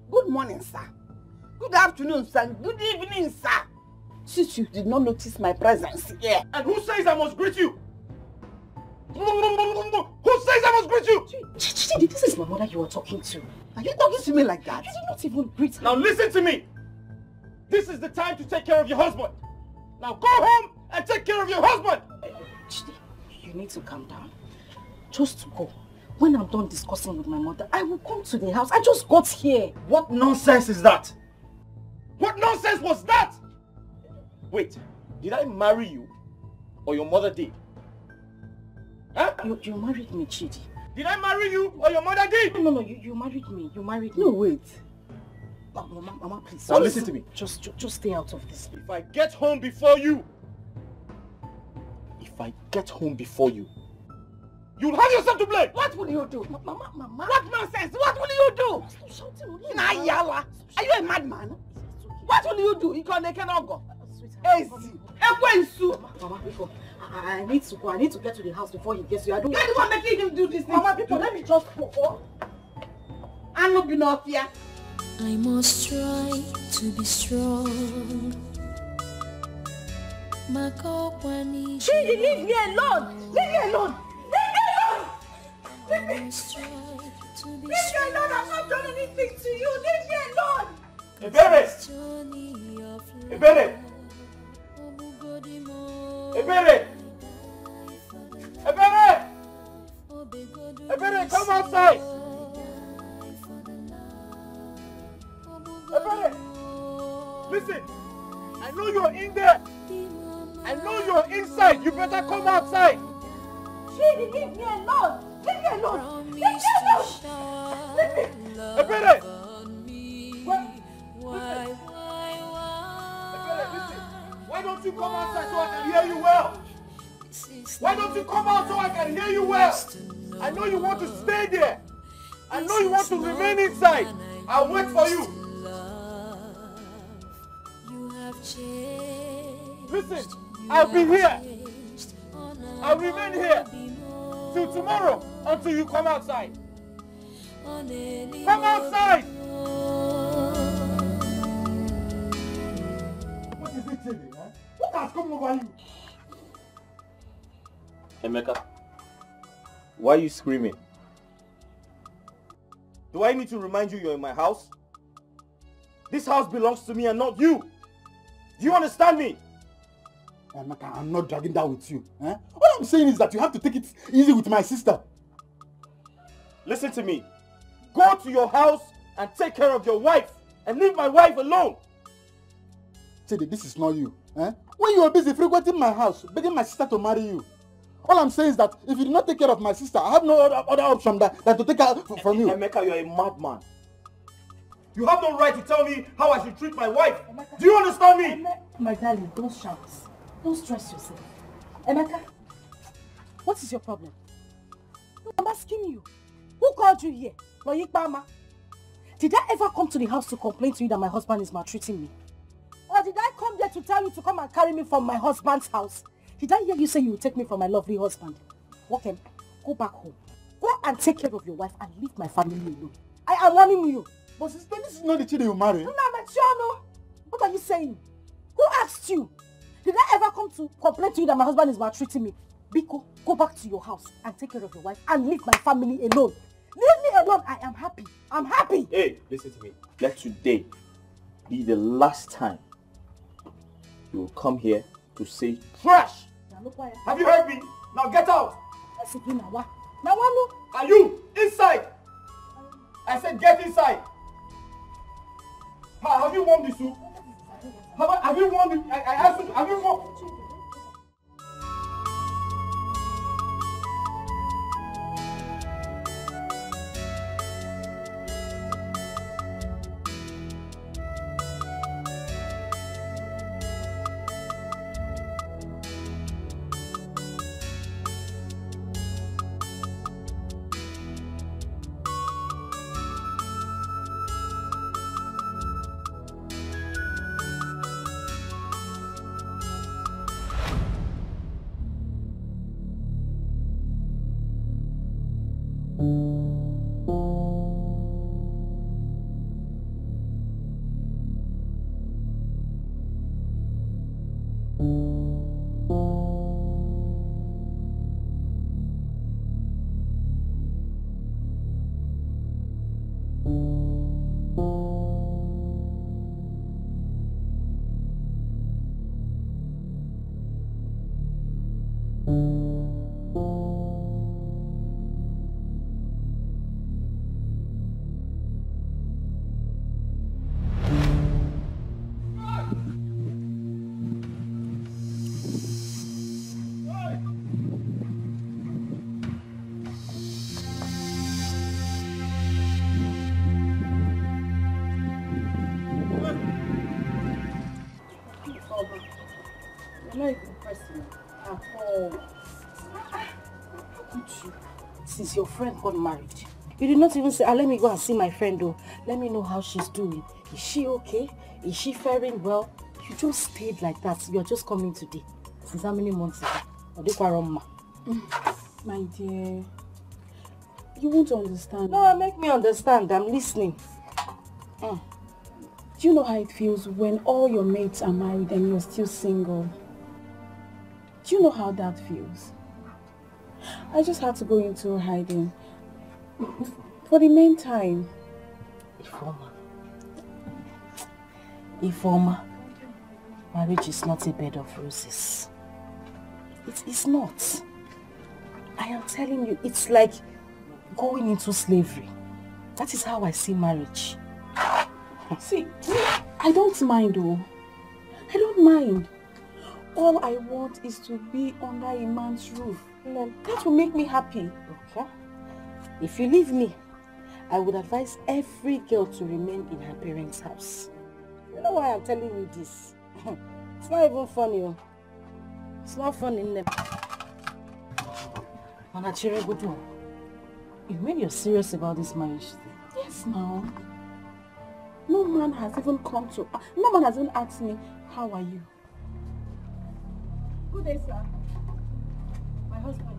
good morning, sir. Good afternoon, sir. Good evening, sir. Since you did not notice my presence here. And who says I must greet you? Who says I must greet you? Chidi, this is my mother you are talking to. Are you talking to me like that? You did not even greet her. Now listen to me. This is the time to take care of your husband. Now go home and take care of your husband. Chidi, you need to calm down. Just go. When I'm done discussing with my mother, I will come to the house. I just got here. What nonsense is that? What nonsense was that? Wait, did I marry you? Or your mother did? Huh? You, you married me, Chidi. Did I marry you or your mother did? No, no, no, you, you married me. You married me. No, wait. Mama, Mama, Mama please. Now listen to me. Just, just, just stay out of this. If I get home before you, if I get home before you, you'll have yourself to blame. What will you do? Mama, Mama. What nonsense? What will you do? Stop shouting. Nayala, are you a madman? What will you do? Ikonde Kenogo. Ezi. Ekwensu. Mama, Biko, I, I need to go. I need to get to the house before he gets here. I don't You're the one making him do this thing. Mama, Biko, let me just go. I'm not being off here. I must try to be strong. Makokwa nije Chidi, leave me alone. Leave me alone. Leave me alone. Leave me. Leave me alone. I'm not doing anything to you. Leave me alone. Ebere! Ebere! Ebere! Ebere! Ebere, come outside! Ebere! Listen! I know you're in there! I know you're inside! You better come outside! Chidi, leave me alone. Leave me alone. Leave me alone. Leave me. Ebere! Ebere, listen! Why don't you come outside so I can hear you well? Why don't you come out so I can hear you well? I know you want to stay there. I know you want to remain inside. I'll wait for you. Listen, I'll be here. I'll remain here till tomorrow until you come outside. Come outside! What has come over you? Emeka, why are you screaming? Do I need to remind you you're in my house? This house belongs to me and not you. Do you understand me? Emeka, I'm not dragging that with you. Eh? All I'm saying is that you have to take it easy with my sister. Listen to me. Go to your house and take care of your wife and leave my wife alone. Chidi, this is not you. Eh? When you were busy frequenting my house, begging my sister to marry you, all I'm saying is that if you do not take care of my sister, I have no other, other option than, than to take her from you. Emeka, you're a madman. You have no right to tell me how I should treat my wife. Do you understand me? My darling, don't shout. Don't stress yourself. Emeka, what is your problem? No, I'm asking you. Who called you here? Loyikpama. Did I ever come to the house to complain to you that my husband is maltreating me? Or did I come there to tell you to come and carry me from my husband's house? Did I hear you say you will take me from my lovely husband? Okay, go back home. Go and take care of your wife and leave my family alone. I am warning you. But sister, this is not the Chidi you marry. No, no. What are you saying? Who asked you? Did I ever come to complain to you that my husband is maltreating me? Biko, go back to your house and take care of your wife and leave my family alone. Leave me alone. I am happy. I'm happy. Hey, listen to me. Let today be the last time you come here to say trash. Have you heard me? Now get out. Are you inside? I said get inside. Ha, have you warmed the soup? Have, I, have you warmed the, I, I asked you, have you warmed? You're friend got married, you did not even say, ah, let me go and see my friend though. Let me know how she's doing. Is she okay? Is she faring well? You just stayed like that. You're just coming today. Since how many months ago? Odekwaroma. My dear, you won't understand. No, make me understand. I'm listening. Do you know how it feels when all your mates are married and you're still single? Do you know how that feels? I just had to go into hiding. For the meantime. Ifeoma. Ifeoma. Marriage is not a bed of roses. It is not. I am telling you, it's like going into slavery. That is how I see marriage. See, I don't mind though. I don't mind. All I want is to be under a man's roof. That will make me happy. Okay? If you leave me, I would advise every girl to remain in her parents' house. You know why I'm telling you this? [laughs] it's not even funny. oh. It's not funny in them. Manachere Gudu, you mean you're serious about this marriage thing? Yes, now. No man has even come to... uh, No man has even asked me, how are you? Good day, sir husband.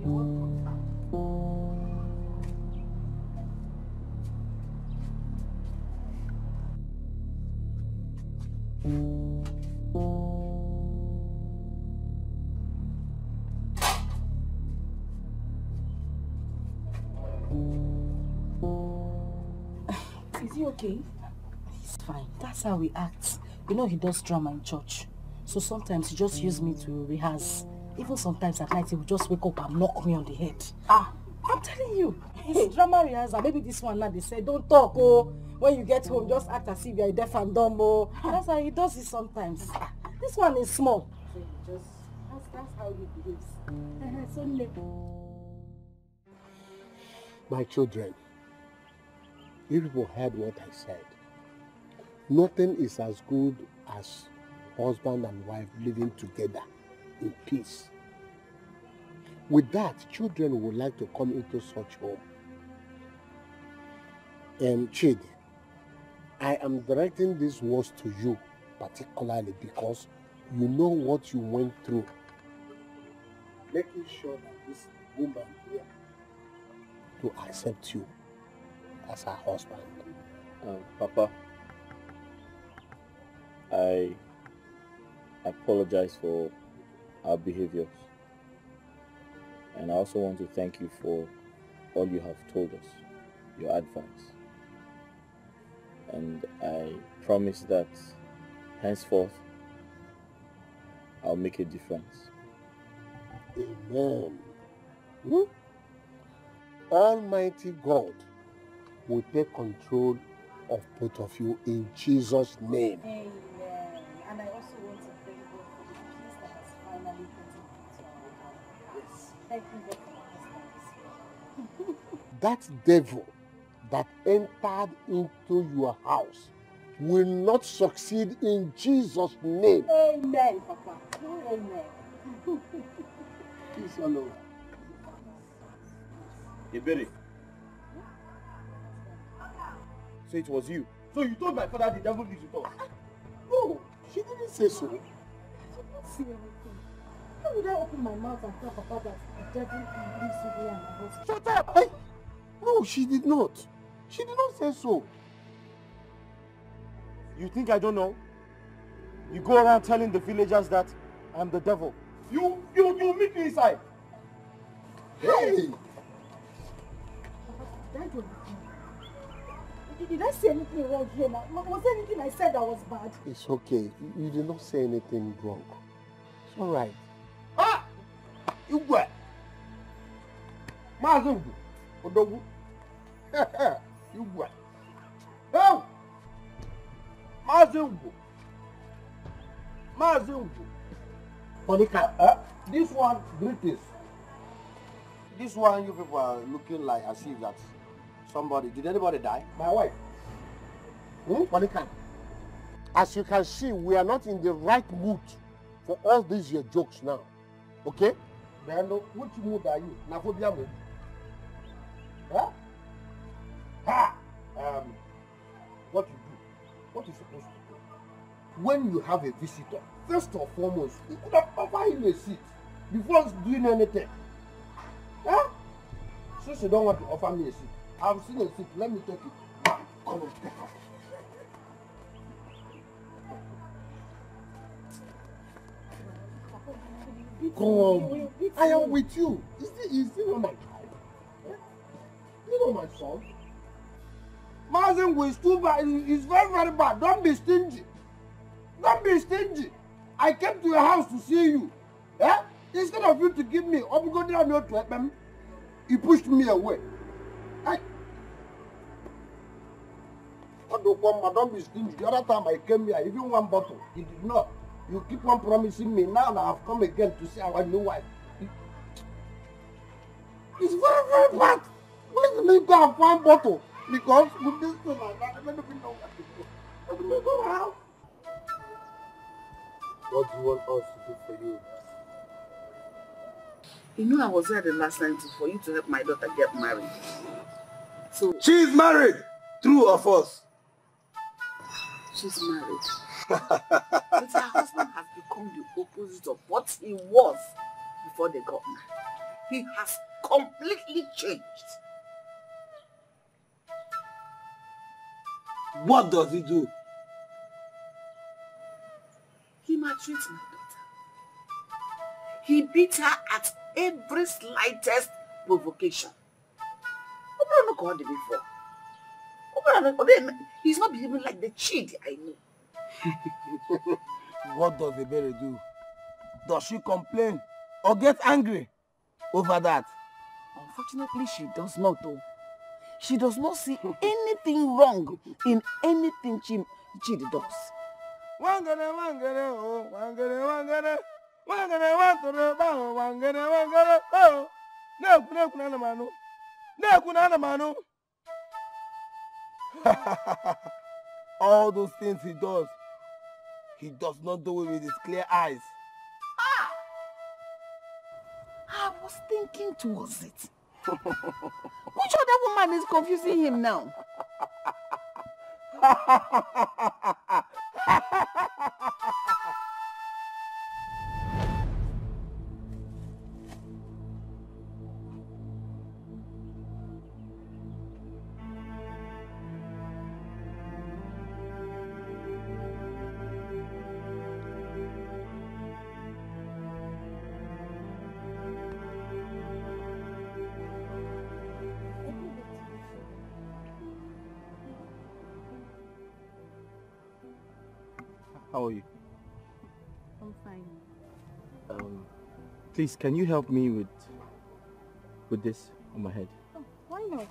Is he okay? He's fine. That's how we act. You know he does drama in church. So sometimes he just uses me to rehearse even sometimes at night he will just wake up and knock me on the head. Ah, I'm telling you. It's drama rehearsal. Maybe this one now they say don't talk oh. When you get home just act as if you're deaf and dumb oh. That's how he does it sometimes. Ah, This one is small. So he just that's, that's how he behaves. Uh-huh, so no. My children, you people heard what I said. Nothing is as good as husband and wife living together in peace. With that, children would like to come into such home. And Chidi, I am directing these words to you particularly because you know what you went through. Making sure that this woman here to accept you as her husband. Um, Papa, I apologize for our behaviors. And I also want to thank you for all you have told us, your advice. And I promise that henceforth I'll make a difference. Amen. Hmm? Almighty God will take control of both of you in Jesus' name. Amen. And I also want to That devil that entered into your house will not succeed in Jesus' name. Amen, Papa. Amen. Peace all over. Iberi. So it was you. So you told my father the devil lives with us? No, she didn't say so. I did not see anything. How would I open my mouth and tell Papa that the devil lives with me and my husband? Shut up! Hey. No, she did not. She did not say so. You think I don't know? You go around telling the villagers that I'm the devil. You, you, you meet me inside. Hey! Did I do? Did, did I say anything wrong here now? Was there anything I said that was bad? It's okay. You, did not say anything wrong. It's all right. Ah! Igwe! Maazị Ugwu, Odogwu. [laughs] Igwe. Hey! Maazị Ugwu. Maazị Ugwu. Monica, uh, this one, greetings. This one, you people are looking like as if that somebody, did anybody die? My wife. Hmm? Monica, as you can see, we are not in the right mood for all these your jokes now. Okay? Then which mood are you? Naphobia mood? Huh? Ha! Um, what you do, what you supposed to do, when you have a visitor, first and foremost, you could have offered him a seat before doing anything. Huh? Since you don't want to offer me a seat, I've seen a seat, let me take it. Come on, take it. Come, I am with you. Is this, is this not my child? Eh? You know my son. Mazin is too bad. It's very, very bad. Don't be stingy. Don't be stingy. I came to your house to see you. Eh? Instead of you to give me, I'm going to them. You pushed me away. I. Don't be stingy. The other time I came here, even one bottle, you did not. You keep on promising me. Now that I've come again to see our new wife. It's very, very bad. Let me go have one bottle. Because with this thing like that, I don't even know what to do. Let me go out. What do you want us to do for you? You know, I was there the last time for you to help my daughter get married. So She's married. True or false? she's married. But her husband has become the opposite of what he was before they got married. He has completely changed. What does he do? maltreat my daughter. He beat her at every slightest provocation. Ọ bụrụ na ka ọ dị before. Ọ bụrụ na ọ dị he's not behaving like the chid I know. [laughs] What does Ebere do? Does she complain or get angry over that? Unfortunately, she does not though. She does not see anything wrong in anything Chim Chidi does. Wangere wangere oh, wangere wangere, wangere wangere wangere oh. [laughs] All those things he does, he does not do it with his clear eyes. I was thinking towards it. [laughs] Which other woman is confusing him now? [laughs] please, can you help me with with this on my head? Oh, why not?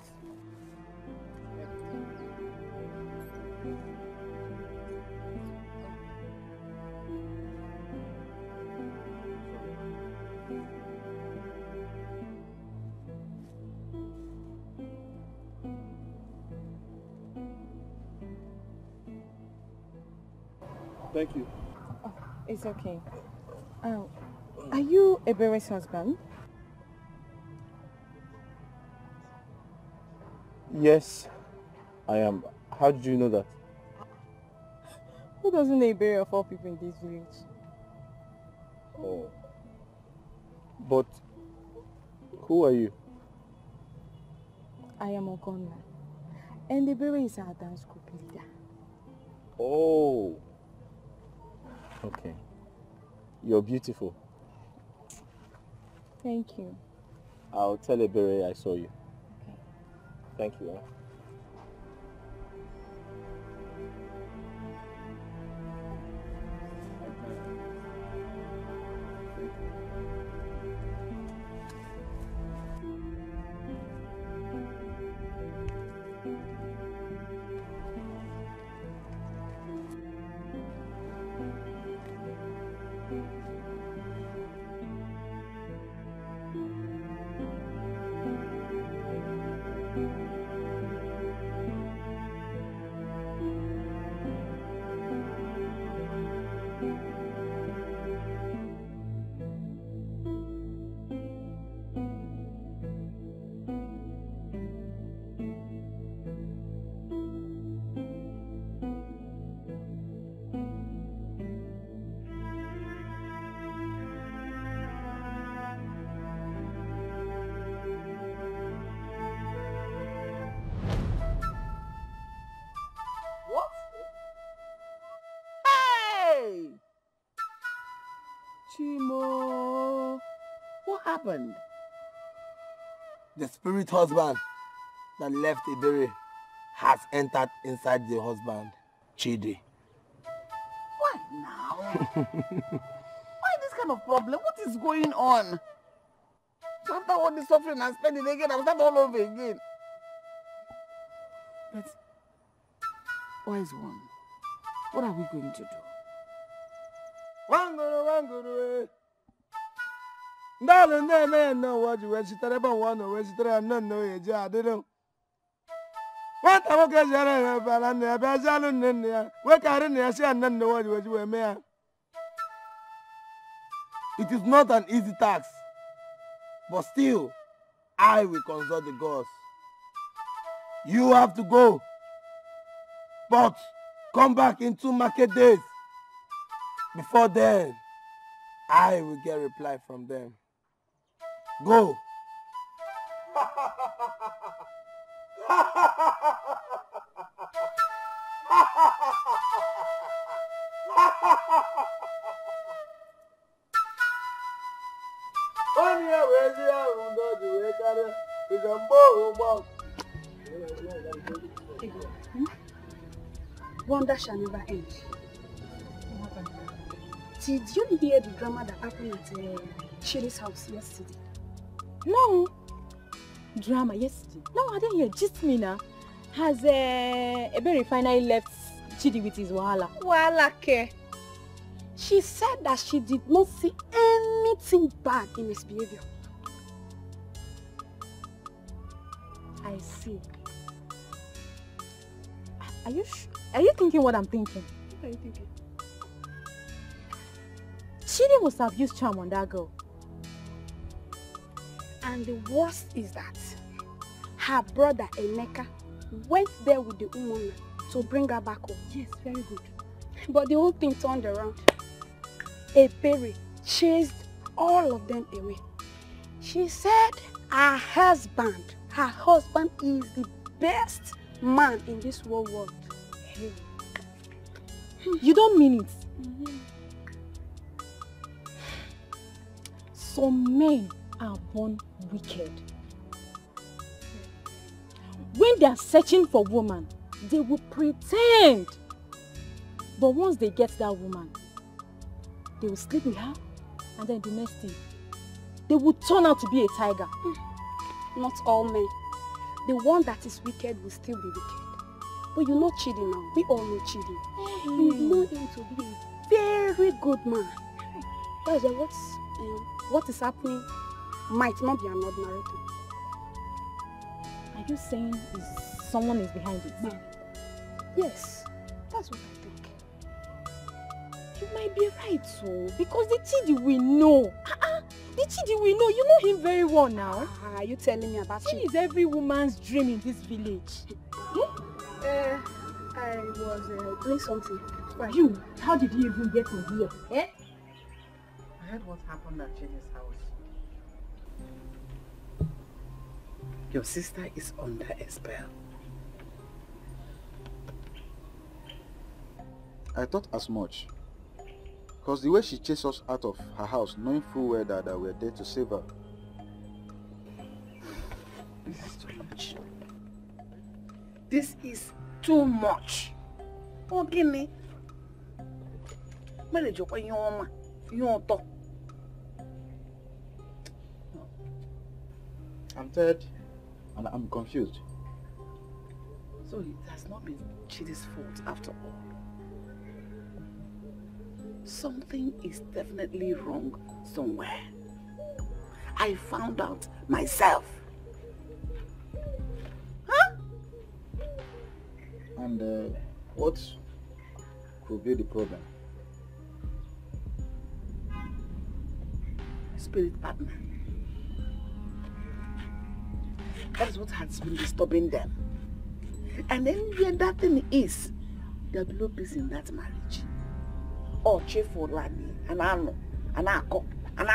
Thank you. Oh, it's okay. Are husband? Yes, I am. How did you know that? Who doesn't know Ebere of all people in this village? Oh. But who are you? I am Ogonna. And Ebere is our dance group leader. Oh. Okay. You're beautiful. Thank you. I'll tell Ebere I saw you. Okay. Thank you. Eh? Happened? The spirit husband that left Ebere has entered inside the husband, Chidi. Why now? [laughs] Why this kind of problem? What is going on? So after all the suffering and spending again, I'm start all over again. But, wise one, what are we going to do? Wangoro wangoro ebe ụwa nọ wee sitere ya nnọọ nnọọ ya eji adịrị. Nwata nwoke jere ya bara nne ya bịa zalụ nne nne ya wekarị nne ya si ya nne nne ụwa ji wee ya. It is not an easy task, but still, I will consult the gods. You have to go, but come back in two market days. Before then, I will get reply from them. Go. onye ya wee ji ya hụ ndị ọjị wee karịa ịga mgbe ọhụ ụgbọ Wonder shall never end. Did you hear the drama that happened at uh, Shiri's house yesterday? No. Drama yesterday. No, I didn't hear. Just me now. Has uh, Ebere finally left Chidi with his wahala? Wahala ke. She said that she did not see anything bad in his behavior. I see. Are you Are you thinking what I'm thinking? What are you thinking? Chidi must have used charm on that girl. And the worst is that her brother Emeka went there with the woman to bring her back home. Yes, very good. But the whole thing turned around. Ebere chased all of them away. She said her husband, her husband is the best man in this whole world. Hey. You don't mean it. Some men are born wicked. When they are searching for woman, they will pretend. But once they get that woman, they will sleep with her and then the next thing, they will turn out to be a tiger. Not all men. The one that is wicked will still be wicked. But you know Chidi now. We all know Chidi. We know him to be a very good man. That's why what's, um, what is happening might not be an ordinary thing. Are you saying is someone is behind it? Yes, that's what I think. You might be right, so because the Chidi we know. Uh-uh, the Chidi we know, you know him very well now. Ah, are you telling me about He is every woman's dream in this village. Uh, I was uh, doing something. Why? You, how did you even get in here? Eh? I heard what happened at Jenny's house. Your sister is under a spell. I thought as much. Because the way she chased us out of her house, knowing full well that, that we were there to save her. This is too much. This is too much. Oh, okay, me. Marriage of your your talk. I'm tired and I'm confused. So it has not been Chidi's fault after all. Something is definitely wrong somewhere. I found out myself. Huh? And uh, what could be the problem? Spirit partner. That is what has been disturbing them. And then where that thing is, there'll be no peace in that marriage. Oh, cheerful lani, and know, and go, and.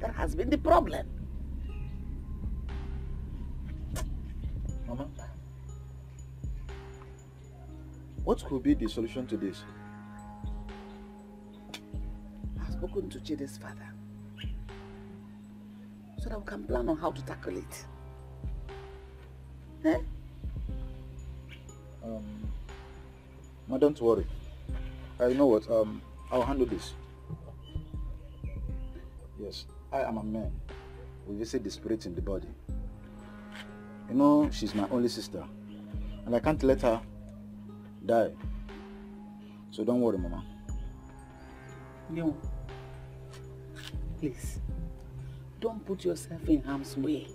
That has been the problem. Mama, what could be the solution to this? I've spoken to Chidi's father. So that we can plan on how to tackle it. Eh? Um, ma, don't worry. I know what. Um, I'll handle this. Yes, I am a man. We visit the spirit in the body. You know, she's my only sister, and I can't let her die. So don't worry, Mama. No. Please, don't put yourself in harm's way.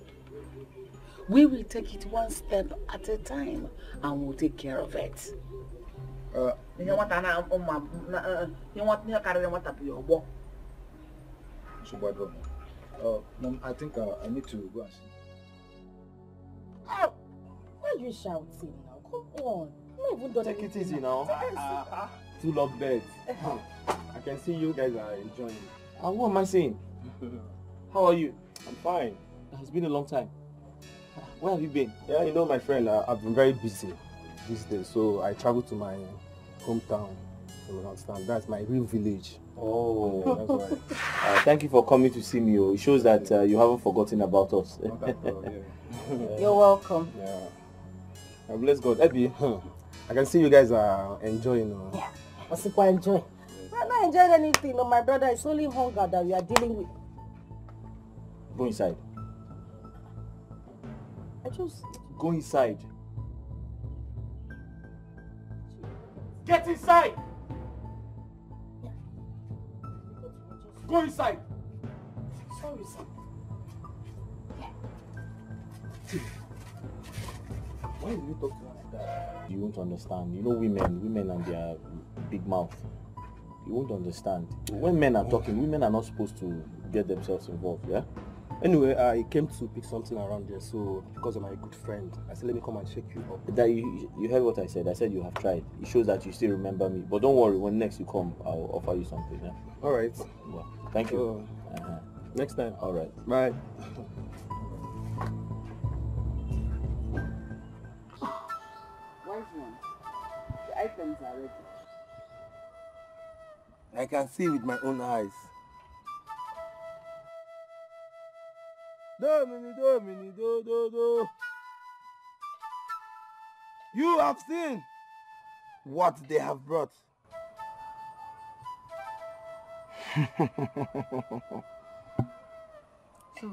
We will take it one step at a time and we'll take care of it. Uh. Uh, Mom, I think uh, I need to go and see. Oh, why are you shouting now? Come on. I'm not even done Take it easy now. now. Two love beds. I can see you guys are enjoying. Uh, what am I saying? [laughs] How are you? I'm fine. It's been a long time. Where have you been? Yeah, you know, my friend, uh, I've been very busy these days, so I traveled to my hometown You understand? That's my real village. Oh, [laughs] that's why. Uh, thank you for coming to see me. oh. It shows that uh, you haven't forgotten about us. [laughs] You're welcome. Yeah. Uh, bless God. Abby, [laughs] I can see you guys are enjoying. Uh, Yeah. What's it enjoy? We're not enjoying anything. No, my brother, it's only hunger that we are dealing with. Go inside. I just Go inside. Get inside! Go inside! sorry, sir. Why do you talk to like that? You won't understand. You know women, women and their big mouth. You won't understand. When men are talking, women are not supposed to get themselves involved, yeah? Anyway, I came to pick something around there, so because of my good friend, I said let me come and check you up. That you, you heard what I said. I said you have tried. It shows that you still remember me. But don't worry, when next you come, I'll offer you something, yeah? All right. Yeah. Thank you. Uh-huh. Next time. All right. Bye. Wise one. The items are ready. I can see with my own eyes. Domini, Domini, do, do, do. You have seen what they have brought. [laughs] So,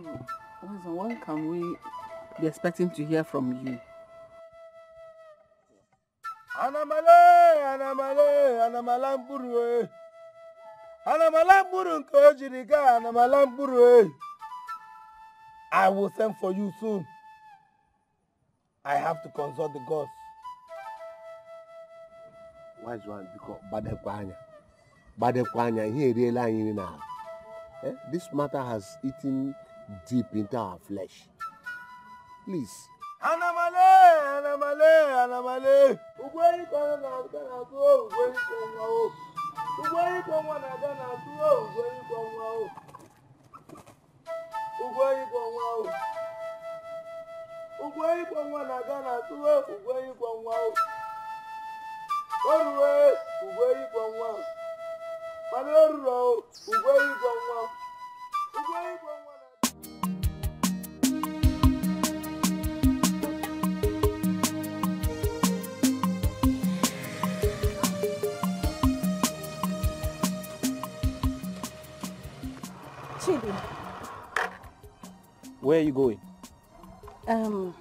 Wise one, when can we be expecting to hear from you? Anamale, anamale, anamala mkpụrụ nke o jiri gaa anamala mkpụrụ e. I will send for you soon. I have to consult the gods. wise one biko gbadekwa anya gbadekwa anya ihe eriela anyị nri n'ahụ Eh, this matter has eaten deep into our flesh please Anamale, anamale, anamale. Ọ na-aga na-atụ o, ka ọnwa o. Ka ọnwa na-aga na-atụ o, ka ọnwa o ugwuoyigbo nwa o. Ugwuoyigbo nwa na-aga na tụwe ugwuoyigbo nwa o. O ruwe ugwuoyigbo nwa mana o ruru ugwuoyigbo nwa ugwuoyigbo Where are you going? um,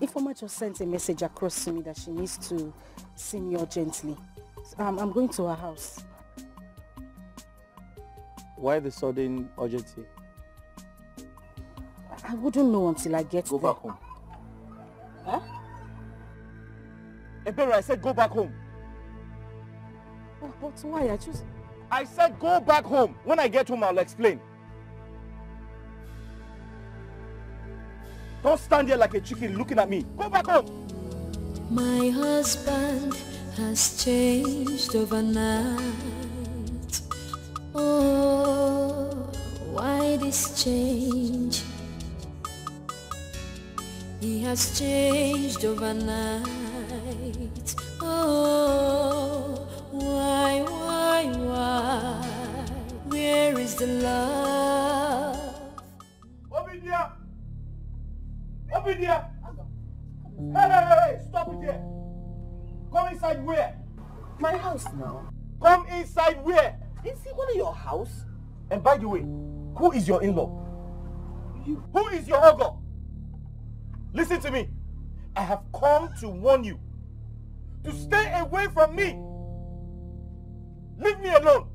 Ifeoma just sent a message across to me that she needs to see me urgently. Um, I'm going to her house. Why the sudden urgency? I wouldn't know until I get Go there. back home. Huh? Ebere, I said go back home. But why? I just... I said go back home. When I get home, I'll explain. Don't stand there like a chicken looking at me. Go back home. My husband has changed overnight. Oh, why this change? He has changed overnight. Oh, why, why, why? Where is the love? Obidia! Mm. Hey, hey, hey, hey, stop it there! Come inside where? My house now. Come inside where? Is it one of your house? And by the way, who is your in-law? You. Who is your uncle? Listen to me. I have come to warn you to stay away from me. Leave me alone.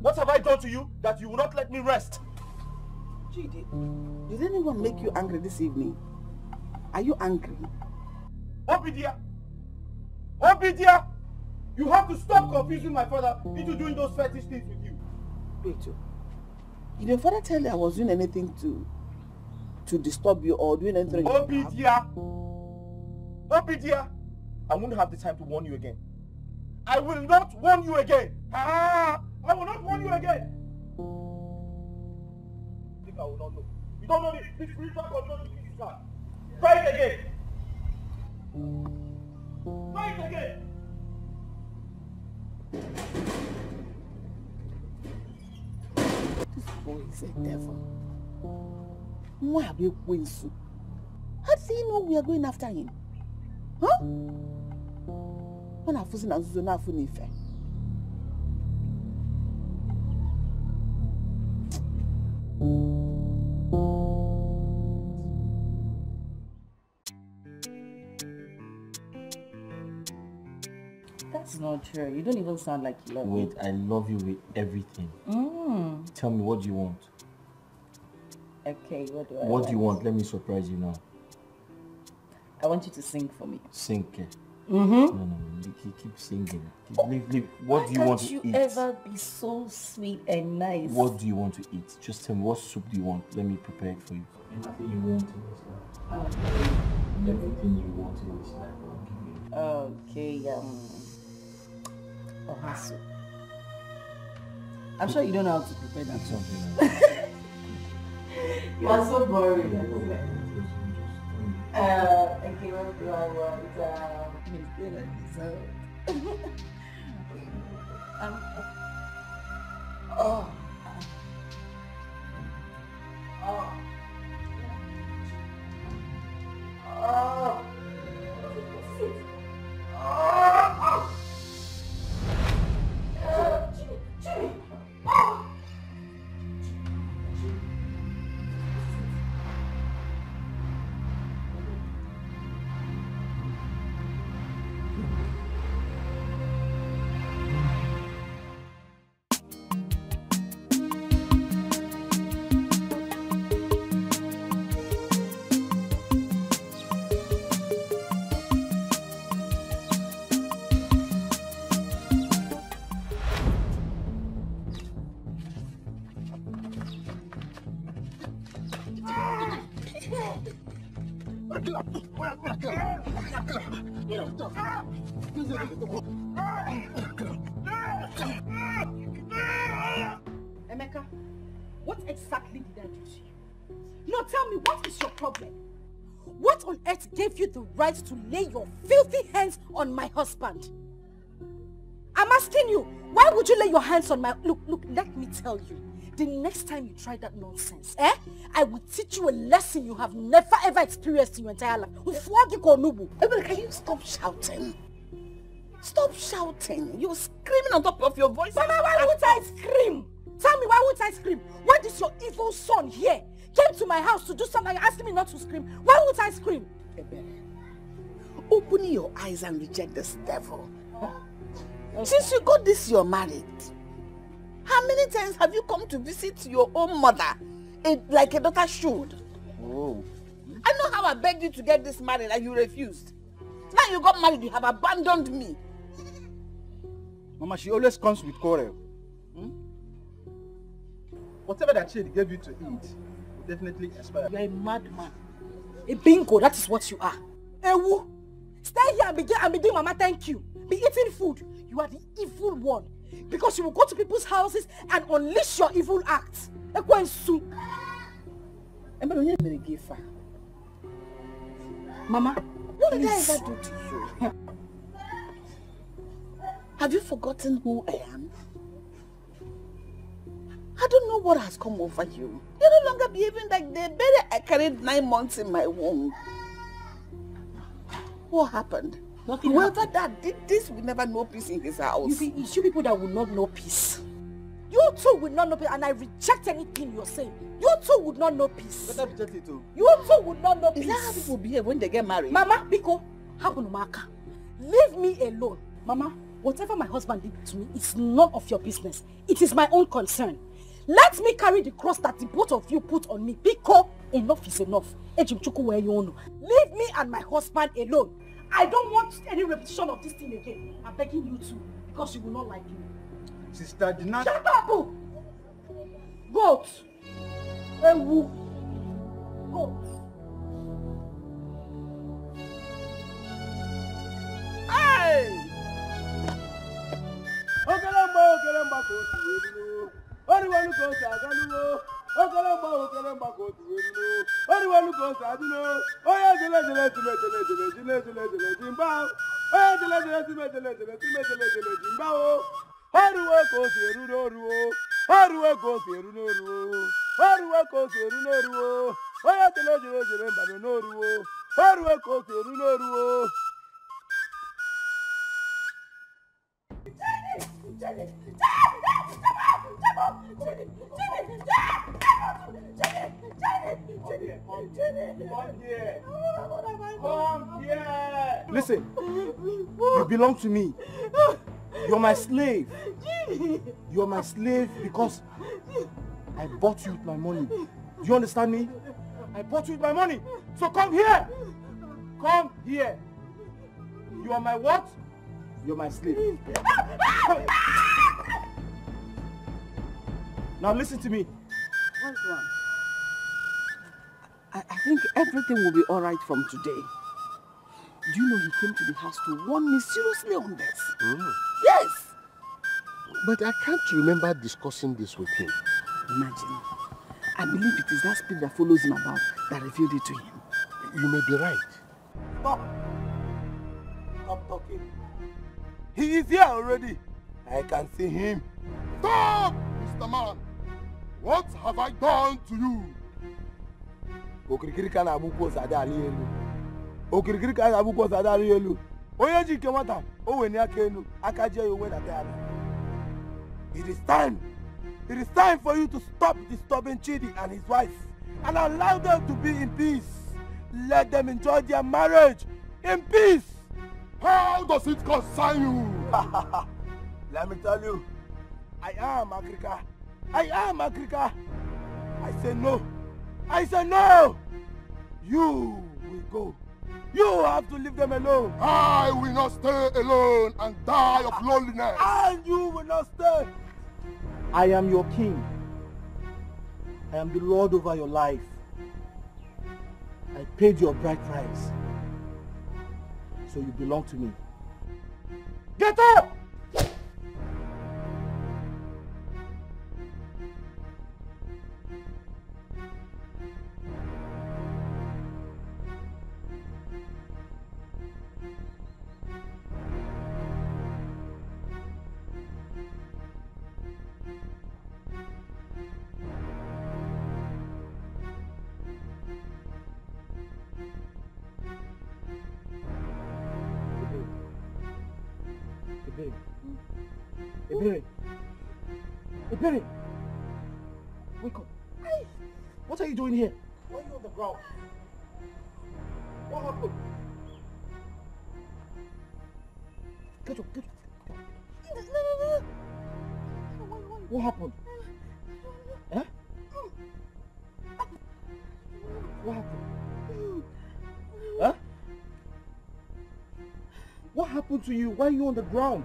What have I done to you that you will not let me rest? Chidi, did anyone make you angry this evening? Are you angry? Obidia! Obidia! You have to stop confusing my father into doing those fetish things with you. Wait, oh. Did your father tell you I was doing anything to to disturb you or doing anything? Obidia! Obidia! I won't have the time to warn you again. I will not warn you again. Ah! I will not warn you again. I will not know. You don't know the, the spiritual control the physical. Try it again. Try it again. This boy is a devil. Why are you going so? How does he know we are going after him? Huh? Ọ na-afụzi na nzuzo na-afụ n'ife. Thank you. That's not true. You don't even sound like you love me. Wait, I love you with everything. Mm. Tell me, what do you want? Okay, what do I What do you want? Let me surprise you now. I want you to sing for me. Sing. eh? Mhm. No, no, no. Keep, keep singing. Keep, leave, leave. What do you Why want can't to you eat? ever be so sweet and nice? What do you want to eat? Just tell me, what soup do you want? Let me prepare it for you. Anything you want in this life. Everything you want in this life, I'll give you. Okay, um, ohasu. I'm sure you don't know how to prepare that. Something [laughs] you are so boring. Uh, okay, what do I want? Um, [laughs] um, oh. Oh. Oh. Oh. Right to lay your filthy hands on my husband? I'm asking you, why would you lay your hands on my... Look, look, let me tell you. The next time you try that nonsense, eh? I will teach you a lesson you have never ever experienced in your entire life. Ebele, can you stop shouting? Stop shouting. You're screaming on top of your voice. Mama, why would I scream? Tell me, why would I scream? What is your evil son here came to my house to do something asking me not to scream, why would I scream? Open your eyes and reject this devil. Since you got this, you're married. How many times have you come to visit your own mother like a daughter should? Oh. I know how I begged you to get this married and you refused. Now you got married, you have abandoned me. Mama, she always comes with quarrel. Hmm? Whatever that shade gave you to eat will definitely expire. You're a madman. A bingo, that is what you are. Ewu, stay here and be, and be doing mama thank you. Be eating food. You are the evil one. Because you will go to people's houses and unleash your evil acts. Ekwensu. Mama, What did I ever do to you? [laughs] Have you forgotten who I am? I don't know what has come over you. You're no longer behaving like the baby I carried nine months in my womb. What happened? Nothing Whoever that did this will never know peace in his house. You see, it's you people that will not know peace. You too will not know peace, and I reject anything you're saying. You too would not know peace. Better reject it too. You too would not know Is peace. that how people behave when they get married? Mama, Biko, happen Maka. Leave me alone. Mama, whatever my husband did to me is none of your business. It is my own concern. Let me carry the cross that the both of you put on me. Biko, enough is enough. Ejim chuku where you know. Leave me and my husband alone. I don't want any repetition of this thing again. I'm begging you to, because you will not like me. Sister, did not... Shut up! Goat! Ewu! Goat! okele mgba okele mgba ka otu wee ruo oriwelu ka otu agaluwo okele mgba okele mgba ka o diwelu oriwelu ka ose adịlo onye ejelejelejimejelejeleji mgba onye ejelejelejimejelejelejimejelejeleji mgba o ọrụwe ka ose eru n'oruo ọrụwe ka ose eru n'oruo ọrụwe ka ose eru n'oruo onye ejelejelejere mbado n'oruo ọrụwe ka ose eru n'oruo Jenny! Jenny! Jenny! Jenny! Jenny! Jenny! Jenny! Jenny! Listen, you belong to me. You're my slave. You're my slave because I bought you with my money. Do you understand me? I bought you with my money. So come here. Come here. You are my what? You're my slave. Come. Now listen to me. Husband, I, I think everything will be all right from today. Do you know he came to the house to warn me seriously on this? Mm. Yes! But I can't remember discussing this with him. Imagine. I believe it is that spirit that follows him about that revealed it to him. You may be right. Stop. Stop talking. He is here already. I can see him. Stop, Mr. Man. What have I done to you? Okirikiri ka na-agbụkwa ose ada arị elu okirikiri ka a na-agbụkwa ose ada arị elu onye ji nke nwata o wenye aka elu aka jie ya ya ala. it is time it is time for you to stop disturbing chidi and his wife and allow them to be in peace. Let them enjoy their marriage in peace. How does it concern you? [laughs] Let me tell you i am agrika i am agrika i say no I said no! You will go. You have to leave them alone. I will not stay alone and die of loneliness. And you will not stay. I am your king. I am the lord over your life. I paid your bride price. So you belong to me. Get up! Ebere. Ebere. Wake up. Hey. What are you doing here? Why are you on the ground? What happened? Get up, get up. What happened? Huh? What happened? Huh? What happened to you? Why are you on the ground?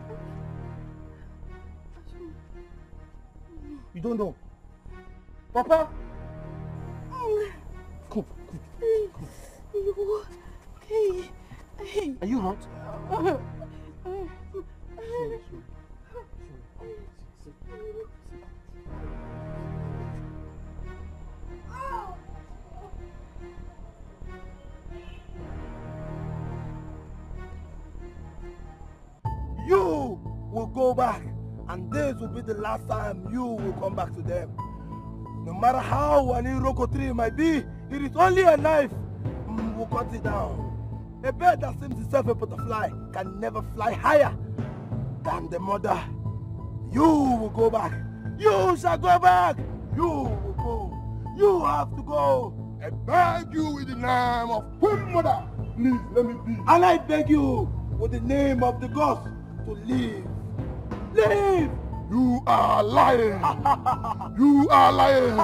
You don't know? Papa? How an Iroko tree might be, it is only a knife. Mm, we'll cut it down. A bird that seems itself a butterfly can never fly higher than the mother. You will go back. You shall go back. You will go. You have to go. I beg you with the name of Queen Mother, please let me be. And I beg you with the name of the gods to leave. Leave! You are lying. [laughs] you are lying.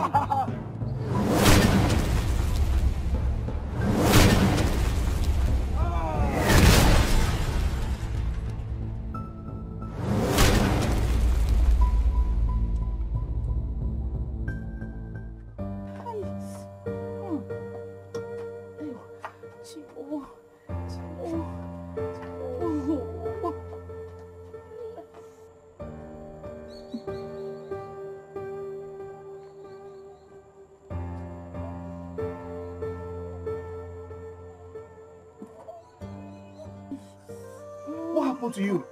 Happened to you?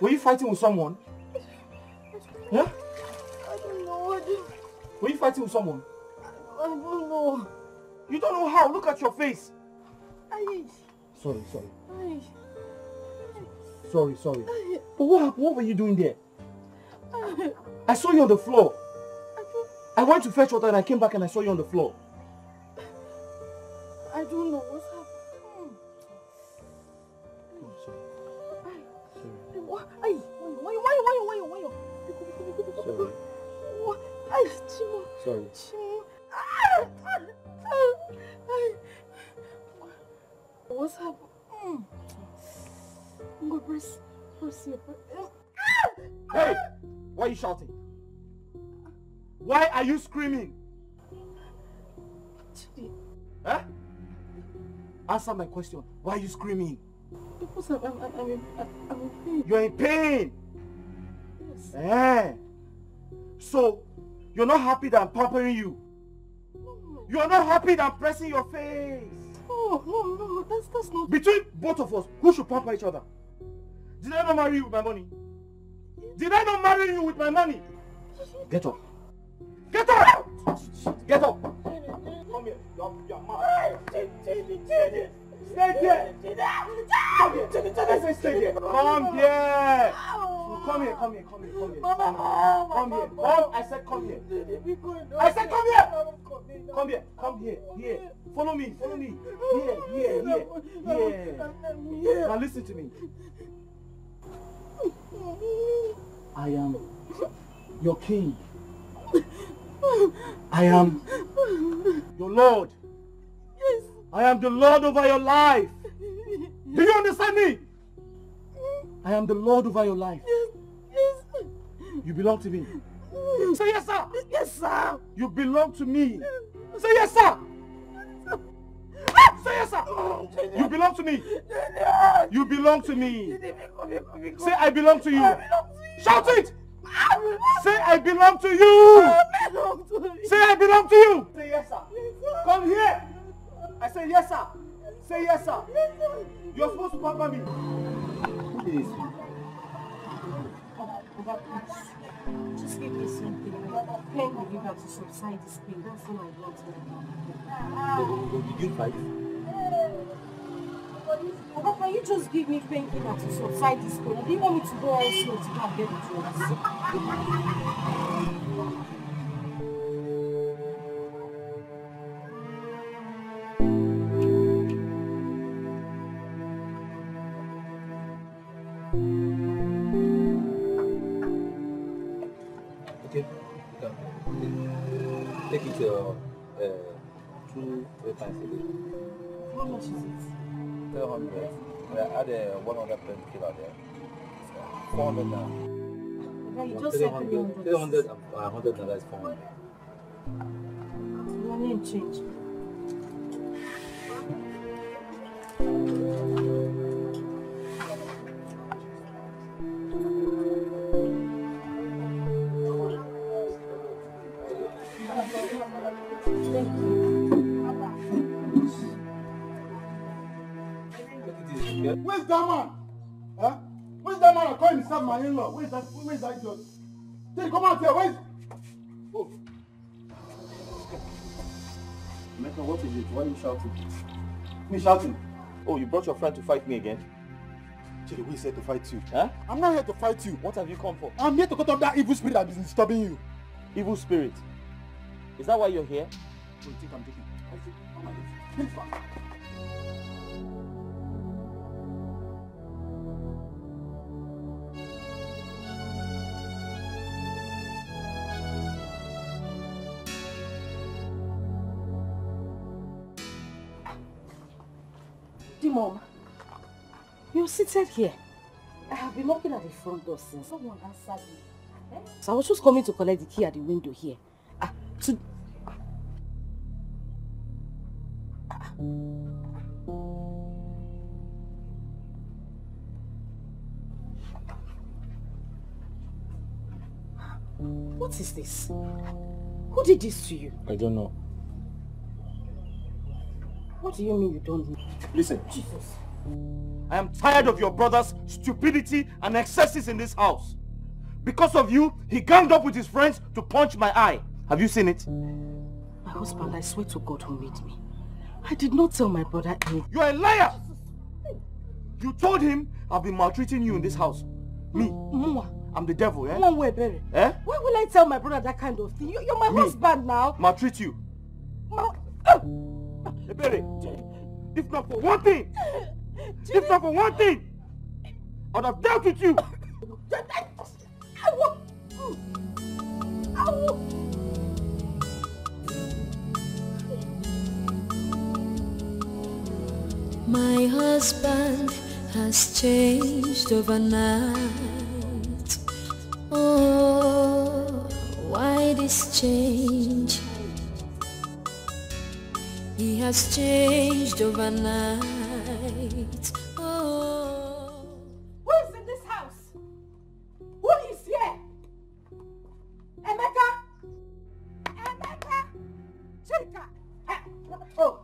Were you fighting with someone? Yeah? I don't know. I don't... Were you fighting with someone? I don't know. You don't know how. Look at your face. Ay, Sorry, sorry. ay, Sorry, sorry. ay, But what happened? What were you doing there? ay. I saw you on the floor. I went to fetch water and I came back and I saw you on the floor. I don't know what's Sorry. What's happening? Mm. I'm going to press, press your Hey! Why are you shouting? Why are you screaming? Huh? Answer my question. Why are you screaming? Because I'm, I'm, I'm, in, I'm in pain. You're in pain. Yes. Eh. So, you're not happy that I'm pampering you? You're not happy that I'm pressing your face? No, no, no, no, that's, that's not... Between both of us, who should pamper each other? Did I not marry you with my money? Did I not marry you with my money? Get up. Get up! Get up! Come here. You're, you're mad. Stay here. Stay there. Come here. Come here, come here, come here, come here. Come here. Come, I said come here. I said come here. Come here, come here, here. Follow me, follow me. Here, here, here, here. Now listen to me. I am your king. I am your Lord. Yes. I am the Lord over your life. Do you understand me? I am the Lord over your life. Yes. You belong to me. Say yes, sir. Yes, sir. You belong to me. Say yes, sir. Say yes, sir. You belong to me. You belong to me. Say I belong to you. Shout it. Say I belong to you. Say I belong to you. Say yes, sir. Come here. I say yes, sir. Say yes, sir. You're supposed to pamper me. Who is this? Just give me something. Pain will give her to subside this pain. That's all I want. Did you fight? Papa, you just give me painkiller to subside this pain. Do you want me to go elsewhere to go and get the How much is it? 300. Yeah, add uh, 100 painkiller there. So, 400 now. Papa, you just said 300. 300. 300 and uh, 100 naira is 400. Money and change. My in-law. Where's that? Where's that idiot? Say, come out here. Where's? Oh. Mecca, what is it? Why are you shouting? Me shouting. Oh, you brought your friend to fight me again? Chidi, we said to fight you. Huh? I'm not here to fight you. What have you come for? I'm here to cut off that evil spirit that is disturbing you. Evil spirit? Is that why you're here? Do you think I'm taking? Come on, let's- let's fight. Mom, you're seated here. I have been knocking at the front door since someone answered me. So I was just coming to collect the key at the window here. Ah, to... What is this? Who did this to you? I don't know. What do you mean you don't know? Listen. Jesus. I am tired of your brother's stupidity and excesses in this house. Because of you, he ganged up with his friends to punch my eye. Have you seen it? My husband, I swear to God who made me. I did not tell my brother anything. You're a liar! You told him I've been maltreating you in this house. Me. Mwa, I'm the devil, eh? Ebere. Eh? Why will I tell my brother that kind of thing? You, you're my Me. husband now. Maltreat you. Ma- Ebere, if not for one thing, if not for one thing, I'd have dealt with you. I will. I will. My husband has changed overnight. Oh, why this change? He has changed overnight. Oh. Who is in this house? Who is here? Emeka? Emeka? Chika? Eh, Oh,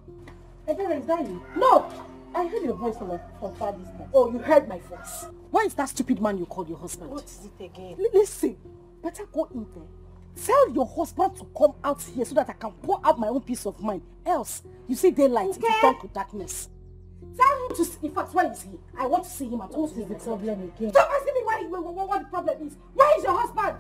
Ebere, is that you? No, I heard your voice from, from far distance. Oh, you heard my voice. Why is that stupid man you called your husband? What is it again? listen, better go in there. Tell your husband to come out here so that I can pour out my own peace of mind. Else, you see daylight, it will turn to darkness. Tell him to, s- in fact, where is he? I want to see him and talk to him. What is the problem again? Stop asking me why, what, what, what the problem is. Where is your husband?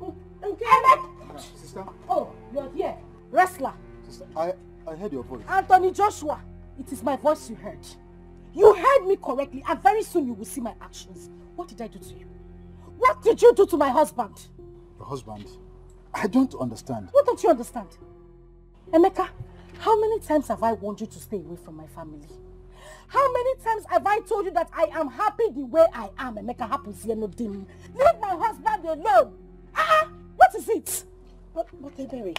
Okay. Emmett! Uh, sister, Oh, you're here. Wrestler. sister, I, I heard your voice. Anthony Joshua. It is my voice you heard. You heard me correctly and very soon you will see my actions. What did I do to you? What did you do to my husband? Your husband. I don't understand. What don't you understand? Emeka, how many times have I warned you to stay away from my family? How many times have I told you that I am happy the way I am? Emeka happens here, no dim. Leave my husband alone. Ah, what is it? But, but Ebere,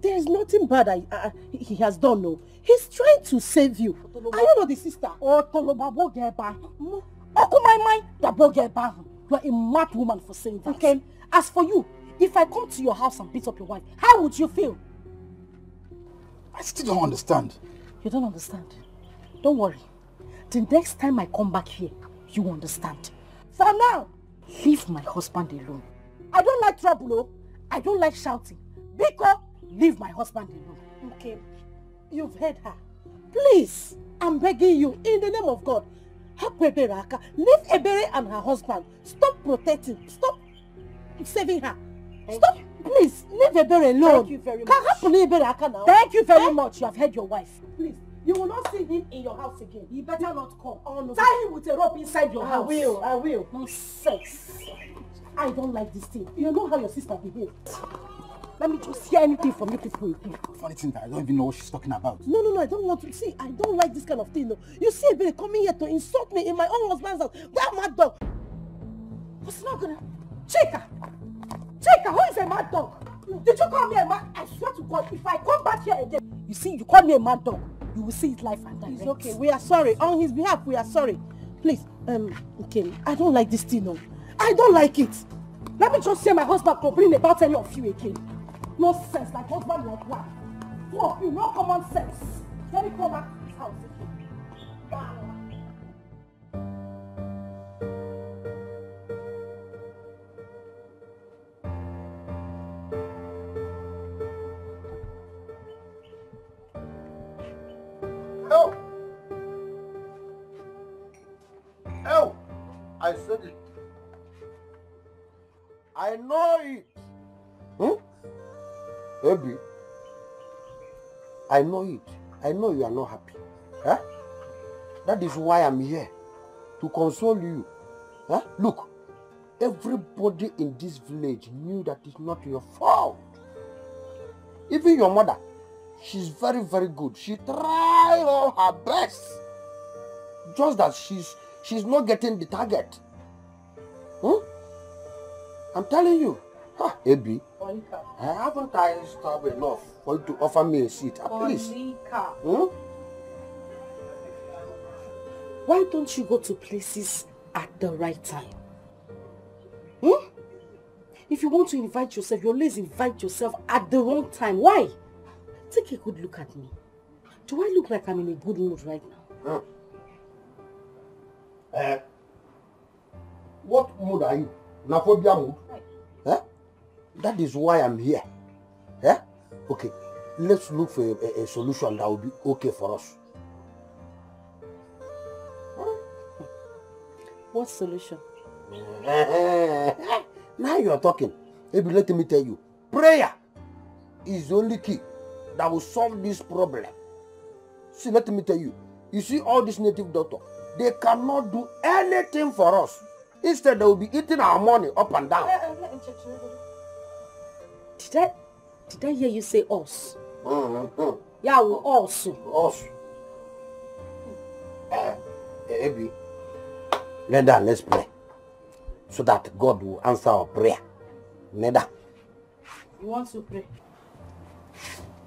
there is nothing bad I, uh, he has done, no. He's trying to save you. Are you not the sister? Oh, Tolobabo Geba. Oku my mind, Dabo Geba. You are a mad woman for saying that. Okay. As for you, if I come to your house and beat up your wife, how would you feel? I still don't understand. You don't understand? Don't worry. The next time I come back here, you understand. For now, leave my husband alone. I don't like trouble, oh. I don't like shouting. Biko, leave my husband alone. Okay, you've heard her. Please, I'm begging you, in the name of God, help Ebere aka. Leave Ebere and her husband. Stop protecting. Stop saving her. Stop, please, leave Ebere alone. Thank you very Can much. help Ebere. Thank you very Eh? much. You have heard your wife. Please, you will not see him in your house again. He better not come. Oh, no. Tie him with a rope inside your I house. will, I will. No sex. I don't like this thing. You know how your sister behaved. Let me just hear anything from you people again. Funny thing that I don't even know what she's talking about. No, no, no, I don't want to. See, I don't like this kind of thing. No. You see Ebere coming here to insult me in my own husband's house. That mad dog. What's not gonna... Chika! Chika, who is a mad dog? Did you call me a mad... I swear to God, if I come back here again, you see, you call me a mad dog, you will see it life and direct. It's okay. We are sorry. On his behalf, we are sorry. Please, um, okay, I don't like this thing. No. I don't like it. Let me just say my husband complain about any of you again. No sense, like husband like wife. Two of you, no common sense. Let me come back to this house I said it. I know it. Hmm? Baby, I know it. I know you are not happy. Huh? That is why I'm here. To console you. Huh? Look, everybody in this village knew that it's not your fault. Even your mother. She's very, very good. She tried all her best. Just that she's she's not getting the target. Hmm? I'm telling you. Huh, Abi, I haven't I starved enough for you to offer me a seat. At least. Hmm? Why don't you go to places at the right time? Hmm? If you want to invite yourself, you always invite yourself at the wrong time. Why? Take a good look at me. Do I look like I'm in a good mood right now? Hmm. Eh, what mood are you? Naphobia mood? Eh? That is why I'm here. Eh? Okay, let's look for a, a, a solution that will be okay for us. What solution? [laughs] now you're talking. Maybe let me tell you. Prayer is the only key that will solve this problem. See, let me tell you. You see all these native doctors, they cannot do anything for us. Instead, they will be eating our money up and down. Did I, did I hear you say us? Mm-hmm. Yeah, we also. Us. Uh, Ebi, let that let's pray. So that God will answer our prayer. Neda. You want to pray?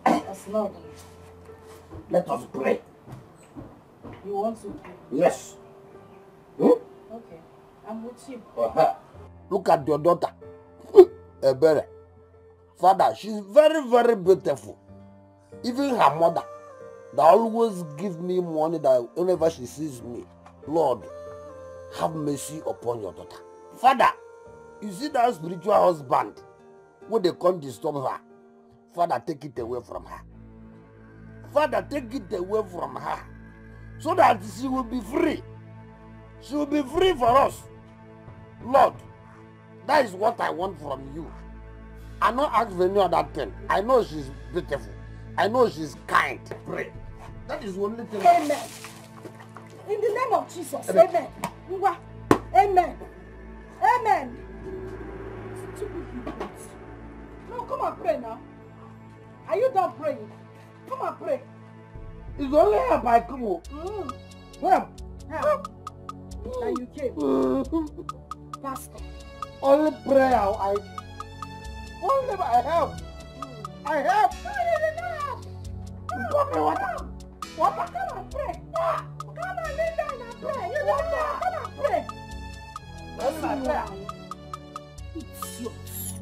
That's not. Let us pray. You want to pray? Yes. Hmm? Okay, Look at your daughter. Ebere. Father, she's very, very beautiful. Even her mother, that always give me money that whenever she sees me, Lord, have mercy upon your daughter. Father, you see that spiritual husband, when they come disturb her, Father, take it away from her. Father, take it away from her so that she will be free. She will be free for us. Lord, that is what I want from you. I not ask for any other thing. I know she's beautiful. I know she's kind. Pray. That is the only thing. Amen. In the name of Jesus. Amen. Ngwa. Amen. Amen. Stupid idiots. No, come and pray now. Are you done praying? Come and pray. It's only I come. oh. Mm. Help. Help. And you came. [laughs] Pastor. Only prayer I. Only I help. I help. No, you did not help. Pour me water. Water, come and pray. Ah! Come and kneel down and pray. You don't know. Come and pray. That's my prayer. Magara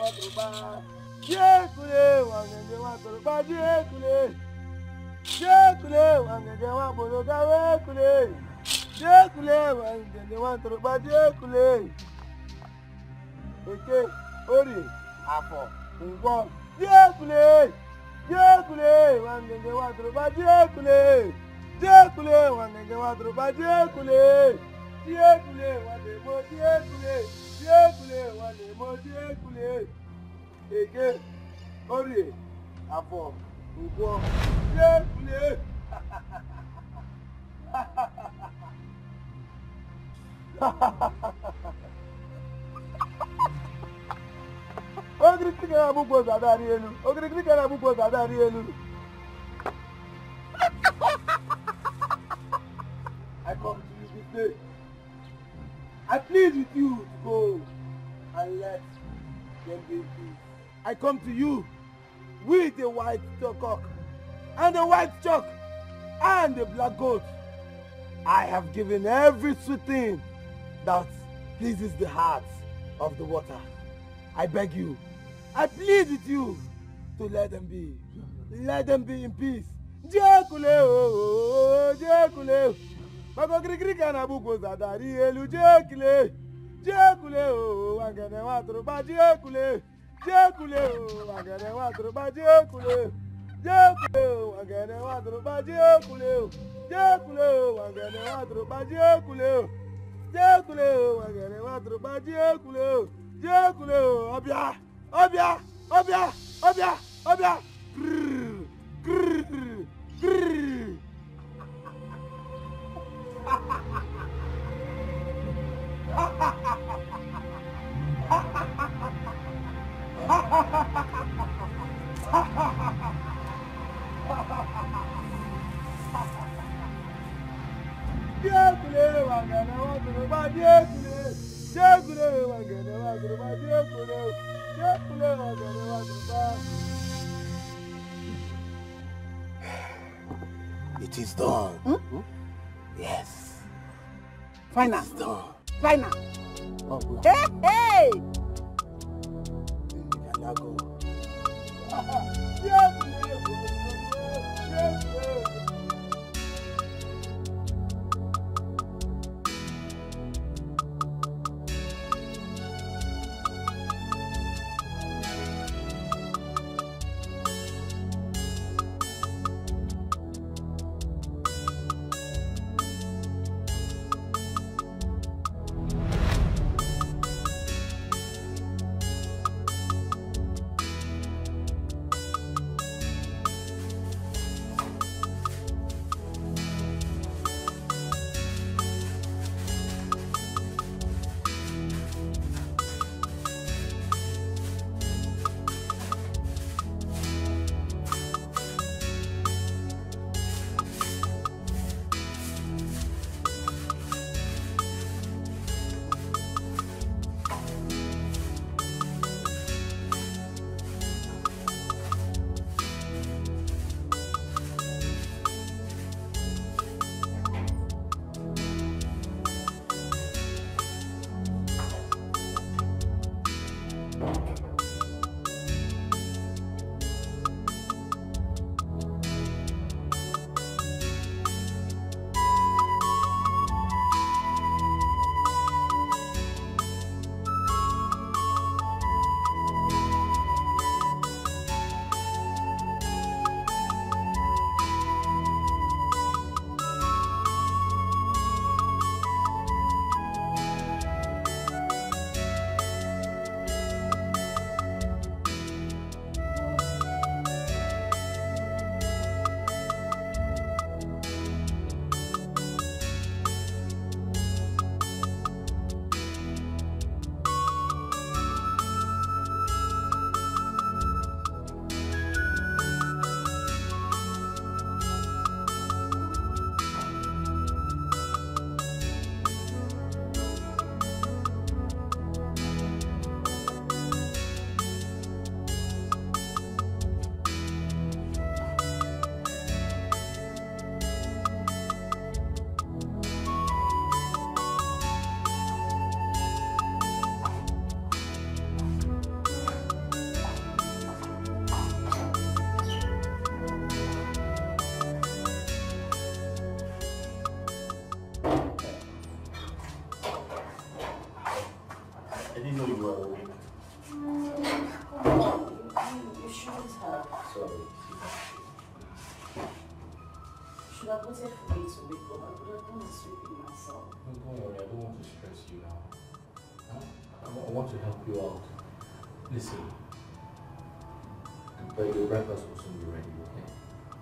wa kuruba shekule wa ngenge wa kuruba shekule shekule wa ngenge wa bologa wekule shekule wa ngenge wa kuruba shekule eke orí afọ ngwọ shekule shekule wa. Orie, Ege, Orie, Afọ, Ugwo, Rie, Rie. Ogirikiri ka na-abụ ụkwụ ụzọ adarị elu. Ogirikiri ka na-abụ ụkwụ ụzọ adarị elu. Come to you with the white cock and the white chalk and the black goat. I have given every sweet thing that pleases the heart of the water. I beg you, I plead with you to let them be. Let them be in peace. Jekule o, jekule o. Mako kirikiri kana buko zadari elu jekule. Jekule o, wangene watruba jekule. Jaculeu, agora é uma tropa de Jaculeu. Jaculeu, agora é uma tropa de Jaculeu. Jaculeu, agora é uma tropa de Jaculeu. Jaculeu, agora obia, obia, obia, obia, obia. Ha ha ha! Watruba jekule. Jekule wangene watruba jekule. Jekule wangene watruba. It is done. Yes. Final. It's done. Final. Oh, Hey, hey! Now go. I [laughs] I want to help you out. Listen. The, the breakfast will soon be ready, okay?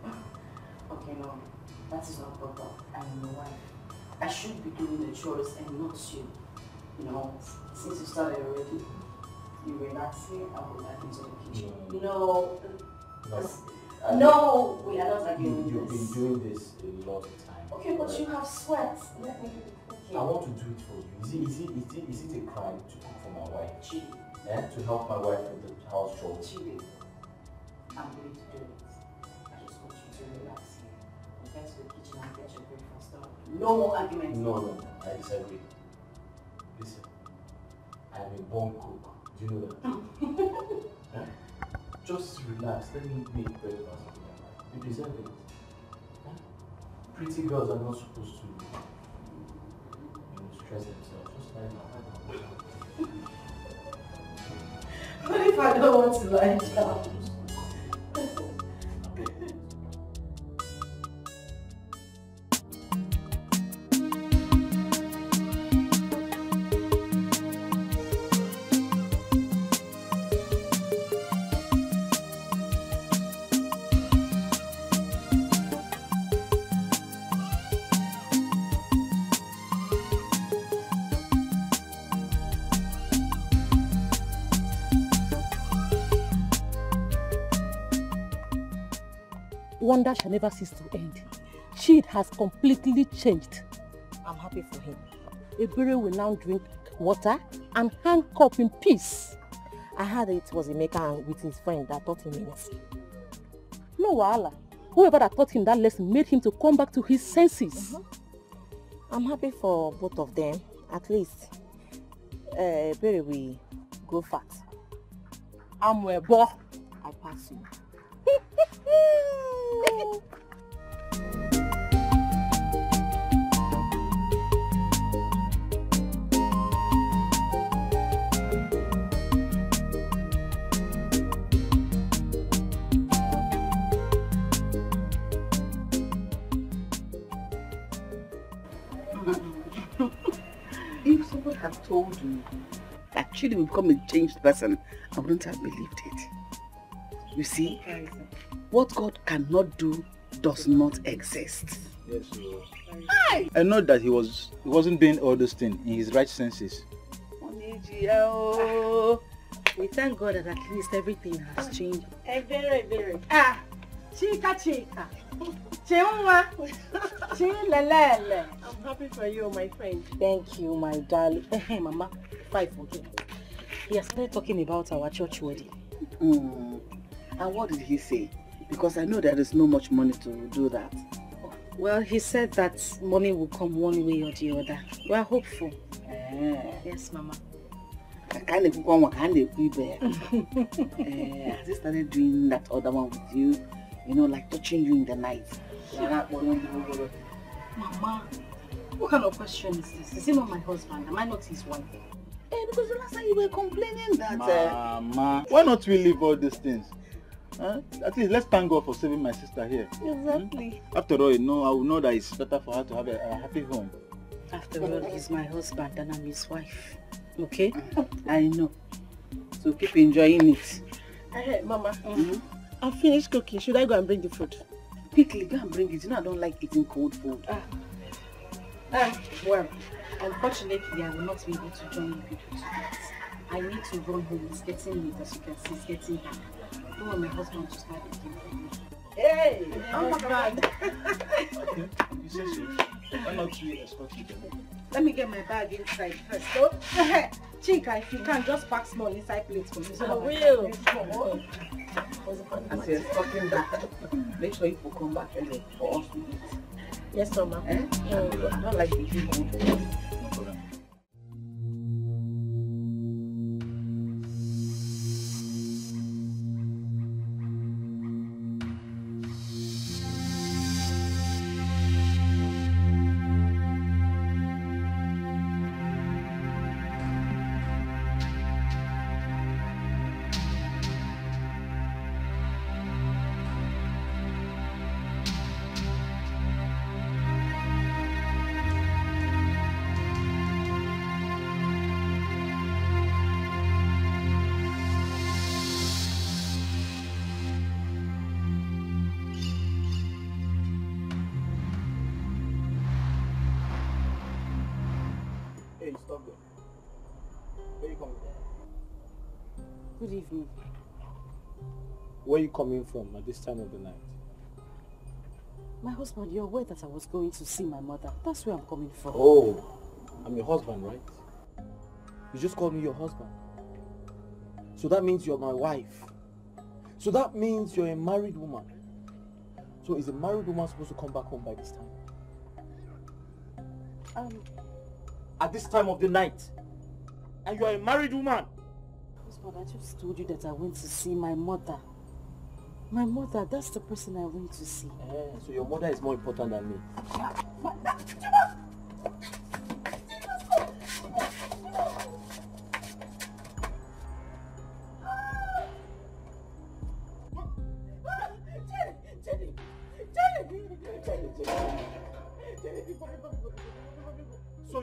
Ah, okay, no. That is not proper. I am your wife. I should be doing the chores and not you. You know, since you started already, you relax here, I'll go back into the kitchen. No. No. No. this- uh, No, we are not You, arguing you've this. been doing this a lot of time. Okay, but right? you have sweat. Let me do. I want to do it for you. Is it, is it, is it, is it a crime to cook for my wife? Gee, eh, to help my wife with the house chores. Chidi, I'm going to do it. I just want you to relax here. And get to the kitchen and get your breakfast done. No more arguments. No, no, no, I disagree. Listen, I'm a born cook. Do you know that? [laughs] Eh? Just relax. Let me make breakfast for my wife. You deserve it. Eh? Pretty girls are not supposed to stress. Just lie down. [laughs] What if I don't want to lie down? Wonder shall never cease to end. Chid has completely changed. I'm happy for him. Ebere will now drink water and hang up in peace. I heard it was Emeka with his friend that taught him anything. No wahala. Whoever that taught him that lesson made him to come back to his senses. I'm happy for both of them. At least, uh, Ebere will go fat. I'm a boy. I pass you. [laughs] [laughs] If someone had told you that Chidi would become a changed person, I wouldn't have believed it. You see, what God cannot do does not exist. Yes, I know that he was he wasn't doing all those things in his right senses. We thank God that at least everything has changed. Ebere, ebere. Ah, Chika, Chika. Chinwa. Chilelele. I'm happy for you, my friend. Thank you, my darling. Hey, Mama, five forget. He has started talking about our church wedding. Mm. And what did he say? Because I know there is no much money to do that. Well, he said that money will come one way or the other. We are hopeful. Yes, Mama. I can't even go on, can't even be Has [laughs] he started doing that other one with you? You know, like touching you in the night. Mama, what kind of question is this? Is he not my husband? Am I not his wife? Eh, because the last time you were complaining that... Uh, Mama, why not we leave all these things? Huh? At least let's thank God for saving my sister here. Exactly. After all, you know, I will know that it's better for her to have a, a happy home. After all, he's my husband and I'm his wife. Okay? [laughs] I know. So keep enjoying it. Hey, Mama. I'm finished cooking. Should I go and bring the food? Quickly, go and bring it. You know I don't like eating cold food. Ah. Ah, well, unfortunately, I will not be able to join you people tonight. I need to run home. It's getting late, as you can see. It's getting dark. Don't want my husband to start again for me. Hey, Oh my God. Okay, you say so. Why not we escort you then? Let me get my bag inside first. So, [laughs] Chika, if you can, just pack small inside plates for me. So [laughs] I that will. can- As you're talking back, make sure you will come back early for us to eat. Yes, Mama. Eh? I don't like eating cold coming from at this time of the night? My husband, you're aware that I was going to see my mother. That's where I'm coming from. Oh, I'm your husband, right? You just called me your husband. So that means you're my wife. So that means you're a married woman. So is a married woman supposed to come back home by this time? Um, At this time of the night? And you're a married woman? Husband, I just told you that I went to see my mother. My mother, that's the person I went to see. Eh, so your mother is more important than me.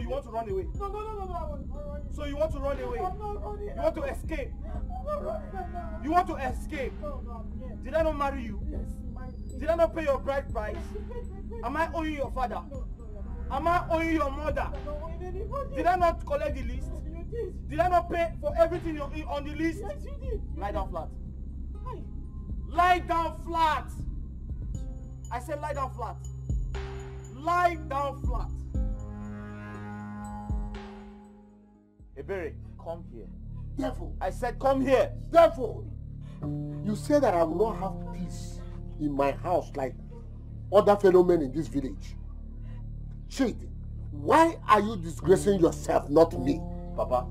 You want to run away? No, no, no, no, no, I. So you want to run away? I'm not running. You want to escape? I'm not running. No, You want to escape? no, no, I'm here. Did I not marry you? Yes, my... Did I not pay your bride price? Am I owing your father? Am I owing your mother? Did I not collect the list? You did. Did I not pay for everything you're in- on the list? Yes, you did. Lie down flat. Lie down flat. I said lie down flat. Lie down flat. Ebere, come here. Devil. I said come here. Devil. You say that I will not have peace in my house like other fellow men in this village. Shit, why are you disgracing yourself, not me? Papa,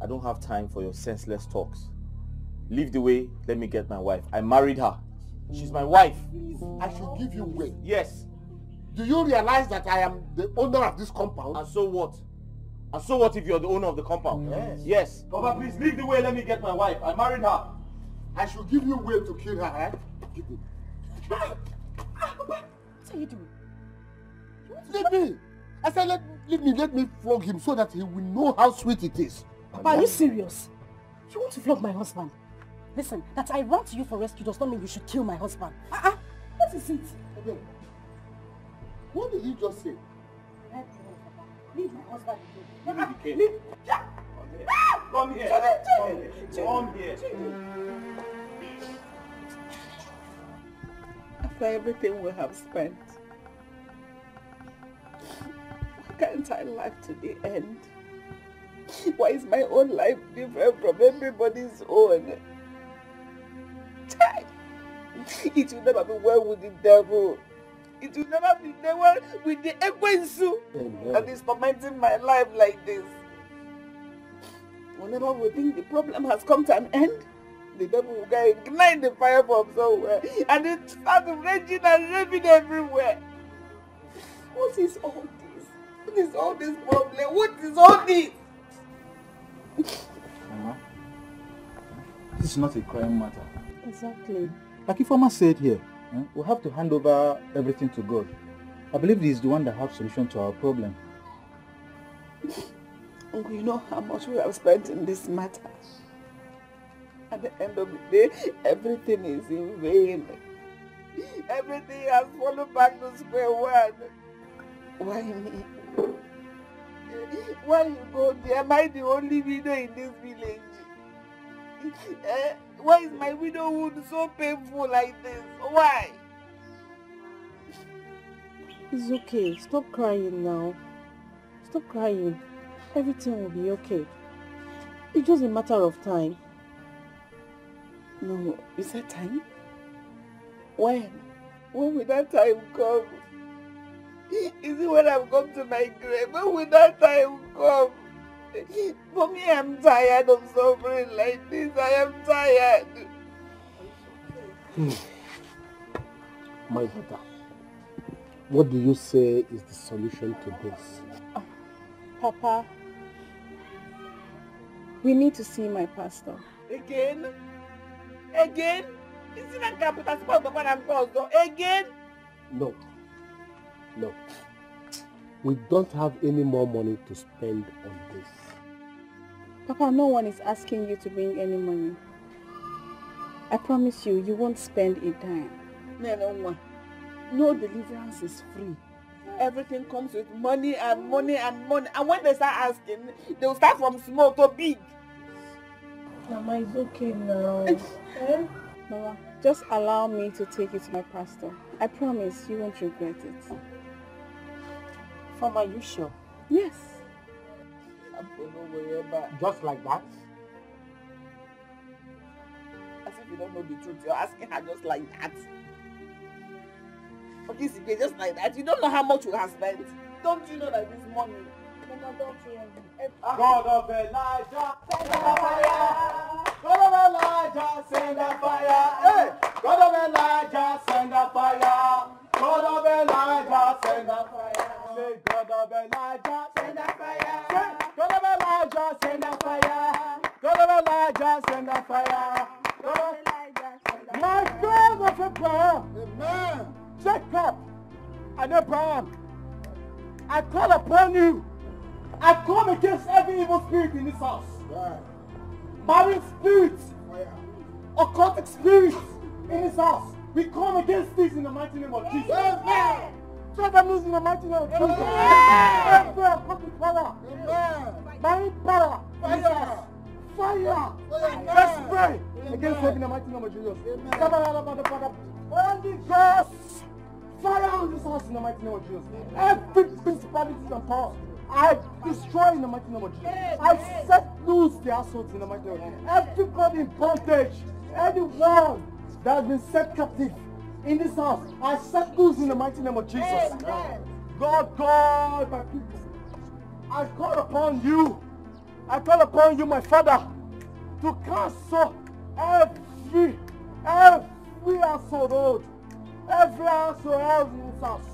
I don't have time for your senseless talks. Leave the way, let me get my wife. I married her. She's my wife. I should give you way. Yes. Do you realize that I am the owner of this compound? And so what? And so what if you're the owner of the compound? Yes. Yes. Papa, please leave the way, let me get my wife. I married her. I should give you way to kill her, eh? Give me. What are you doing? Leave me. I said, let, leave me, let me flog him so that he will know how sweet it is. Papa, are you serious? You want to flog my husband? Listen, that I run to you for rescue does not mean you should kill my husband. Uh-uh. What is it? Okay. What did you just say? Leave my husband the cane. Leave. Come here. Come here. Come here. After everything we have spent, why can't I live to the end? Why is my own life different from everybody's own? It will never be well with the devil. It will never be well with the Ekwensu that is tormenting my life like this. Whenever we think the problem has come to an end, the devil will go ignite the fire from somewhere and it starts raging and raving everywhere. What is all this? What is all this problem? What is all this? Mama, this is not a crime matter. Exactly. Like Ifeoma said here, we have to hand over everything to God. I believe he is the one that has solution to our problem. [laughs] Uncle, you know how much we have spent in this matter. At the end of the day, everything is in vain. Everything has fallen back to square one. Why me? Why you go there? Am I the only widow in this village? [laughs] Eh, Why is my widowhood so painful like this? Why? It's okay. Stop crying now. Stop crying. Everything will be okay. It's just a matter of time. No, is that time? When? When will that time come? Is it when I've come to my grave? When will that time come? For me, I'm tired of suffering like this. I am tired. Hmm. My daughter, what do you say is the solution to this? Papa, we need to see my pastor. Again? Again? Is it not capital spot when I'm called? Again? No. No. We don't have any more money to spend on this. Papa, no one is asking you to bring any money. I promise you, you won't spend a dime. No, no, no. No deliverance is free. Everything comes with money and money and money. And when they start asking, they'll start from small to big. Mama, it's okay now. [laughs] eh? Mama, just allow me to take you to my pastor. I promise you won't regret it. Mama, you sure? Yes. Just like that? As if you don't know the truth. You're asking her just like that. Okay, Sike, just like that. You don't know how much you have spent. Don't you know that this money? Don't you God of a fire. God of Elijah, send a fire. Hey, God of Elijah, send a fire. God of Elijah, send a fire. Say, God of Elijah, send a fire. Say, God of Elijah, send a fire. God of Elijah, send a fire. God of Elijah, send a fire. My God of Abraham, Amen. Jacob and Abraham, I call upon you. I come against every evil spirit in this house. Marine spirits, occultic spirits in this house. We come against this in the mighty name of Jesus. Amen. Try them loose in the mighty name of Jesus. Every occultic power, marine power, fire, fire. Let's pray against them in the mighty name of Jesus. Holy Ghost, fire on this house in the mighty name of Jesus. Every principality and power. I destroy in the mighty name of Jesus. I set loose the assholes in the mighty name of Jesus. Everybody in bondage, anyone that has been set captive in this house, I set loose in the mighty name of Jesus. God, God, my people, I call upon you. I call upon you, my Father, to cancel every, every assault road, every assault in this house,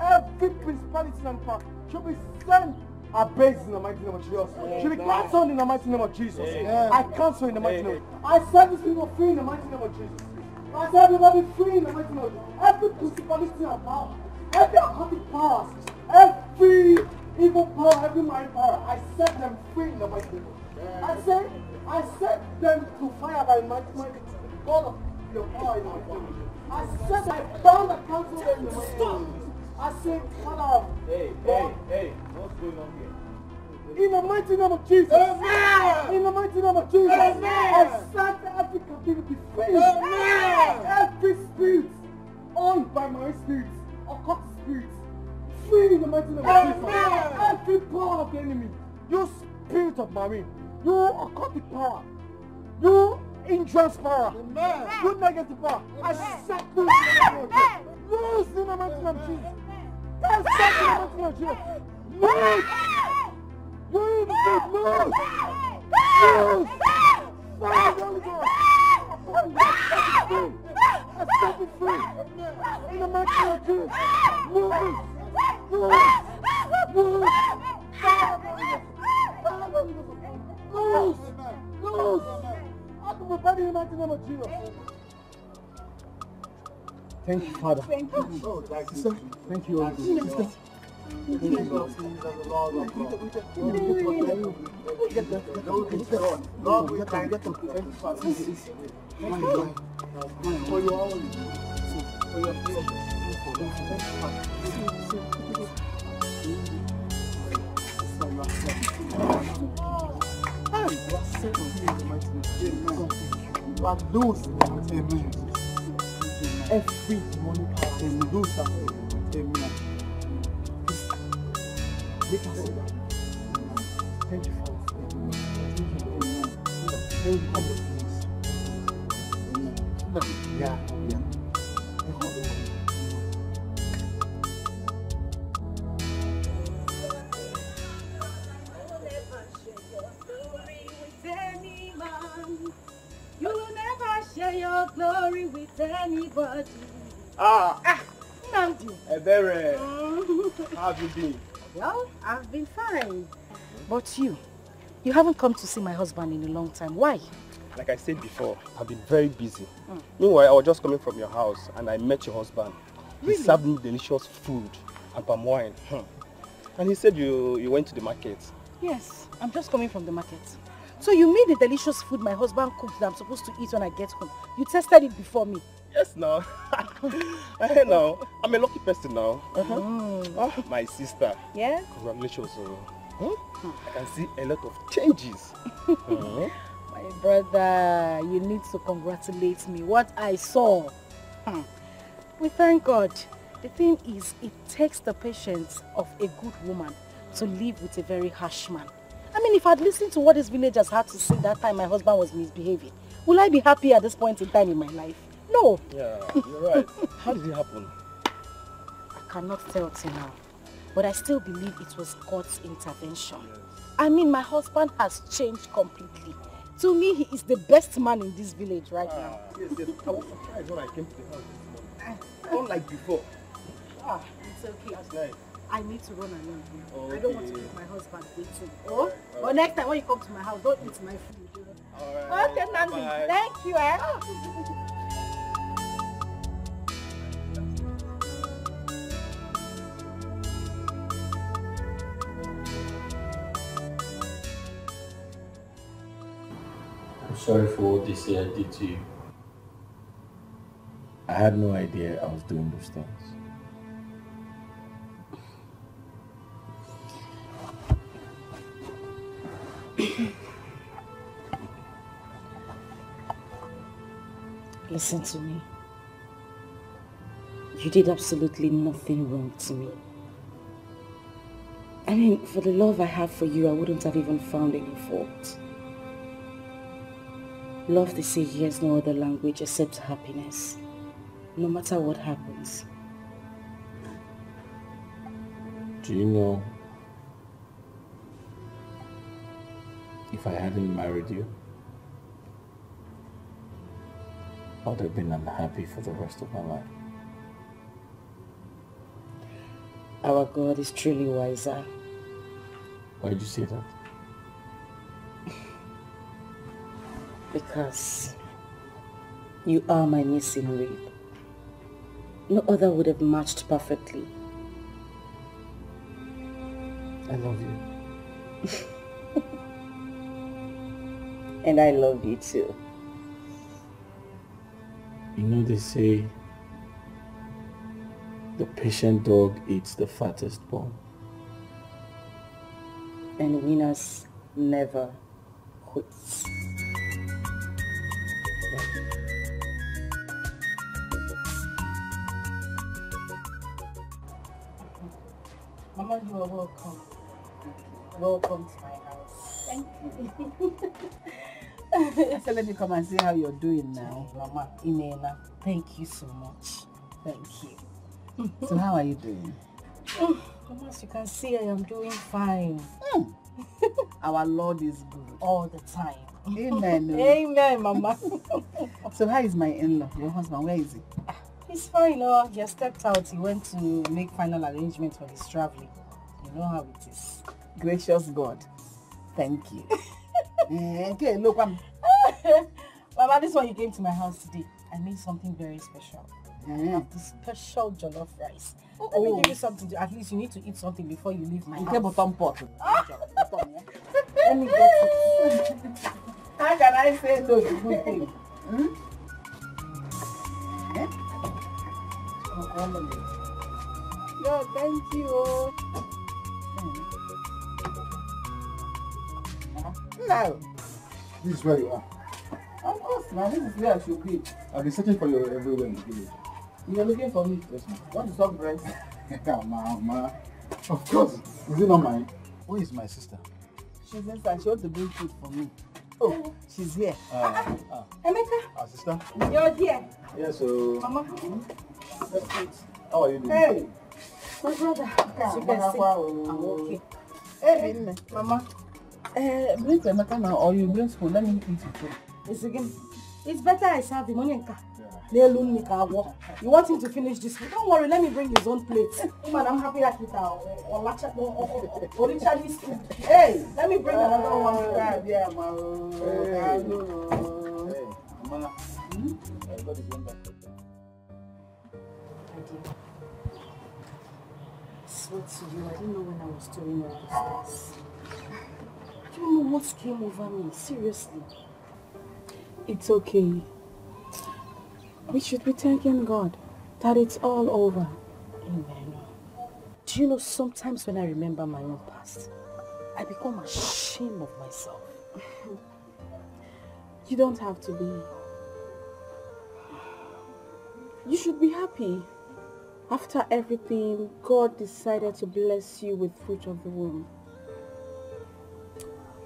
every principality and power should be sent are based in the mighty name of Jesus. Should be cancelled in the mighty name of Jesus. I cancel in the mighty name. I set these people free in the mighty name of Jesus. I set everybody free in the mighty name of Jesus. Every principality and power, every occultic powers, every evil power, every mind power, I set them free in the mighty name of Jesus. I say, I set them to fire by my, my God of your power in the mighty name. I set, I bound cancel them in the mighty name I say, Father, Hey, hey, hey, what's going on here? in the mighty name of Jesus. Amen. In the mighty name of Jesus. Amen. I set every captivity free. Amen. Every spirit owned by my spirits, occult spirits, free in the mighty name of Jesus. Every power of the enemy, you spirit of marine, you occultic power, you hindrance power, you negative power, I set loose in the mighty name of Jesus. Loose in the mighty name of Jesus. Set in the. Loose. Move, move, move! Move! Set it free! In the of Jesus! Move! Move! Move! Fire, Holy Ghost! Fire, Holy Ghost! Loose! Loose! Out of my body in the mighty name of Jesus! Thank you, Father. Thank you. Oh, Sister, thank you. Sister, thank you. Amen. Every money power in lose Amen. Make us see that. Thank you, Father. Thank you, Father. Yeah, yeah. Anybody. Ah, Ah. Ebere, how have you been? Well, I've been fine. But you, you haven't come to see my husband in a long time. Why? Like I said before, I've been very busy. Meanwhile, I was just coming from your house and I met your husband. Really? He served me delicious food and palm wine. Hmm. And he said you, you went to the market. Yes, I'm just coming from the market. So you made the delicious food my husband cooked that I'm supposed to eat when I get home. You tested it before me. Yes, now. [laughs] I know. I'm a lucky person now. Mm. Ah, my sister. Yeah? Congratulations. oh. Hmm? I can see a lot of changes. [laughs] Hmm? My brother, you need to congratulate me. What I saw. Hmm. We thank God. The thing is, it takes the patience of a good woman to live with a very harsh man. I mean, if I'd listened to what these villagers had to say that time my husband was misbehaving, Will I be happy at this point in time in my life? No. Yeah, you're right. How did it happen? I cannot tell till now. But I still believe it was God's intervention. I mean, my husband has changed completely. To me, he is the best man in this village right now. Yes, yes. I was surprised when I came to the house this morning. Unlike before. Ah, it's okay. That's nice. I need to run along. Okay. I don't want to make my husband waiting. Oh, but next time when you come to my house, don't eat my food. Alright. Okay, Nandi. Bye. Thank you. Eh? [laughs] I'm sorry for what this year did to you. I had no idea I was doing those things. Listen to me. You did absolutely nothing wrong to me. I mean, for the love I have for you, I wouldn't have even found any fault. Love, they say, hears no other language except happiness. No matter what happens. Do you know if I hadn't married you, I would have been unhappy for the rest of my life. Our God is truly wiser. Why did you say that? Because you are my missing rib. No other would have matched perfectly. I love you. [laughs] And I love you too. You know they say the patient dog eats the fattest bone. And winners never quits. Mama, you are welcome. Welcome to my house. Thank you. [laughs] [laughs] I said, let me come and see how you're doing now. Mama, Inena, thank you so much. Thank you. [laughs] So how are you doing? [sighs] Mama, as you can see, I am doing fine. Hmm. [laughs] Our Lord is good. All the time. Amen. oh. Amen, Mama. So how is my in-law, your husband? Where is he? Ah, he's fine, oh. He has stepped out. He went to make final arrangements for his traveling. You know how it is. Gracious God. Thank you. Eh, okay, look, I'm... Mama, this one he came to my house today. I made something very special. I Mm. have this special jollof rice. Let Oh. me give you something. To, at least you need to eat something before you leave my Okay, house. bottom pot. Let me get it. How can I say no to good thing? Hmm? Eh? No, thank you. No. This is where you are. Of course, now this is where I should be. I've been searching for you everywhere in the village. You're looking for me. Yes, ma'am. Want to suck breast? Mama. Of course. Is it not mine? Where is my sister? She's inside. She wants to bring food for me. Oh, she's here. Uh, uh, Emeka, our sister? you're here. Yes, so. Mama. Let's eat. How are you doing? Hey. My brother. You can see, I'm okay. Hey. Mama. Uh, bring to Emeka now or you bring spoon. Let me eat it too. It's again. It's better I serve him. Onyenka. N'elu nri ka agwọ. You want him to finish this? Don't worry, let me bring his own plate. [laughs] Man, I'm happy that it Olacha Oricha this food. Hey, let me bring another one. Yeah, ma. Hey, Mama. Everybody's going back. I swear to you, I didn't know when I was doing all things. I don't know what came over me, seriously. It's okay. We should be thanking God that it's all over. Amen. Do you know, sometimes when I remember my own past, I become ashamed of myself. You don't have to be. You should be happy. After everything, God decided to bless you with fruit of the womb.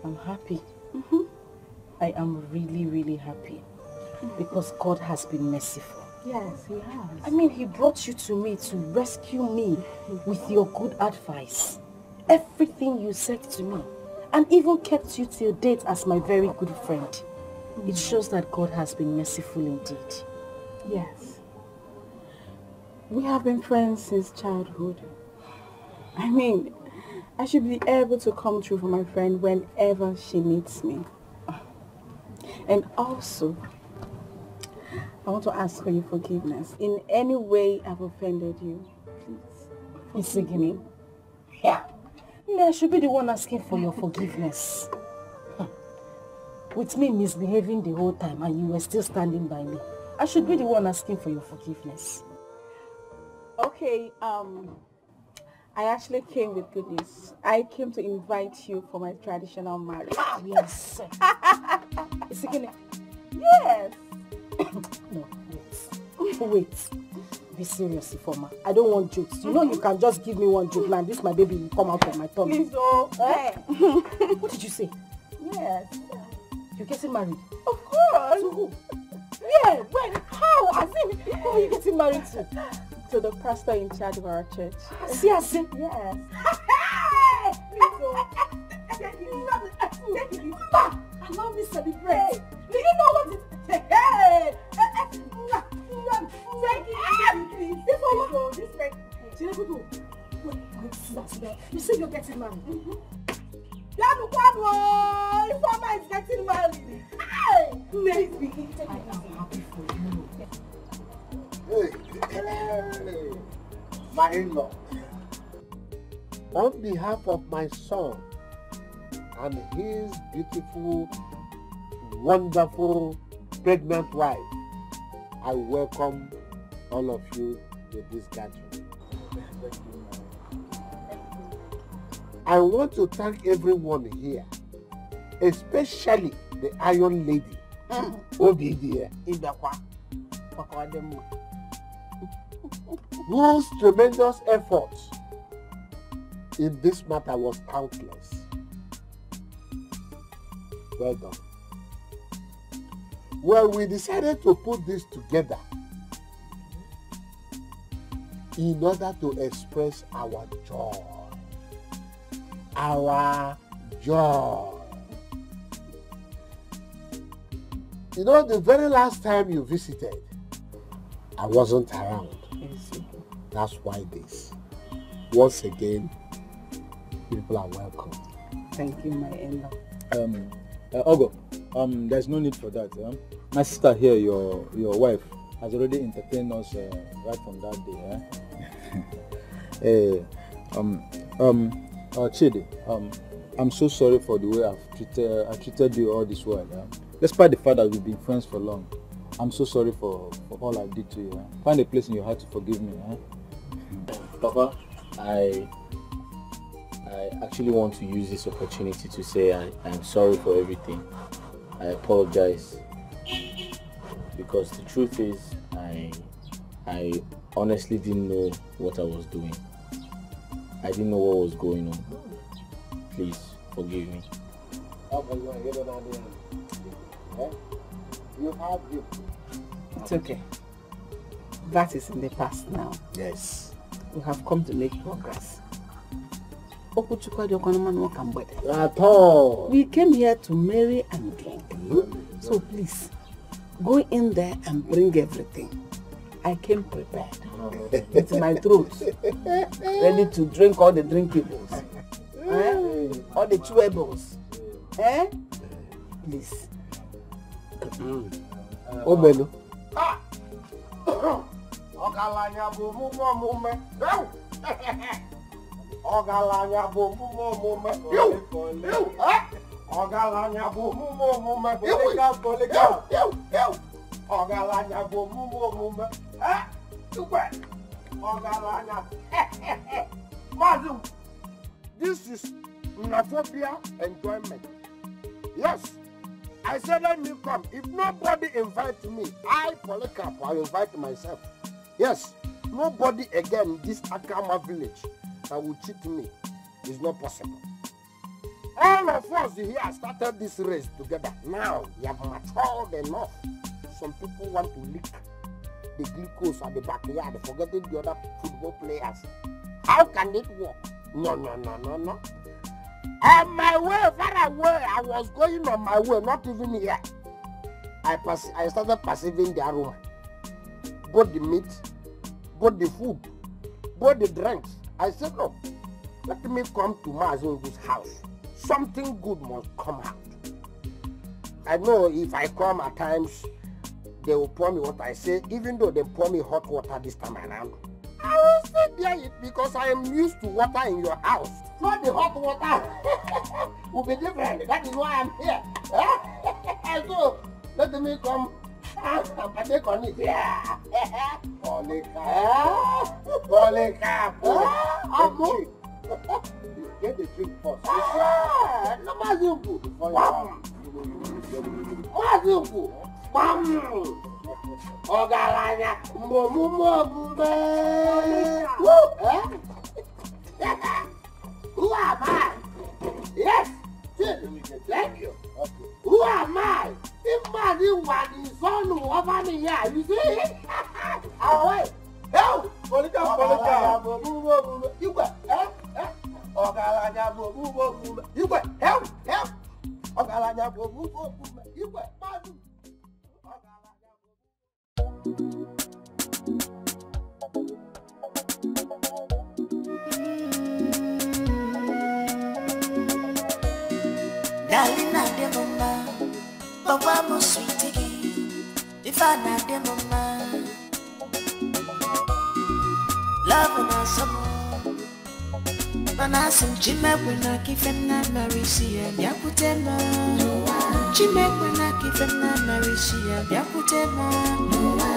I'm happy. Mm-hmm. I am really, really happy. Mm-hmm. Because God has been merciful. Yes, he has. I mean, he brought you to me to rescue me mm-hmm. with your good advice. Everything you said to me. And even kept you till date as my very good friend. It shows that God has been merciful indeed. Yes. We have been friends since childhood. I mean, I should be able to come through for my friend whenever she needs me. And also, I want to ask for your forgiveness. In any way I've offended you, please forgive me. Yeah. I should be the one asking for your forgiveness. With me misbehaving the whole time and you were still standing by me. I should be the one asking for your forgiveness. Okay, um, I actually came with good news. I came to invite you for my traditional marriage. Ah, yes. [laughs] Isigene. Yes. [coughs] no, wait. Wait. Be serious, Ifoma. I don't want jokes. You know you can just give me one joke now. This my baby will come out of my tummy. Please, oh. Eh? what did you say? Yes. You're getting married? Of course. To who? Yeah, when? How? As in, who are you getting married to? To the pastor in charge of our church. See, I see. Yes. Allow me celebrate. Do you know what it Hey! Take it easy, please. This one. This. Chinebudu, wait, wait, sit down. You say you're getting married. Yanu Kwano! Informer is getting married. Hey! Please begin. Take I am happy for you. Hey, hey, my in-law. On behalf of my son and his beautiful, wonderful, pregnant wife, I welcome all of you to this gathering. I want to thank everyone here, especially the Iron Lady, Obi dear, [laughs] whose tremendous efforts in this matter was countless. Well done. Well, we decided to put this together in order to express our joy. Our joy. You know, the very last time you visited, I wasn't around. That's why this. Once again, people are welcome. Thank you, my in-law. Um, uh, Ogo, um, there's no need for that. Um, my sister here, your your wife, has already entertained us uh, right from that day. Eh? [laughs] Eh, um, um, uh, Chidi, um, I'm so sorry for the way I've treated I treated you all this while. Um, despite the fact that we've been friends for long, I'm so sorry for, for all I did to you. eh? Find a place in your heart to forgive me. Eh? Papa, I I actually want to use this opportunity to say I am sorry for everything. I apologize because the truth is I I honestly didn't know what I was doing. I didn't know what was going on. Please forgive me. Eh? You have you. It's okay. That is in the past now. Yes. We have come to make progress. Okwuchukwu adịọkwanụ mmanụ ụka mgbede. At all. We came here to marry and drink. Mm-hmm. So please, go in there and bring everything. I came prepared with my throat, ready to drink all the drinkables, eh? all the chewables. Eh? Please. Omenu. ọgaranya bụ omume omume Ew! ọgaranya bụ omume omume Ew! Ew! Ọgaranya bụ omume omume Poliga, poliga. Ọgaranya bụ omume omume Eh! Ukwe! ọgaranya Maazị this is Naphobia enjoyment. Yes, I said let me come. If nobody invite me, I, Polycarp, I'll invite myself. Yes, nobody again in this Akama village that will cheat me. It's not possible. All of us here started this race together. Now we have matured enough. Some people want to lick the glucose at the backyard, forgetting the other football players. How can it work? No, no, no, no, no. On my way, far away, I was going on my way, not even here. I pass, I started perceiving the aroma. Both the meat, both the food, both the drinks. I said, no, let me come to Mazungu's house. Something good must come out. I know if I come at times, they will pour me what I say, even though they pour me hot water this time around. I will sit there it because I am used to water in your house. Not the hot water [laughs] will be different. That is why I'm here. [laughs] So let me come and partake on it. Yeah. Polika. Polika. Amo. Get the drink first. Ah, no mazungu. Mazungu kpam ọgaranya mgbe omume omume Who am I? Yes, thank you. Okay. Who am I? Imadi wadi sọnù ọba nìyẹn you see? Àwọn ẹ̀ ẹ́wù. Polika polika. Ọ̀gá ìgbà ẹ́ ẹ́ ọ̀gàlàjà bòbú bòbú. Darling, I dem mama, Papa mo sweetie, if I na dem mama, love and some, mana sim chime kwena kifem na marisi ya biakutema, chime kwena kifem na marisi ya biakutema,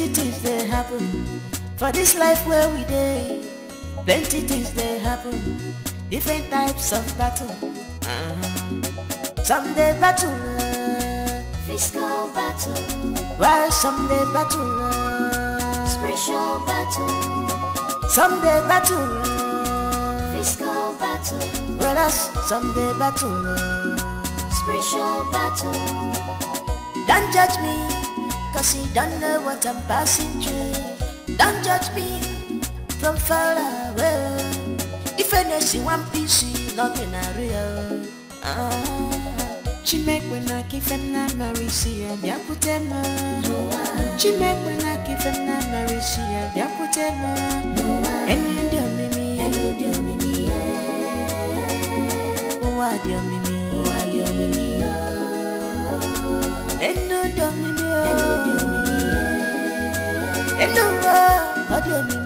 Plenty things they happen For this life where we day Plenty things they happen Different types of battle. Someday battle uh, Physical battle. While someday battle uh, Spiritual battle. Someday battle uh, Physical battle. Whereas someday battle uh, Spiritual battle. Don't judge me Cause you don't know what I'm passing through Don't judge me From far away. If I know see one piece Nothing a real. Ah Chimekwe na kifem na marisi ya biakutema Chimekwe na kifem na marisi ya biakutema Enu ndio mimi Enu ndio mimi Uwa ndio mimi Uwa ndio mimi Enu ndio mimi Enu ndio mimi